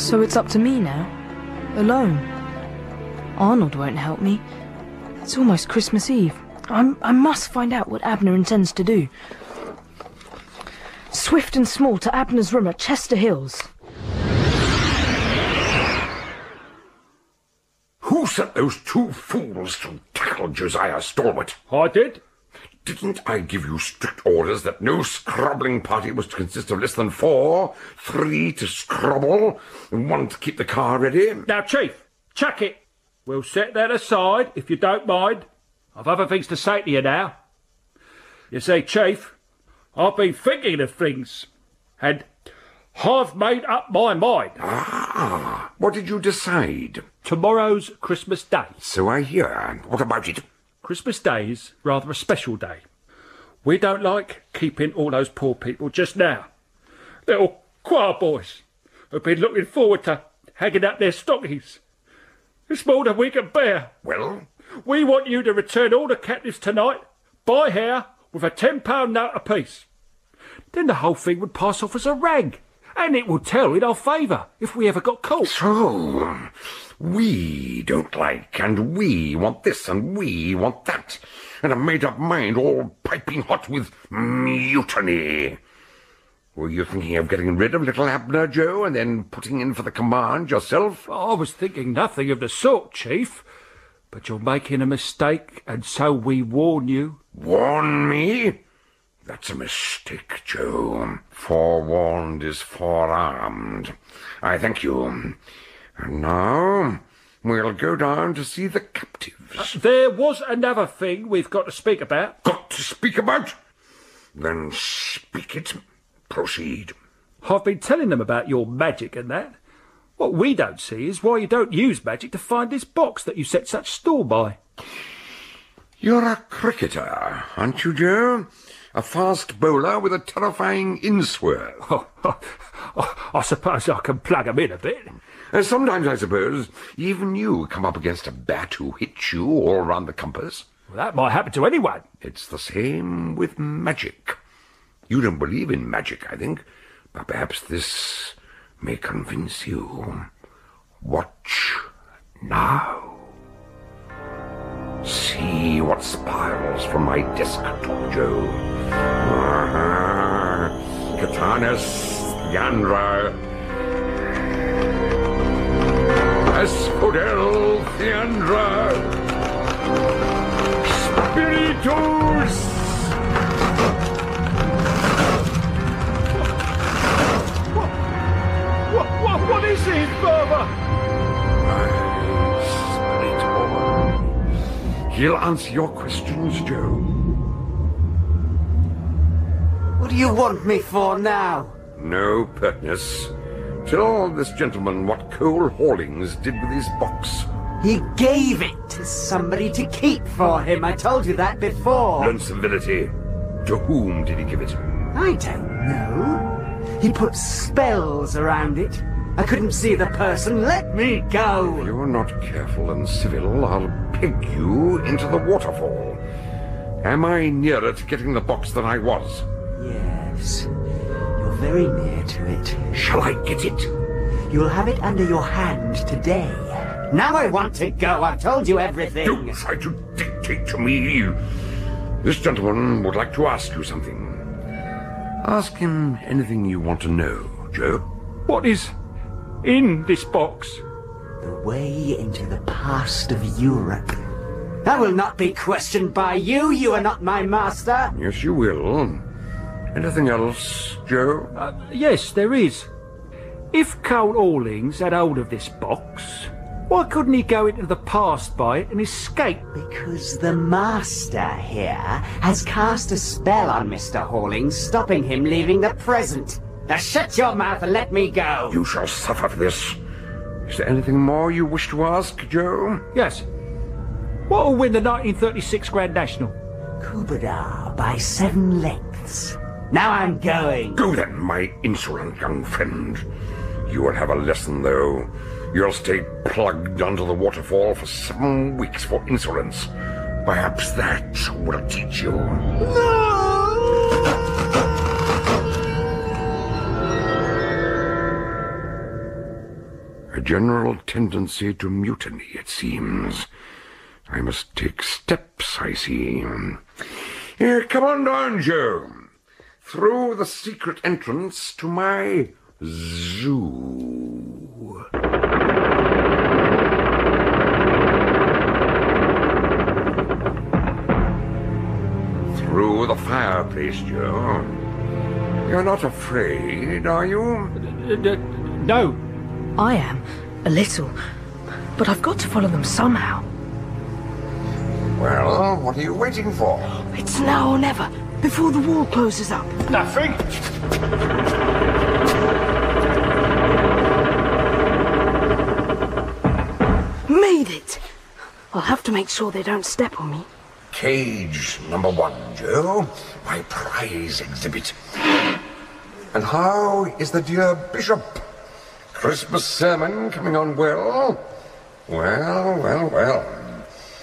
So it's up to me now. Alone. Arnold won't help me. It's almost Christmas Eve. I'm, I must find out what Abner intends to do. Swift and small to Abner's room at Chester Hills. Who sent those two fools to tackle Josiah Stalwart? I did. Didn't I give you strict orders that no scrobbling party was to consist of less than four? Three to scrobble, and one to keep the car ready? Now, Chief, chuck it. We'll set that aside, if you don't mind. I've other things to say to you now. You see, Chief, I've been thinking of things, and I've made up my mind. Ah, what did you decide? Tomorrow's Christmas Day. So I hear. What about it? Christmas Day is rather a special day. We don't like keeping all those poor people just now. Little choir boys who've been looking forward to hanging up their stockings. It's more than we can bear. Well? We want you to return all the captives tonight, by hair, with a ten pound note apiece. Then the whole thing would pass off as a rag, and it would tell in our favour if we ever got caught. So, we don't like, and we want this, and we want that, and a made-up mind all piping hot with mutiny. Were you thinking of getting rid of little Abner, Joe, and then putting in for the command yourself? I was thinking nothing of the sort, Chief. But you're making a mistake, and so we warn you. Warn me? That's a mistake, Joe. Forewarned is forearmed. I thank you. And now we'll go down to see the captives. Uh, there was another thing we've got to speak about. Got to speak about? Then speak it. Proceed. I've been telling them about your magic and that. What we don't see is why you don't use magic to find this box that you set such store by. You're a cricketer, aren't you, Joe? A fast bowler with a terrifying inswerve. Oh, [LAUGHS] I suppose I can plug 'em in a bit. Uh, sometimes, I suppose, even you come up against a bat who hits you all round the compass. Well, that might happen to anyone. It's the same with magic. You don't believe in magic, I think, but perhaps this may convince you. Watch now. See what spirals from my desktop, Joe. Uh-huh. [LAUGHS] Catanus Yandra. Asphodel Theandra. Spiritus. What, what, what is it, Father? He'll answer your questions, Joe. What do you want me for now? No pertness. Tell oh, this gentleman what Cole Hawlings did with his box. He gave it to somebody to keep for him. I told you that before. Civility. To whom did he give it? I don't know. He put spells around it. I couldn't see the person. Let me go. If you're not careful and civil, I'll peg you into the waterfall. Am I nearer to getting the box than I was? Yes. You're very near to it. Shall I get it? You'll have it under your hand today. Now I want to go. I've told you everything. Don't try to dictate to me. This gentleman would like to ask you something. Ask him anything you want to know, Joe. What is in this box? The way into the past of Europe. I will not be questioned by you. You are not my master. Yes, you will. Anything else, Joe? Uh, yes, there is. If Cole Hawlings had hold of this box, why couldn't he go into the past by it and escape? Because the master here has cast a spell on Mr. Hawlings, stopping him leaving the present. Now shut your mouth and let me go. You shall suffer for this. Is there anything more you wish to ask, Joe? Yes. What will win the 1936 Grand National? Kubadar by seven lengths. Now I'm going. Go then, my insolent young friend. You will have a lesson, though. You'll stay plugged under the waterfall for seven weeks for insolence. Perhaps that will teach you. No! A general tendency to mutiny, it seems. I must take steps, I see. Here, come on down, Joe. Through the secret entrance to my zoo. Through the fireplace, Joe. You're not afraid, are you? No. I am. A little. But I've got to follow them somehow. Well, what are you waiting for? It's now or never, before the wall closes up. Nothing. Made it. I'll have to make sure they don't step on me. Cage number one, Joe. My prize exhibit. And how is the dear bishop? Christmas sermon coming on well? Well, well, well.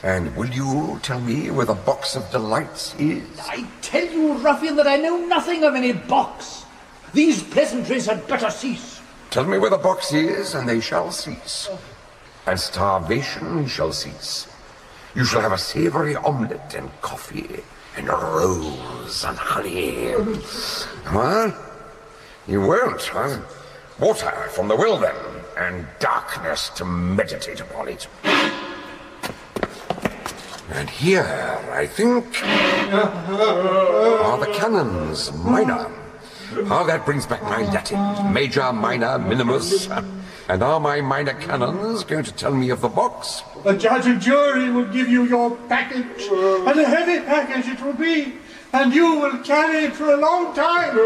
And will you tell me where the box of delights is? I tell you, ruffian, that I know nothing of any box. These pleasantries had better cease. Tell me where the box is, and they shall cease. And starvation shall cease. You shall have a savory omelette and coffee and rose and honey. What? You won't, huh? Water from the well, then, and darkness to meditate upon it. And here, I think, are the canons minor. Ah, that brings back my Latin. Major, minor, minimus. And are my minor canons going to tell me of the box? The judge and jury will give you your package, and a heavy package it will be, and you will carry it for a long time.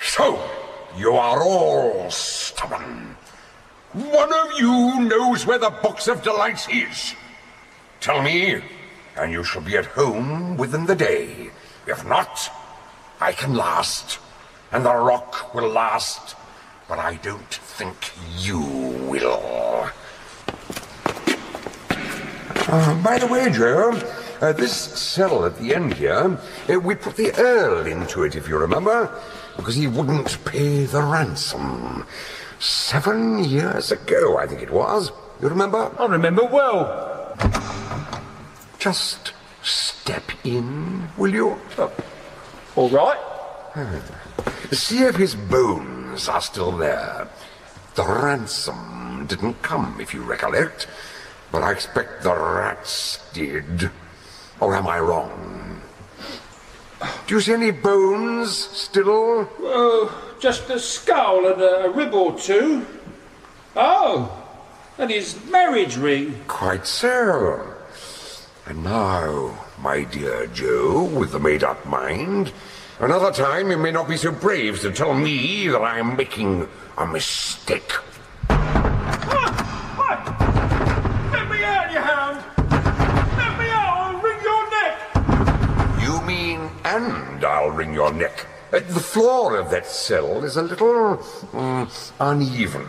So, you are all stubborn. One of you knows where the box of delights is. Tell me, and you shall be at home within the day. If not, I can last, and the rock will last, but I don't think you will. Uh, by the way, Joe, uh, this cell at the end here, uh, we put the Earl into it, if you remember, because he wouldn't pay the ransom. Seven years ago, I think it was. You remember? I remember well. Just step in, will you? Uh, all right. Hmm. See if his bones are still there. The ransom didn't come, if you recollect, but I expect the rats did. Or am I wrong? Do you see any bones still? Oh, just a skull and a, a rib or two. Oh, and his marriage ring. Quite so. And now, my dear Joe, with the made up mind, another time you may not be so brave to tell me that I am making a mistake. Let me out, you hound! Let me out, I'll wring your neck! You mean, and I'll wring your neck. Uh, The floor of that cell is a little mm, uneven,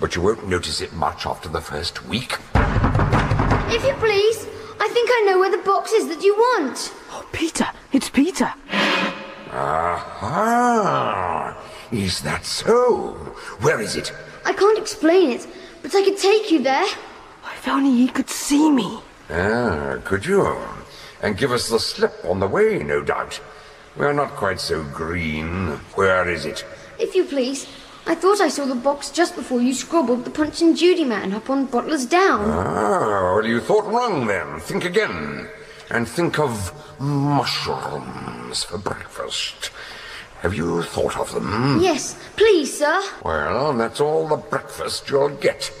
but you won't notice it much after the first week. If you please, I think I know where the box is that you want. Oh, Peter, it's Peter. Aha! Is that so? Where is it? I can't explain it, but I could take you there. If only he could see me. Ah, could you? And give us the slip on the way, no doubt. We're not quite so green. Where is it? If you please, I thought I saw the box just before you scrobbled the Punch and Judy man up on Butler's Down. Ah, well, you thought wrong then. Think again. And think of mushrooms for breakfast. Have you thought of them? Yes, please, sir. Well, that's all the breakfast you'll get.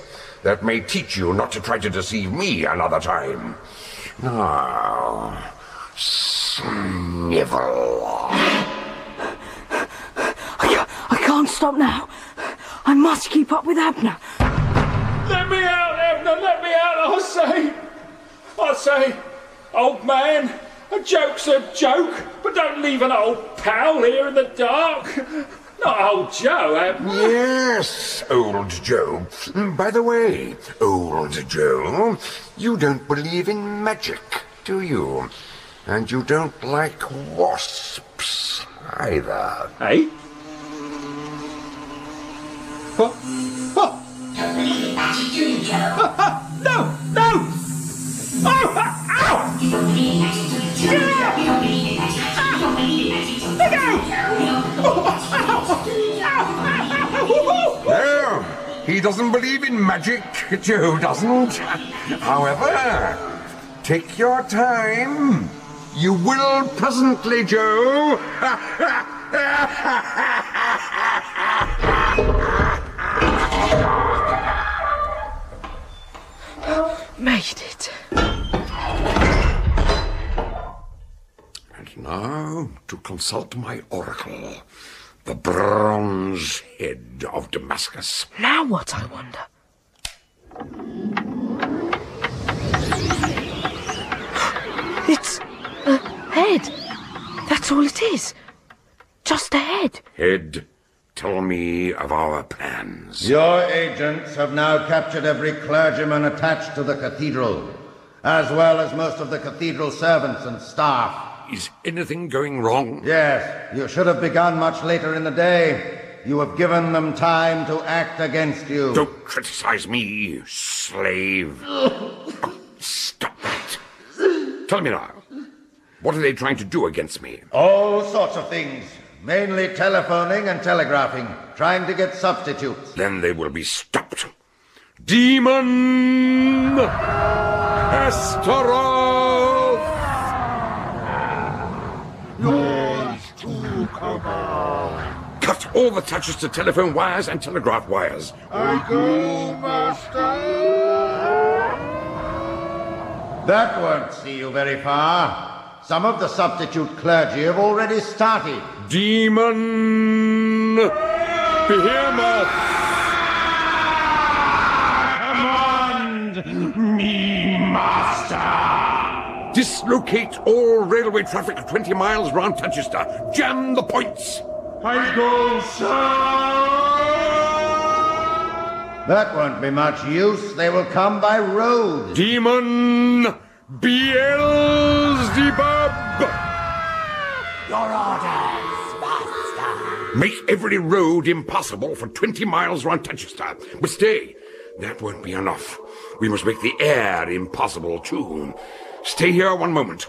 That may teach you not to try to deceive me another time. Now, snivel. I can't, can't stop now. I must keep up with Abner. Let me out, Abner, let me out, I say. I say, old man, a joke's a joke, but don't leave an old pal here in the dark. Not old Joe, Abner. Yes, old Joe. By the way, old Joe, you don't believe in magic, do you? And you don't like wasps either. Eh? What? What? no! No! Oh! Ow! Get out! Ow! Let go! No, he doesn't believe in magic, Joe doesn't. However, take your time. You will presently, Joe. [LAUGHS] made it. And now to consult my oracle, the bronze head of Damascus. Now what, I wonder? [GASPS] It's a head. That's all it is. Just a head. Head tell me of our plans. Your agents have now captured every clergyman attached to the cathedral, as well as most of the cathedral servants and staff. Is anything going wrong? Yes, you should have begun much later in the day. You have given them time to act against you. Don't criticize me, slave. Stop that. Tell me now, what are they trying to do against me? All sorts of things. Mainly telephoning and telegraphing, trying to get substitutes. Then they will be stopped. Demon! Astaroth! Yours to command. Cut all the touches to telephone wires and telegraph wires. I go, Master. That won't see you very far. Some of the substitute clergy have already started. Demon! Behemoth! Command me, Master! Dislocate all railway traffic 20 miles round Tatchester. Jam the points. I go, sir! That won't be much use. They will come by road. Demon Beelzebub! Your orders, Master. Make every road impassable for 20 miles round Tatchester. But stay, that won't be enough. We must make the air impossible too. Stay here one moment.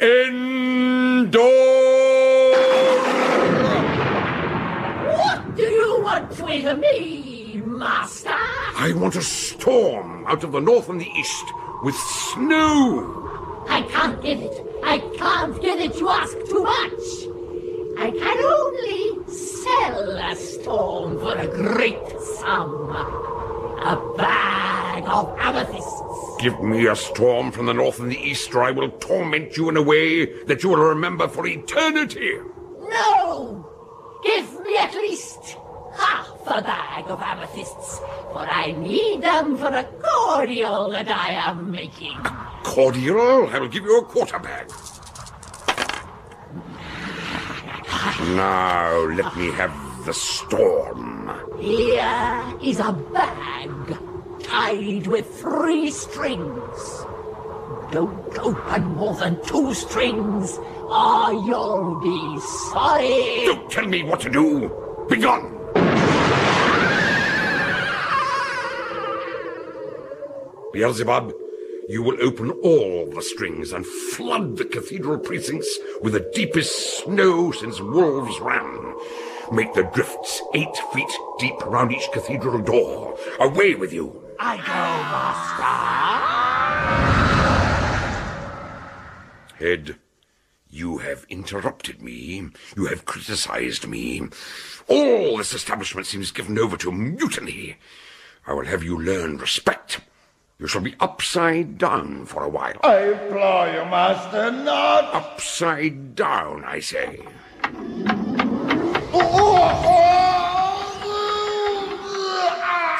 Endor! What do you want with me, Master? I want a storm out of the north and the east with snow. I can't give it. I can't give it. You ask too much. I can only sell a storm for a great sum. A bag of amethysts. Give me a storm from the north and the east, or I will torment you in a way that you will remember for eternity. No! Give me at least half a bag of amethysts, for I need them for a cordial that I am making. Cordial, I will give you a quarter bag. Now, let me have the storm. Here is a bag tied with three strings. Don't open more than two strings, or you'll be sorry. Don't tell me what to do. Begone! Beelzebub, you will open all the strings and flood the cathedral precincts with the deepest snow since wolves ran. Make the drifts eight feet deep round each cathedral door. Away with you! I go, Master. Head, you have interrupted me. You have criticized me. All this establishment seems given over to mutiny. I will have you learn respect. You shall be upside down for a while. I implore you, Master, not. Upside down, I say.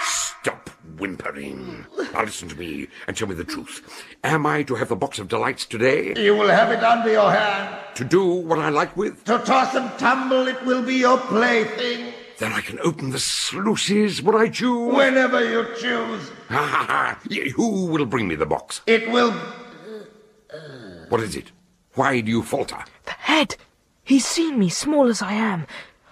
Stop whimpering. Now listen to me and tell me the truth. Am I to have the box of delights today? You will have it under your hand. To do what I like with? To toss and tumble, it will be your plaything. Then I can open the sluices when I choose. Whenever you choose. [LAUGHS] Ha ha ha! Who will bring me the box? It will. What is it? Why do you falter? The head! He's seen me, small as I am.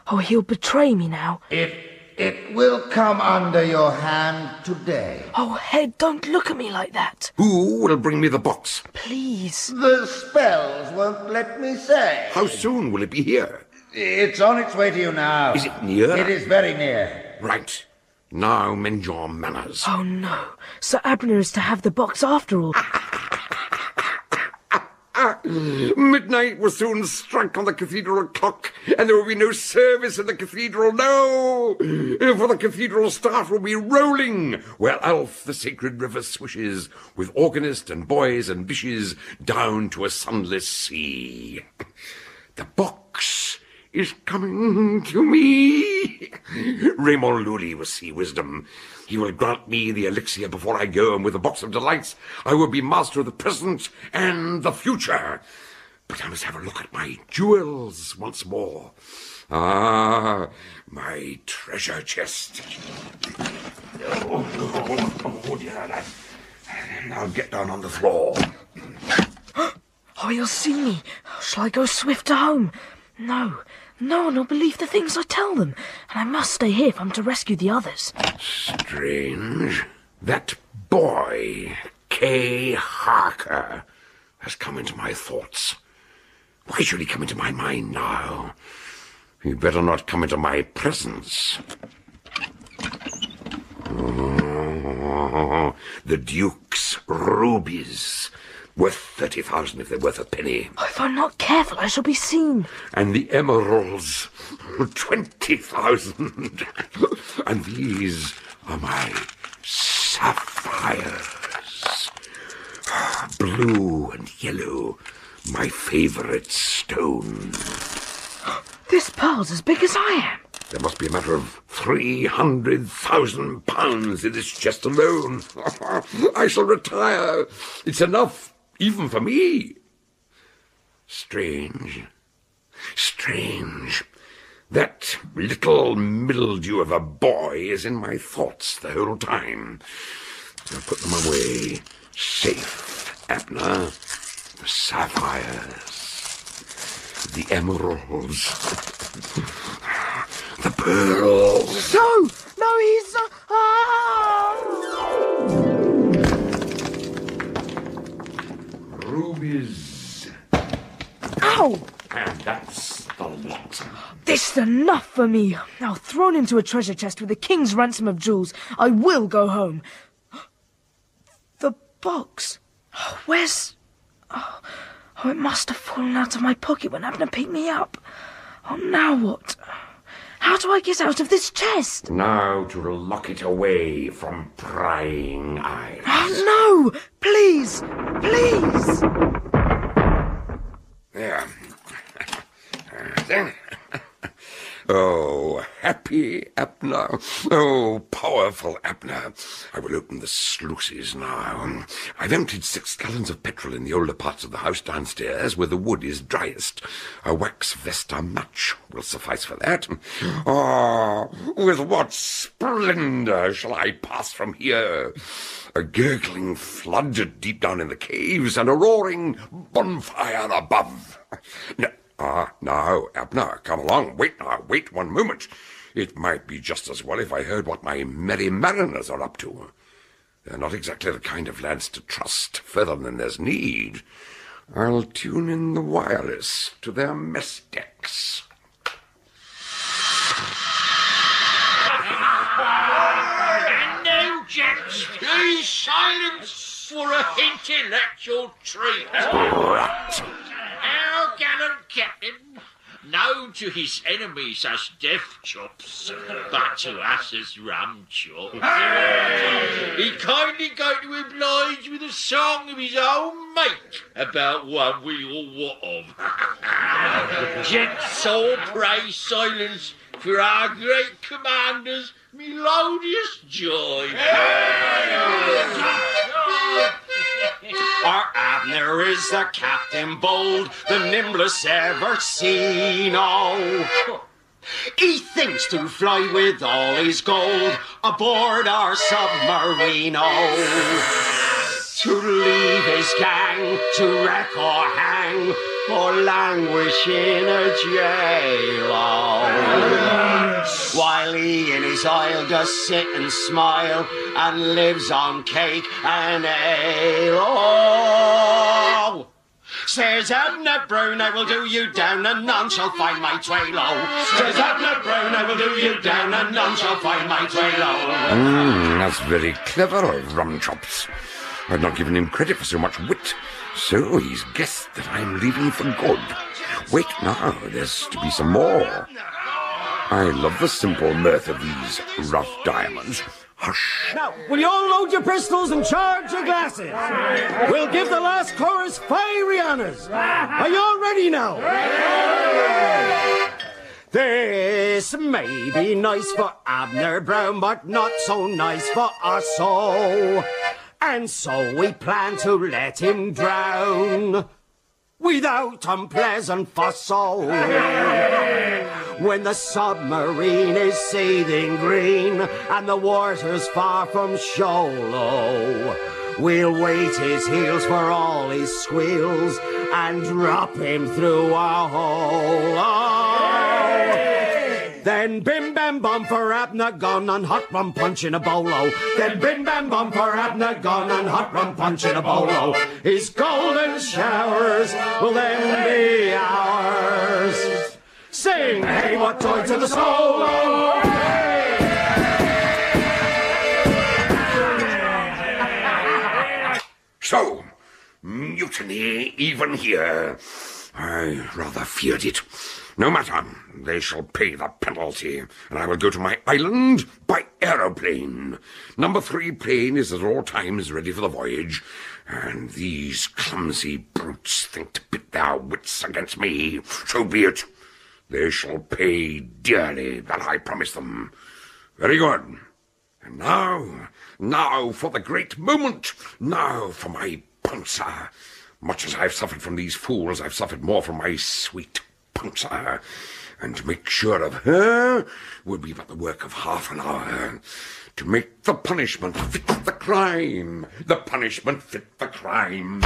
Oh, he'll betray me now. It it will come under your hand today. Oh, head, don't look at me like that. Who will bring me the box? Please. The spells won't let me say. How soon will it be here? It's on its way to you now. Is it near? It is very near. Right. Now mend your manners. Oh, no. Sir Abner is to have the box after all. [LAUGHS] Midnight will soon strike on the cathedral clock, and there will be no service in the cathedral. No! For the cathedral staff will be rolling where Alph the sacred river swishes, with organist and boys and bishes down to a sunless sea. The box is coming to me. Raymond Lully will see wisdom. He will grant me the elixir before I go, and with a box of delights, I will be master of the present and the future. But I must have a look at my jewels once more. Ah, my treasure chest. Oh, oh, oh dear. I'll get down on the floor. [GASPS] Oh, he'll see me. Shall I go swift home? No, no one will believe the things I tell them, and I must stay here if I'm to rescue the others. Strange. That boy, Kay Harker, has come into my thoughts. Why should he come into my mind now? He'd better not come into my presence. Oh, [LAUGHS] the Duke's rubies. Worth 30,000 if they're worth a penny. If I'm not careful, I shall be seen. And the emeralds. [LAUGHS] 20,000. [LAUGHS] and these are my sapphires. [SIGHS] Blue and yellow. My favorite stone. [GASPS] This pearl's as big as I am. There must be a matter of three hundred thousand pounds in this chest alone. [LAUGHS] I shall retire. It's enough, even for me. Strange. Strange. That little mildew of a boy is in my thoughts the whole time. I'll put them away. Safe, Abner. The sapphires. The emeralds. The pearls. No! No, he's... Uh, ah! Rubies. Ow! And that's the lot. This is enough for me. Now thrown into a treasure chest with the king's ransom of jewels, I will go home. The box. Where's... Oh, oh, it must have fallen out of my pocket when Abner picked me up. Oh, now what? How do I get out of this chest? Now to lock it away from prying eyes. Oh, no! Please! Please! [LAUGHS] There. There. Oh, happy Abner. Oh, powerful Abner. I will open the sluices now. I've emptied six gallons of petrol in the older parts of the house downstairs where the wood is driest. A wax Vesta match will suffice for that. Oh, with what splendour shall I pass from here? A gurgling flood deep down in the caves and a roaring bonfire above. No, Ah, now, Abner, come along. Wait now, wait one moment. It might be just as well if I heard what my merry mariners are up to. They're not exactly the kind of lads to trust further than there's need. I'll tune in the wireless to their mess decks. And now, gents, please silence for a intellectual treat. Captain, known to his enemies as Death Chops, but to us as Rum Chop, he kindly going to oblige with a song of his own make about one we all wot of. [LAUGHS] Gents, all pray silence for our great commander's melodious joy. Our Abner is the captain bold, the nimblest ever seen. Oh, he thinks to fly with all his gold aboard our submarine. Oh, to leave his gang, to wreck or hang, or languish in a jail. Oh, while he in his isle does sit and smile and lives on cake and ale. Oh, Says Abner Brown, I will do you down, and none shall find my trail. Oh, says Abner Brown, I will do you down, and none shall find my trail. Oh. Mm, that's very clever of Rum Chops. I've not given him credit for so much wit. So he's guessed that I'm leaving for good. Wait now, there's to be some more. I love the simple mirth of these rough diamonds. Hush. Now, will you all load your pistols and charge your glasses? We'll give the last chorus fiery honours. Are you all ready now? This may be nice for Abner Brown, but not so nice for us all. And so we plan to let him drown. Without unpleasant fussle. When the submarine is seething green and the water's far from shoal, we'll wait his heels for all his squeals and drop him through a hole. Oh. Then bim bam bum for Abnagon and hot rum punch in a bolo. Then bim bam bum for Abnagon and hot rum punch in a bolo. His golden showers will then be ours. Sing, hey, what joy to the soul! [LAUGHS] So, mutiny even here. I rather feared it. No matter, they shall pay the penalty, and I will go to my island by aeroplane. Number three plane is at all times ready for the voyage, and these clumsy brutes think to pit their wits against me. So be it. They shall pay dearly that I promise them. Very good. And now, now for the great moment. Now for my Pouncer. Much as I've suffered from these fools, I've suffered more from my sweet Pouncer. And to make sure of her would be but the work of half an hour. To make the punishment fit the crime. The punishment fit the crime.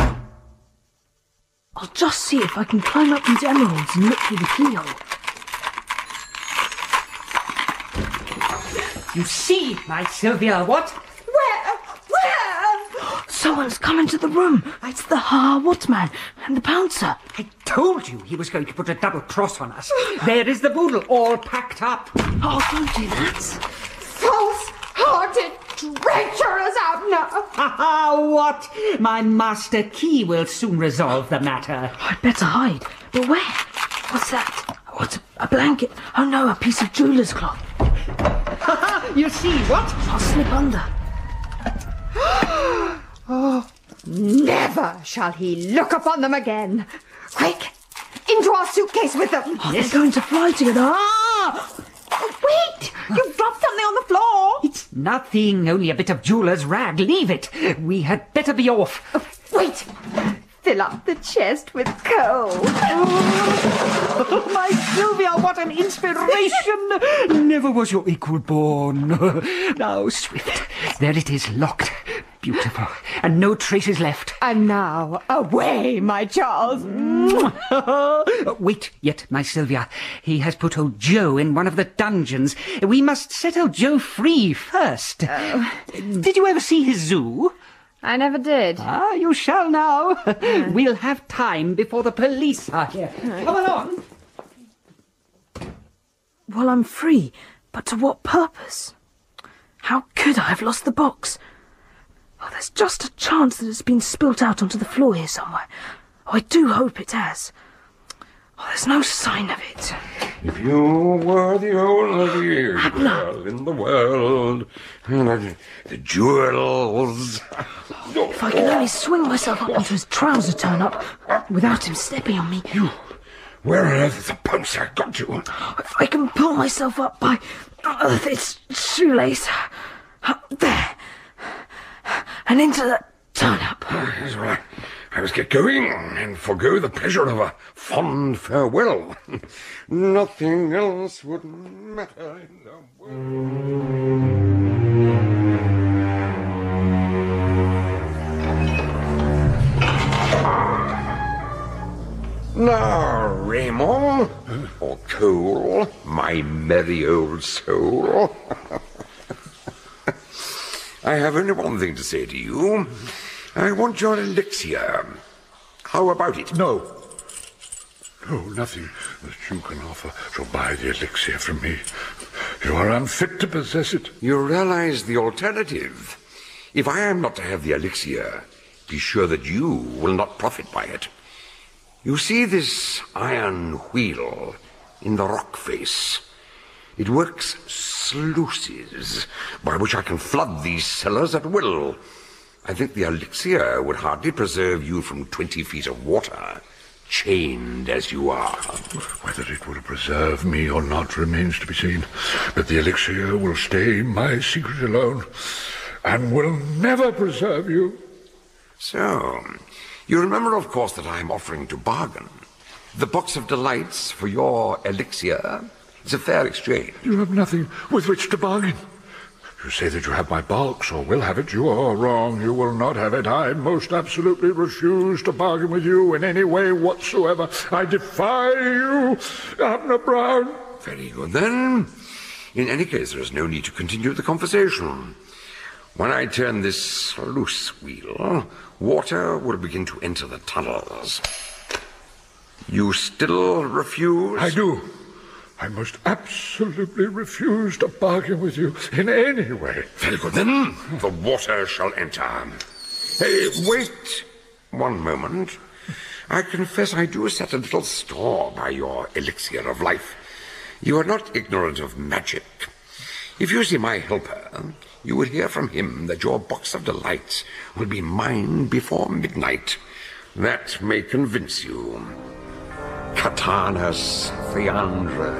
I'll just see if I can climb up these emeralds and look through the keyhole. You see, my Sylvia, what? Where? Where? Someone's come into the room. It's the Ha What Man and the Pouncer. I told you he was going to put a double cross on us. there is the boodle, all packed up. Oh, don't do that. False-hearted treacherous Abner! Ha ha! What? My master key will soon resolve the matter. I'd better hide. But where? What's that? It's a, a blanket. Oh no, a piece of jeweler's cloth. Ha ha! You see what? I'll slip under. [GASPS] [GASPS] [GASPS] oh, never shall he look upon them again. Quick, into our suitcase with them. Oh, they're going to fly together. Ah! Wait! You've dropped something on the floor! It's nothing, only a bit of jeweler's rag. Leave it. We had better be off. Wait! Fill up the chest with coal. Oh, my Sylvia, what an inspiration! Never was your equal born. now, Swift, there it is, locked. Beautiful. And no traces left. And now, away, my Charles. [LAUGHS] Wait yet, my Sylvia. He has put old Joe in one of the dungeons. We must set old Joe free first. Oh. Did you ever see his zoo? I never did. Ah, you shall now. [LAUGHS] we'll have time before the police are here. Come along. Well, I'm free, but to what purpose? How could I have lost the box? Oh, there's just a chance that it's been spilt out onto the floor here somewhere. Oh, I do hope it has. Oh, there's no sign of it. If you were the only girl in the world, the jewels. If I can only swing myself up onto his trouser turn up without him stepping on me. You, where on earth is the pouncer got to? If I can pull myself up by uh, this shoelace. Uh, there. And into the turn up. That's right. I must get going and forego the pleasure of a fond farewell. [LAUGHS] Nothing else would matter in the world. Now, Raymond, or Cole, my merry old soul. [LAUGHS] I have only one thing to say to you. I want your elixir. How about it? No. No, nothing that you can offer shall buy the elixir from me. You are unfit to possess it. You realize the alternative. If I am not to have the elixir, be sure that you will not profit by it. You see this iron wheel in the rock face? It works sluices by which I can flood these cellars at will. I think the elixir would hardly preserve you from twenty feet of water, chained as you are. Whether it will preserve me or not remains to be seen. But the elixir will stay my secret alone, and will never preserve you. So, You remember, of course, that I'm offering to bargain. The box of delights for your elixir is a fair exchange. You have nothing with which to bargain. You say that you have my box, or will have it. You are wrong. You will not have it. I most absolutely refuse to bargain with you in any way whatsoever. I defy you, Abner Brown. Very good, then. In any case, there is no need to continue the conversation. When I turn this sluice wheel, water will begin to enter the tunnels. You still refuse? I do. I most absolutely refuse to bargain with you in any way. Very good, then. The water shall enter. Hey, wait one moment. I confess I do set a little store by your elixir of life. You are not ignorant of magic. If you see my helper, you will hear from him that your box of delights will be mine before midnight. That may convince you. Catanas Theandra,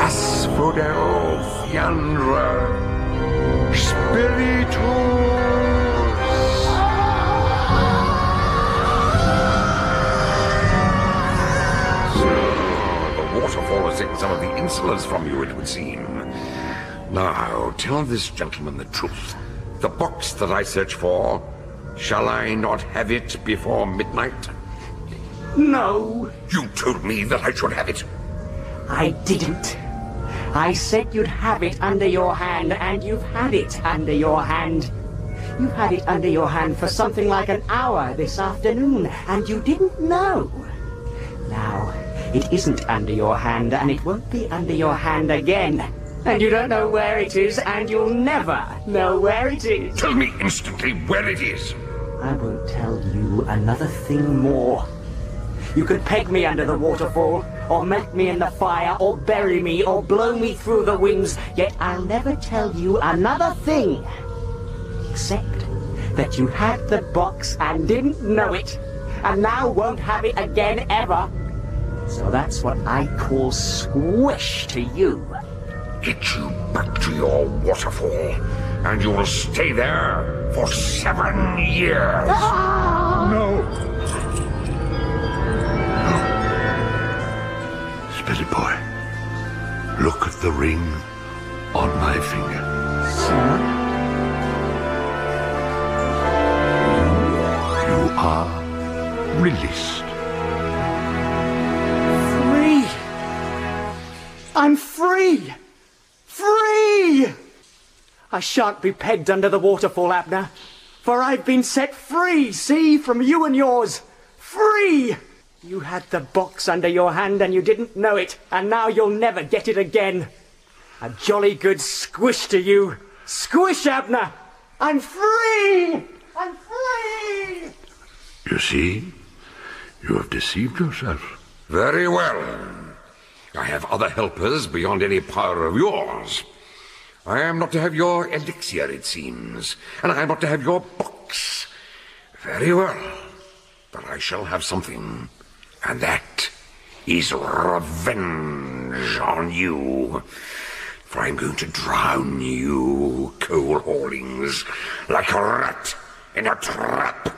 Asphodel Theandra, Spiritus. Waterfall has taken some of the insolence from you, it would seem. Now, tell this gentleman the truth. The box that I search for, shall I not have it before midnight? No. You told me that I should have it. I didn't. I said you'd have it under your hand, and you've had it under your hand. You've had it under your hand for something like an hour this afternoon, and you didn't know. Now, it isn't under your hand, and it won't be under your hand again. And you don't know where it is, and you'll never know where it is. Tell me instantly where it is. I won't tell you another thing more. You could peg me under the waterfall, or melt me in the fire, or bury me, or blow me through the winds, yet I'll never tell you another thing. Except that you had the box and didn't know it, and now won't have it again ever. So that's what I call squish to you. Get you back to your waterfall, and you will stay there for seven years. No. Spirit boy, look at the ring on my finger. Sir? You are released. Free! I'm free! Free! I shan't be pegged under the waterfall, Abner, for I've been set free, see, from you and yours. Free! You had the box under your hand and you didn't know it, and now you'll never get it again. A jolly good squish to you. Squish, Abner! I'm free! I'm free! You see, you have deceived yourself. Very well. I have other helpers beyond any power of yours. I am not to have your elixir, it seems, and I am not to have your box. Very well. But I shall have something, and that is revenge on you. For I'm going to drown you, Cole Hawlings, like a rat in a trap.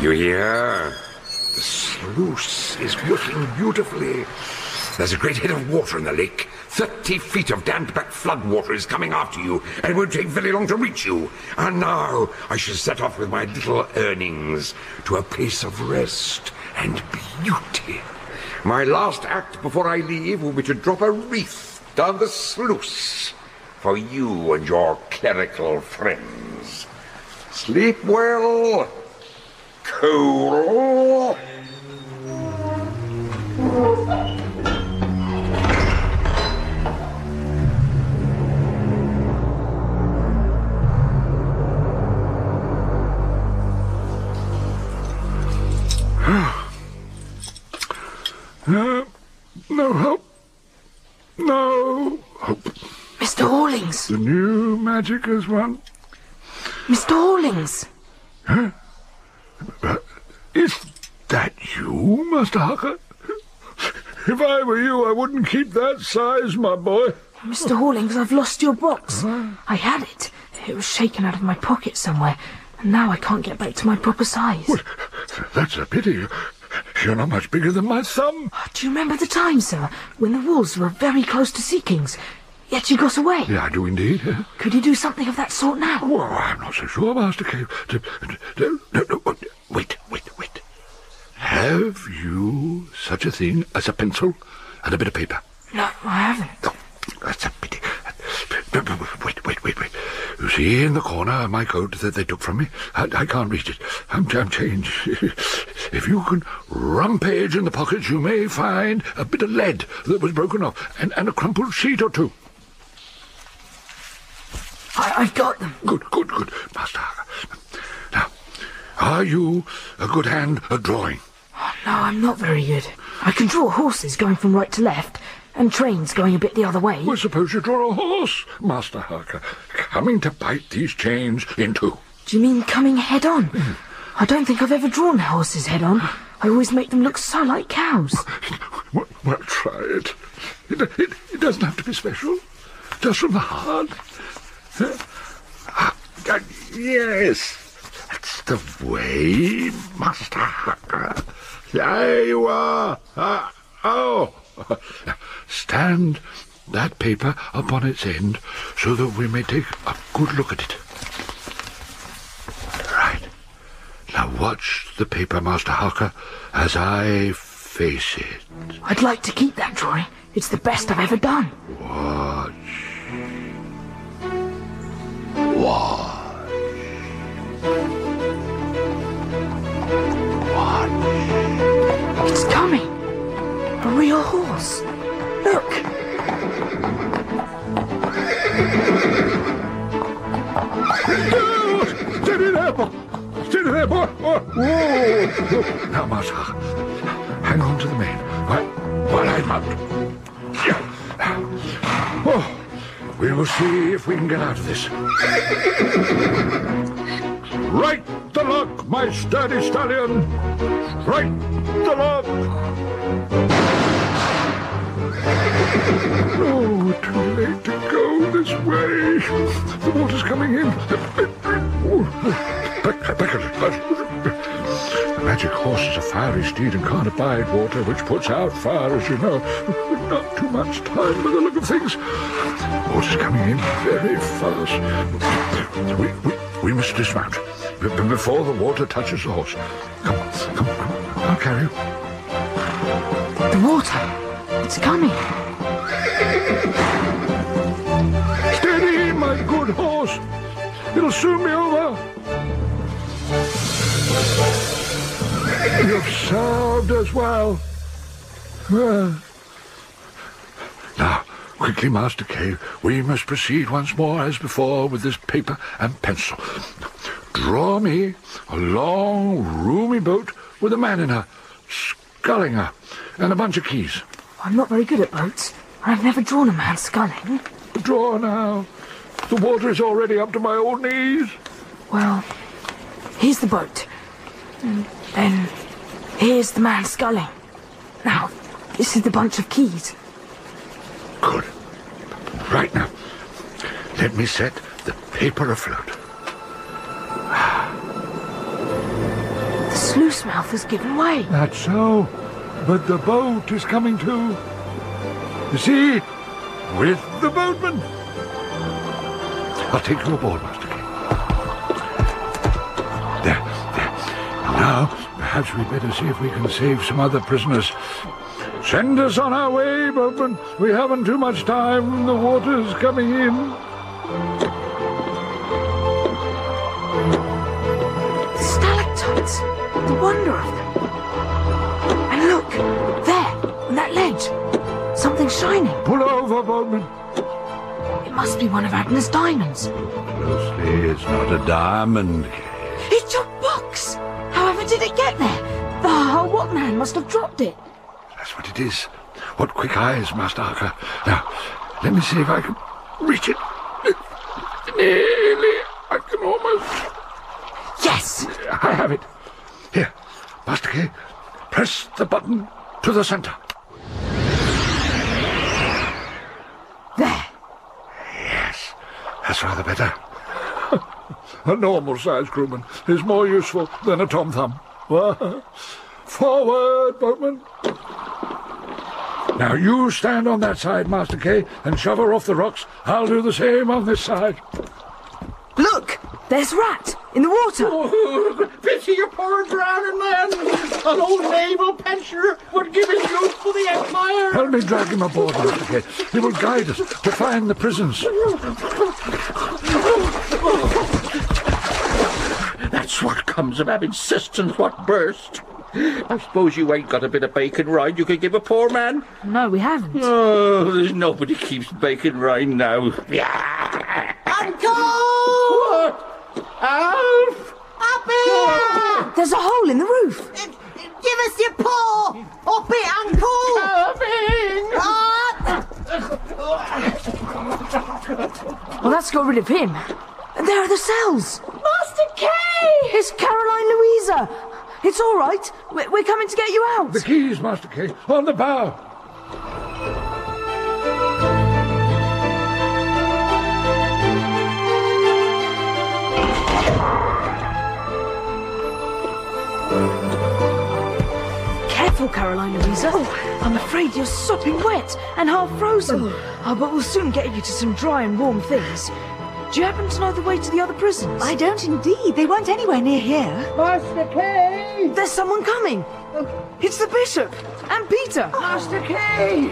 You hear? The sluice is working beautifully. There's a great head of water in the lake. Thirty feet of damped back flood water is coming after you, and it won't take very long to reach you. And now I shall set off with my little earnings to a place of rest and beauty. My last act before I leave will be to drop a wreath down the sluice for you and your clerical friends. Sleep well, Cole. No, no hope. No hope. Mr. Hawlings! The new magic has won. Mr. Hawlings! Huh? Is that you, Master Harker? If I were you, I wouldn't keep that size, my boy. Mr. Hawlings, I've lost your box. I had it. It was shaken out of my pocket somewhere, and now I can't get back to my proper size. That's a pity. You're not much bigger than my thumb. Ah, do you remember the time, sir, when the wolves were very close to Seeking's, yet you got away? Yeah, I do indeed. Could you do something of that sort now? Well, I'm not so sure, Master Kay. No, no, oh, wait, wait, wait. Have you such a thing as a pencil and a bit of paper? No, I haven't. Oh, that's a pity. Wait, wait, wait, wait. You see in the corner my coat that they took from me? I, I can't reach it. I'm, I'm changed. [LAUGHS] if you can rumpage in the pockets, you may find a bit of lead that was broken off and, and a crumpled sheet or two. I, I've got them. Good, good, good, Master Harker. Now, are you a good hand at drawing? No, I'm not very good. I can draw horses going from right to left, and trains going a bit the other way. Well, suppose you draw a horse, Master Harker, coming to bite these chains in two. Do you mean coming head on? I don't think I've ever drawn a horse's head on. I always make them look so like cows. Well, well try it. It, it. it doesn't have to be special. Just from the heart. Ah, yes. That's the way, Master Harker. There you are. Ah, oh. [LAUGHS] Stand that paper upon its end so that we may take a good look at it. Right. Now watch the paper, Master Harker, as I face it. I'd like to keep that drawing. It's the best I've ever done. Watch. Watch. Watch. It's coming. A real horse. Look. Steady there, boy. Steady there, boy. Oh, whoa. Now, Master, hang on to the mane while, while I mount. Yeah. Oh, we will see if we can get out of this. Right the lock, my sturdy stallion. Right the lock. Oh, too late to go this way. The water's coming in. The magic horse is a fiery steed and can't abide water, which puts out fire, as you know. Not too much time by the look of things. Water's coming in very fast. We, we, we must dismount before the water touches the horse. Come, on, come, come. I'll carry you. The water. It's coming. Steady, my good horse. It'll soon be over. You've served us well. Well. Now, quickly, Master Kay, we must proceed once more as before with this paper and pencil. Draw me a long, roomy boat with a man in her, sculling her, and a bunch of keys. I'm not very good at boats. I've never drawn a man sculling. Draw now. The water is already up to my old knees. Well, here's the boat. And then here's the man sculling. Now, this is the bunch of keys. Good. Right now, let me set the paper afloat. The sluice mouth has given way. That's so. But the boat is coming too. You see? With the boatman. I'll take you aboard, Master King. There, there. Now, perhaps we'd better see if we can save some other prisoners. Send us on our way, boatman. We haven't too much time. The water's coming in. The stalactites. The wonder of them. Shining. Pull over, boatman. It must be one of Agnes' diamonds. Closely, it's not a diamond. It's your box! However did it get there? The what man must have dropped it. That's what it is. What quick eyes, Master Harker. Now, let me see if I can reach it. Nearly. I can almost. Yes! I have it. Here, Master Kay, press the button to the center. There. Yes, that's rather better. [LAUGHS] A normal-sized crewman is more useful than a tom-thumb. Forward, boatman. Now you stand on that side, Master Kay, and shove her off the rocks. I'll do the same on this side. Look! There's Rat in the water. Oh, pity a poor drowning man. An old naval pensioner would give his youth for the Empire. Help me drag him aboard, Master Kay. He will guide us to find the prisons. That's what comes of having cisterns what burst. I suppose you ain't got a bit of bacon rind you could give a poor man? No, we haven't. Oh, there's nobody keeps bacon rind now. Yeah. Uncle! What? Alph! Up here! There's a hole in the roof. Uh, give us your paw! Up it, Uncle! Well, that's got rid of him. And there are the cells. Master Kay! It's Caroline Louisa. It's all right. We're, we're coming to get you out. The keys, Master Kay, on the bow. Careful, Caroline Louisa. Oh, I'm afraid you're sopping wet and half frozen. Oh, ah, but we'll soon get you to some dry and warm things. Do you happen to know the way to the other prisons? I don't indeed. They weren't anywhere near here. Master Kay! There's someone coming. It's the bishop and Peter. Master Kay!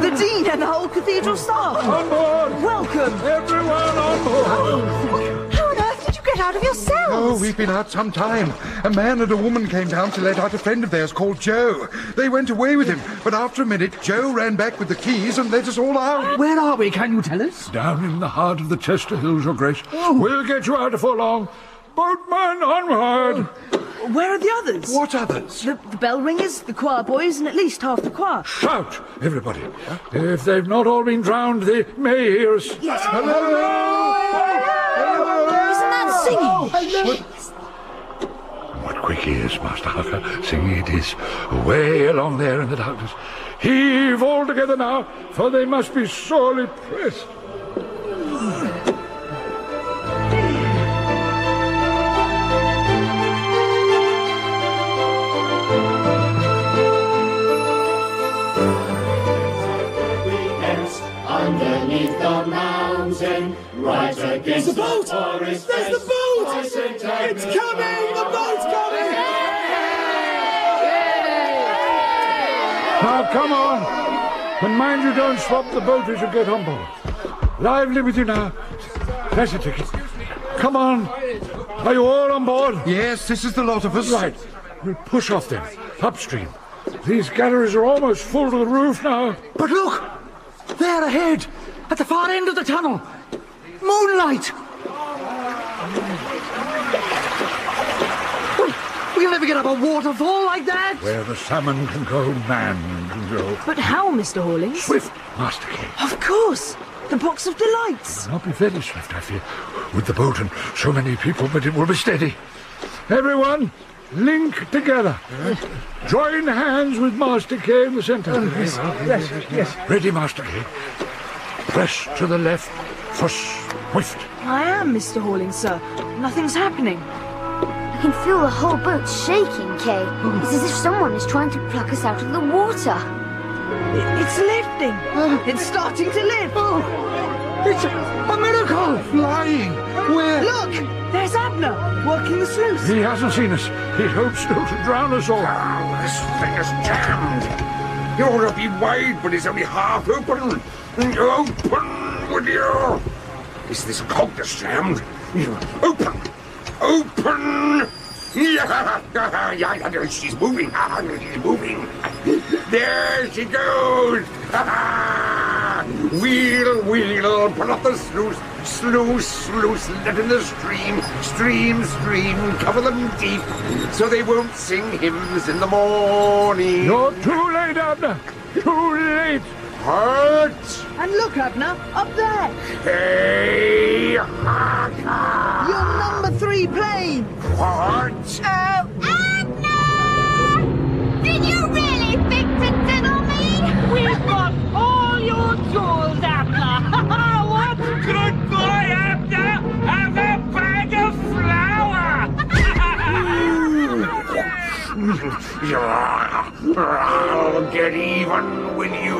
The dean and the whole cathedral staff. On board! Welcome. Everyone on board! How on earth did you get out of your cells? Oh, we've been out some time. A man and a woman came down to let out a friend of theirs called Joe. They went away with him, but after a minute, Joe ran back with the keys and let us all out. Where are we? Can you tell us? Down in the heart of the Chester Hills, Your Grace. We'll get you out before long. Boatman, onward! Where are the others? What others? The, the bell ringers, the choir boys, and at least half the choir. Shout, everybody. If they've not all been drowned, they may hear us. Yes. Hello! Isn't that singing? Oh, what quick ears, Master Harker. Singing it is. Way along there in the darkness. Heave all together now, for they must be sorely pressed. Underneath the mountain, right against There's the boat! forest There's the boat! by St. It's coming! The boat's coming! Now, come on. And mind you don't swap the boat as you get on board. Lively with you now. There's your ticket. Come on. Are you all on board? Yes, this is the lot of us. Right. We'll push off then, upstream. These galleries are almost full to the roof now. But look! There ahead! At the far end of the tunnel! Moonlight! Well, We'll never get up a waterfall like that! Where the salmon can go, man can go. But how, Mr. Hawlings? Swift, Master Kay. Of course. The box of delights. It will Not be very swift, I fear, with the boat and so many people, but it will be steady. Everyone, link together. Join hands with Master Kay in the centre. yes, yes, yes. Ready, Master Kay. Press to the left for swift. I am, Mr. Hawlings, sir. Nothing's happening. I can feel the whole boat shaking, Kay. Hmm. It's as if someone is trying to pluck us out of the water. I- It's lifting. Oh. It's starting to lift. Oh. It's a miracle! Flying! Where? Look! There's Abner, working the sluice. He hasn't seen us. He hopes not to drown us all. Oh, this thing is jammed. To be wide, but it's only half open. Open, would you? Is this coat that's jammed? Open! Open! [LAUGHS] Yeah, yeah, yeah, she's moving. [LAUGHS] She's moving. There she goes. [LAUGHS] Wheel, wheel, pull up the sluice. Sluice, sluice, let in the stream. Stream, stream, cover them deep so they won't sing hymns in the morning. You're too late, Abner. Too late. Hurt. And look, Abner, up there! Hey, Your number three plane! What? Oh, Abner! Did you really think to diddle me? We've got all your tools, Abner. [LAUGHS] [LAUGHS] what? Goodbye, [LAUGHS] I'll get even with you.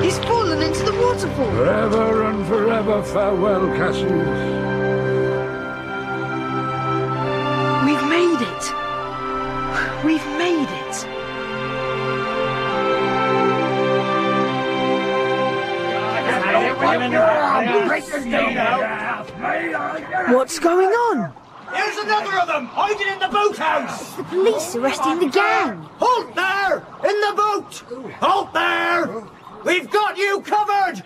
He's fallen into the waterfall. Forever and forever farewell, Cassius. We've made it. We've made it. What's going on? Here's another of them, hiding in the boathouse. The police arresting the gang. Halt there! In the boat! Halt there! We've got you covered!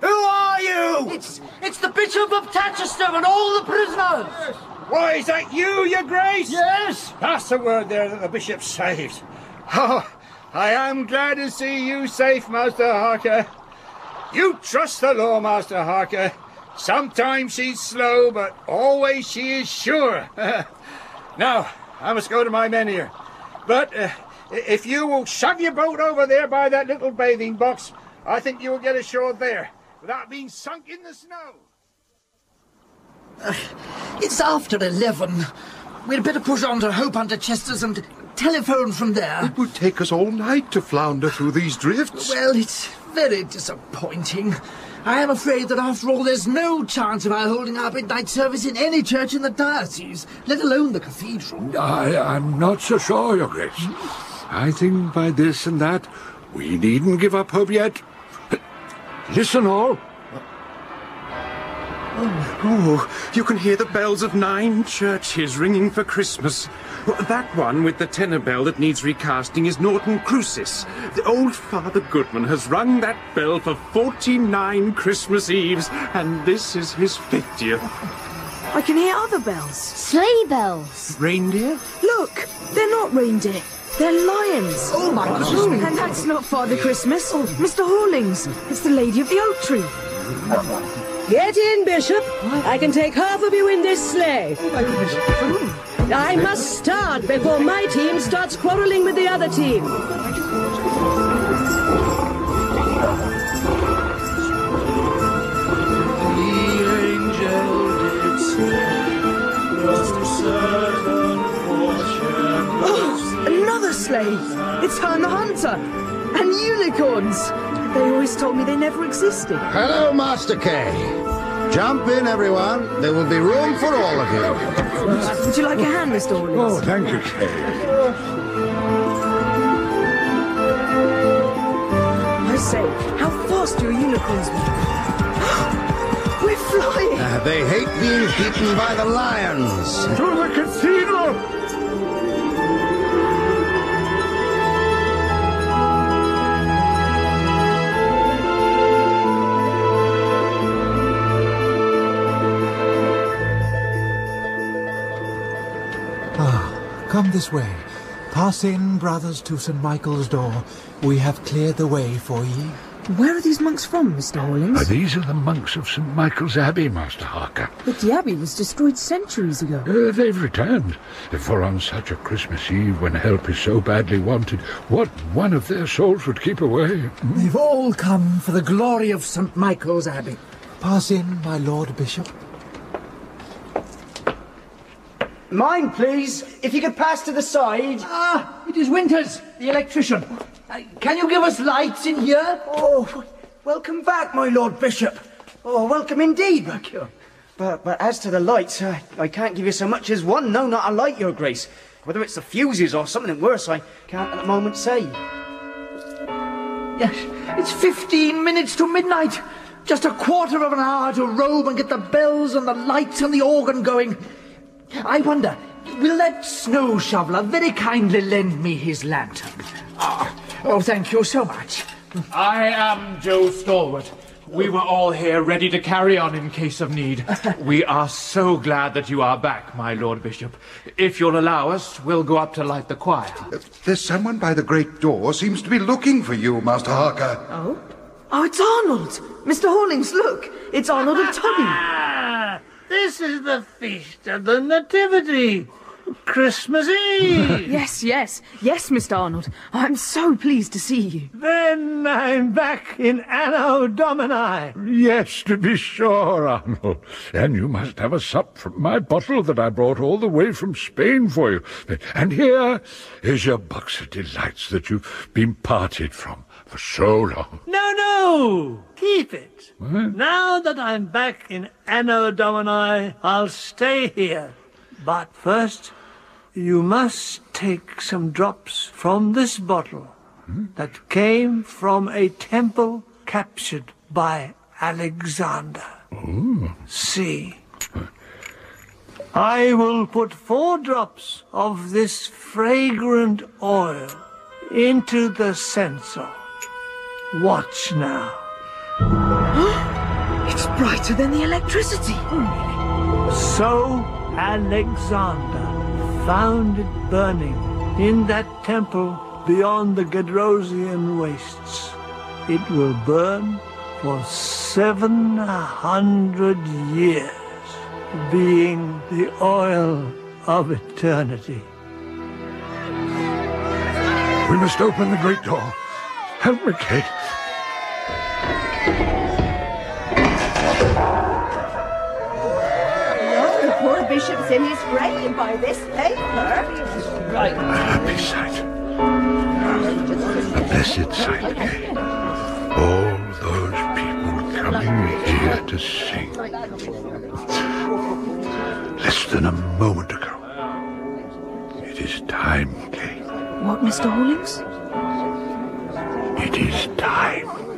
Who are you? It's it's the Bishop of Tatchester and all the prisoners. Why, is that you, your grace? Yes. That's the word there that the Bishop saved. [LAUGHS] Oh, I am glad to see you safe, Master Harker. You trust the law, Master Harker. Sometimes she's slow, but always she is sure. [LAUGHS] now, I must go to my men here. But uh, if you will shove your boat over there by that little bathing box, I think you will get ashore there without being sunk in the snow. It's after eleven. We'd better push on to Hope under Chester's and telephone from there. It would take us all night to flounder through these drifts. Well, it's very disappointing. I am afraid that after all, there's no chance of our holding our midnight service in any church in the diocese, let alone the cathedral. I, I'm not so sure, Your Grace. I think by this and that, we needn't give up hope yet. Listen all. Oh, oh you can hear the bells of nine churches ringing for Christmas. That one with the tenor bell that needs recasting is Norton Crucis. The old Father Goodman has rung that bell for 49 Christmas Eves, and this is his 50th. I can hear other bells. Sleigh bells. Reindeer? Look, they're not reindeer. They're lions. Oh, my goodness. And that's not Father Christmas or Mr. Hawlings. It's the Lady of the Oak Tree. Get in, Bishop. I can take half of you in this sleigh. Oh, I must start before my team starts quarreling with the other team. Oh, another slave! It's Herne the Hunter. And unicorns. They always told me they never existed. Hello, Master Kay. Jump in, everyone. There will be room for all of you. Would you like a hand, Mr. Hawlings? Oh, thank you, Kay. I say, how fast do your unicorns move? We're flying. Uh, they hate being eaten by the lions. To the cathedral! Come this way. Pass in, brothers, to St. Michael's door. We have cleared the way for ye. Where are these monks from, Mr. Hawlings? Uh, these are the monks of St. Michael's Abbey, Master Harker. But the abbey was destroyed centuries ago. Uh, they've returned. For on such a Christmas Eve, when help is so badly wanted, what one of their souls would keep away? They've all come for the glory of St. Michael's Abbey. Pass in, my Lord Bishop. Mine, please. If you could pass to the side. Ah, it is Winters, the electrician. Uh, can you give us lights in here? Oh, welcome back, my Lord Bishop. Oh, welcome indeed. You. But, but as to the lights, uh, I can't give you so much as one. No, not a light, Your Grace. Whether it's the fuses or something worse, I can't at the moment say. Yes, it's 15 minutes to midnight. Just a quarter of an hour to robe and get the bells and the lights and the organ going. I wonder, will that snow shoveler very kindly lend me his lantern? Ah, oh, thank you so much. I am Joe Stalwart. We were all here ready to carry on in case of need. [LAUGHS] we are so glad that you are back, my Lord Bishop. If you'll allow us, we'll go up to light the choir. There's someone by the great door seems to be looking for you, Master Harker. Oh? Oh, it's Arnold! Mr. Hawlings, look! It's Arnold and Tubby. This is the feast of the Nativity. Christmas Eve! [LAUGHS] yes, yes, yes, Mr. Arnold. I'm so pleased to see you. Then I'm back in Anno Domini. Yes, to be sure, Arnold. And you must have a sup from my bottle that I brought all the way from Spain for you. And here is your box of delights that you've been parted from for so long. No, no! Keep it. Now that I'm back in Anno Domini, I'll stay here. But first, you must take some drops from this bottle that came from a temple captured by Alexander. Oh. See. I will put four drops of this fragrant oil into the censer. Watch now. [GASPS] it's brighter than the electricity. Hmm. So Alexander found it burning in that temple beyond the Gedrosian wastes. It will burn for seven hundred years, being the oil of eternity. We must open the great door. Help me, Kay. The poor bishop's in his grave by this paper. Right. A Happy sight. A blessed sight, Kay. All those people coming here to sing. Less than a moment ago. It is time, Kay. What, Mr. Hawlings? It is time.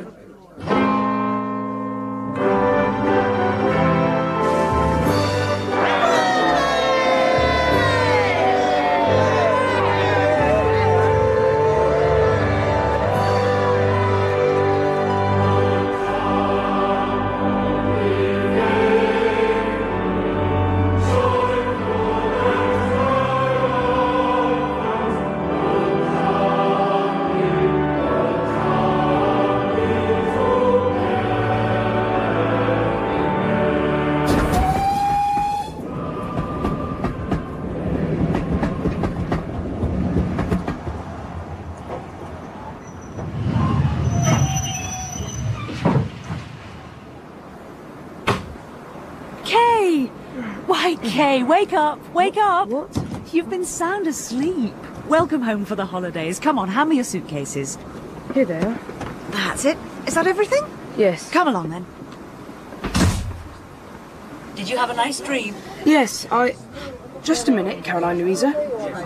Wake up! What? You've been sound asleep. Welcome home for the holidays. Come on, hand me your suitcases. Here they are. That's it. Is that everything? Yes. Come along then. Did you have a nice dream? Yes, I. Just a minute, Caroline Louisa.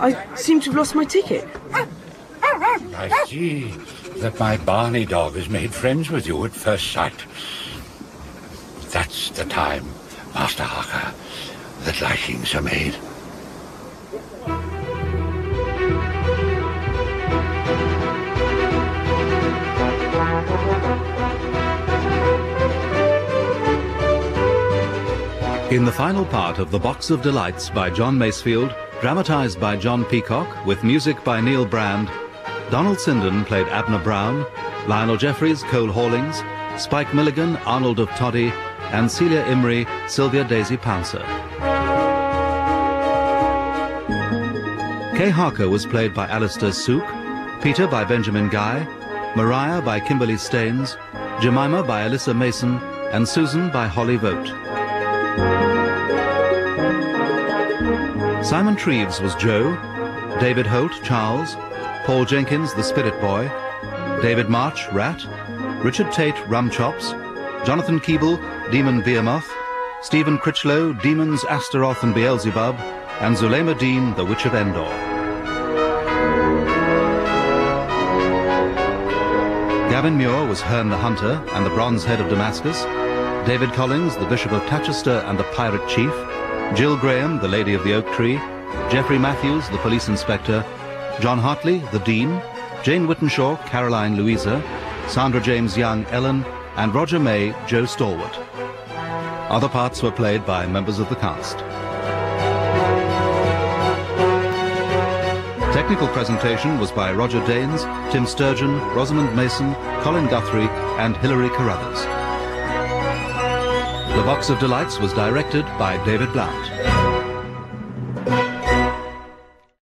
I seem to have lost my ticket. I see that my Barney dog has made friends with you at first sight. That's the time, Master Harker, that likings are made. In the final part of The Box of Delights by John Masefield, dramatized by John Peacock, with music by Neil Brand, Donald Sinden played Abner Brown, Lionel Jeffries, Cole Hawlings, Spike Milligan, Arnold of Todi, and Celia Imrie, Sylvia Daisy Pouncer. Kay Harker was played by Alastair Sooke, Peter by Benjamin Guy, Maria by Kimberly Staines, Jemima by Alyssa Mason, and Susan by Holly Vogt. Simon Treves was Joe, David Holt, Charles, Paul Jenkins, the Spirit Boy, David March, Rat, Richard Tate, Rum Chops, Jonathan Keeble, Demon Behemoth, Stephen Critchlow, Demons Astaroth and Beelzebub, and Zulema Dene, the Witch of Endor. Gavin Muir was Herne the Hunter and the Bronze Head of Damascus, David Collins, the Bishop of Tatchester and the Pirate Chief, Jill Graham, the Lady of the Oak Tree, Geoffrey Matthews, the Police Inspector, John Hartley, the Dean, Jane Whittenshaw, Caroline Louisa, Sandra James Young, Ellen, and Roger May, Joe Stalwart. Other parts were played by members of the cast. Technical presentation was by Roger Danes, Tim Sturgeon, Rosamond Mason, Colin Guthrie, and Hilary Carruthers. The Box of Delights was directed by David Blount.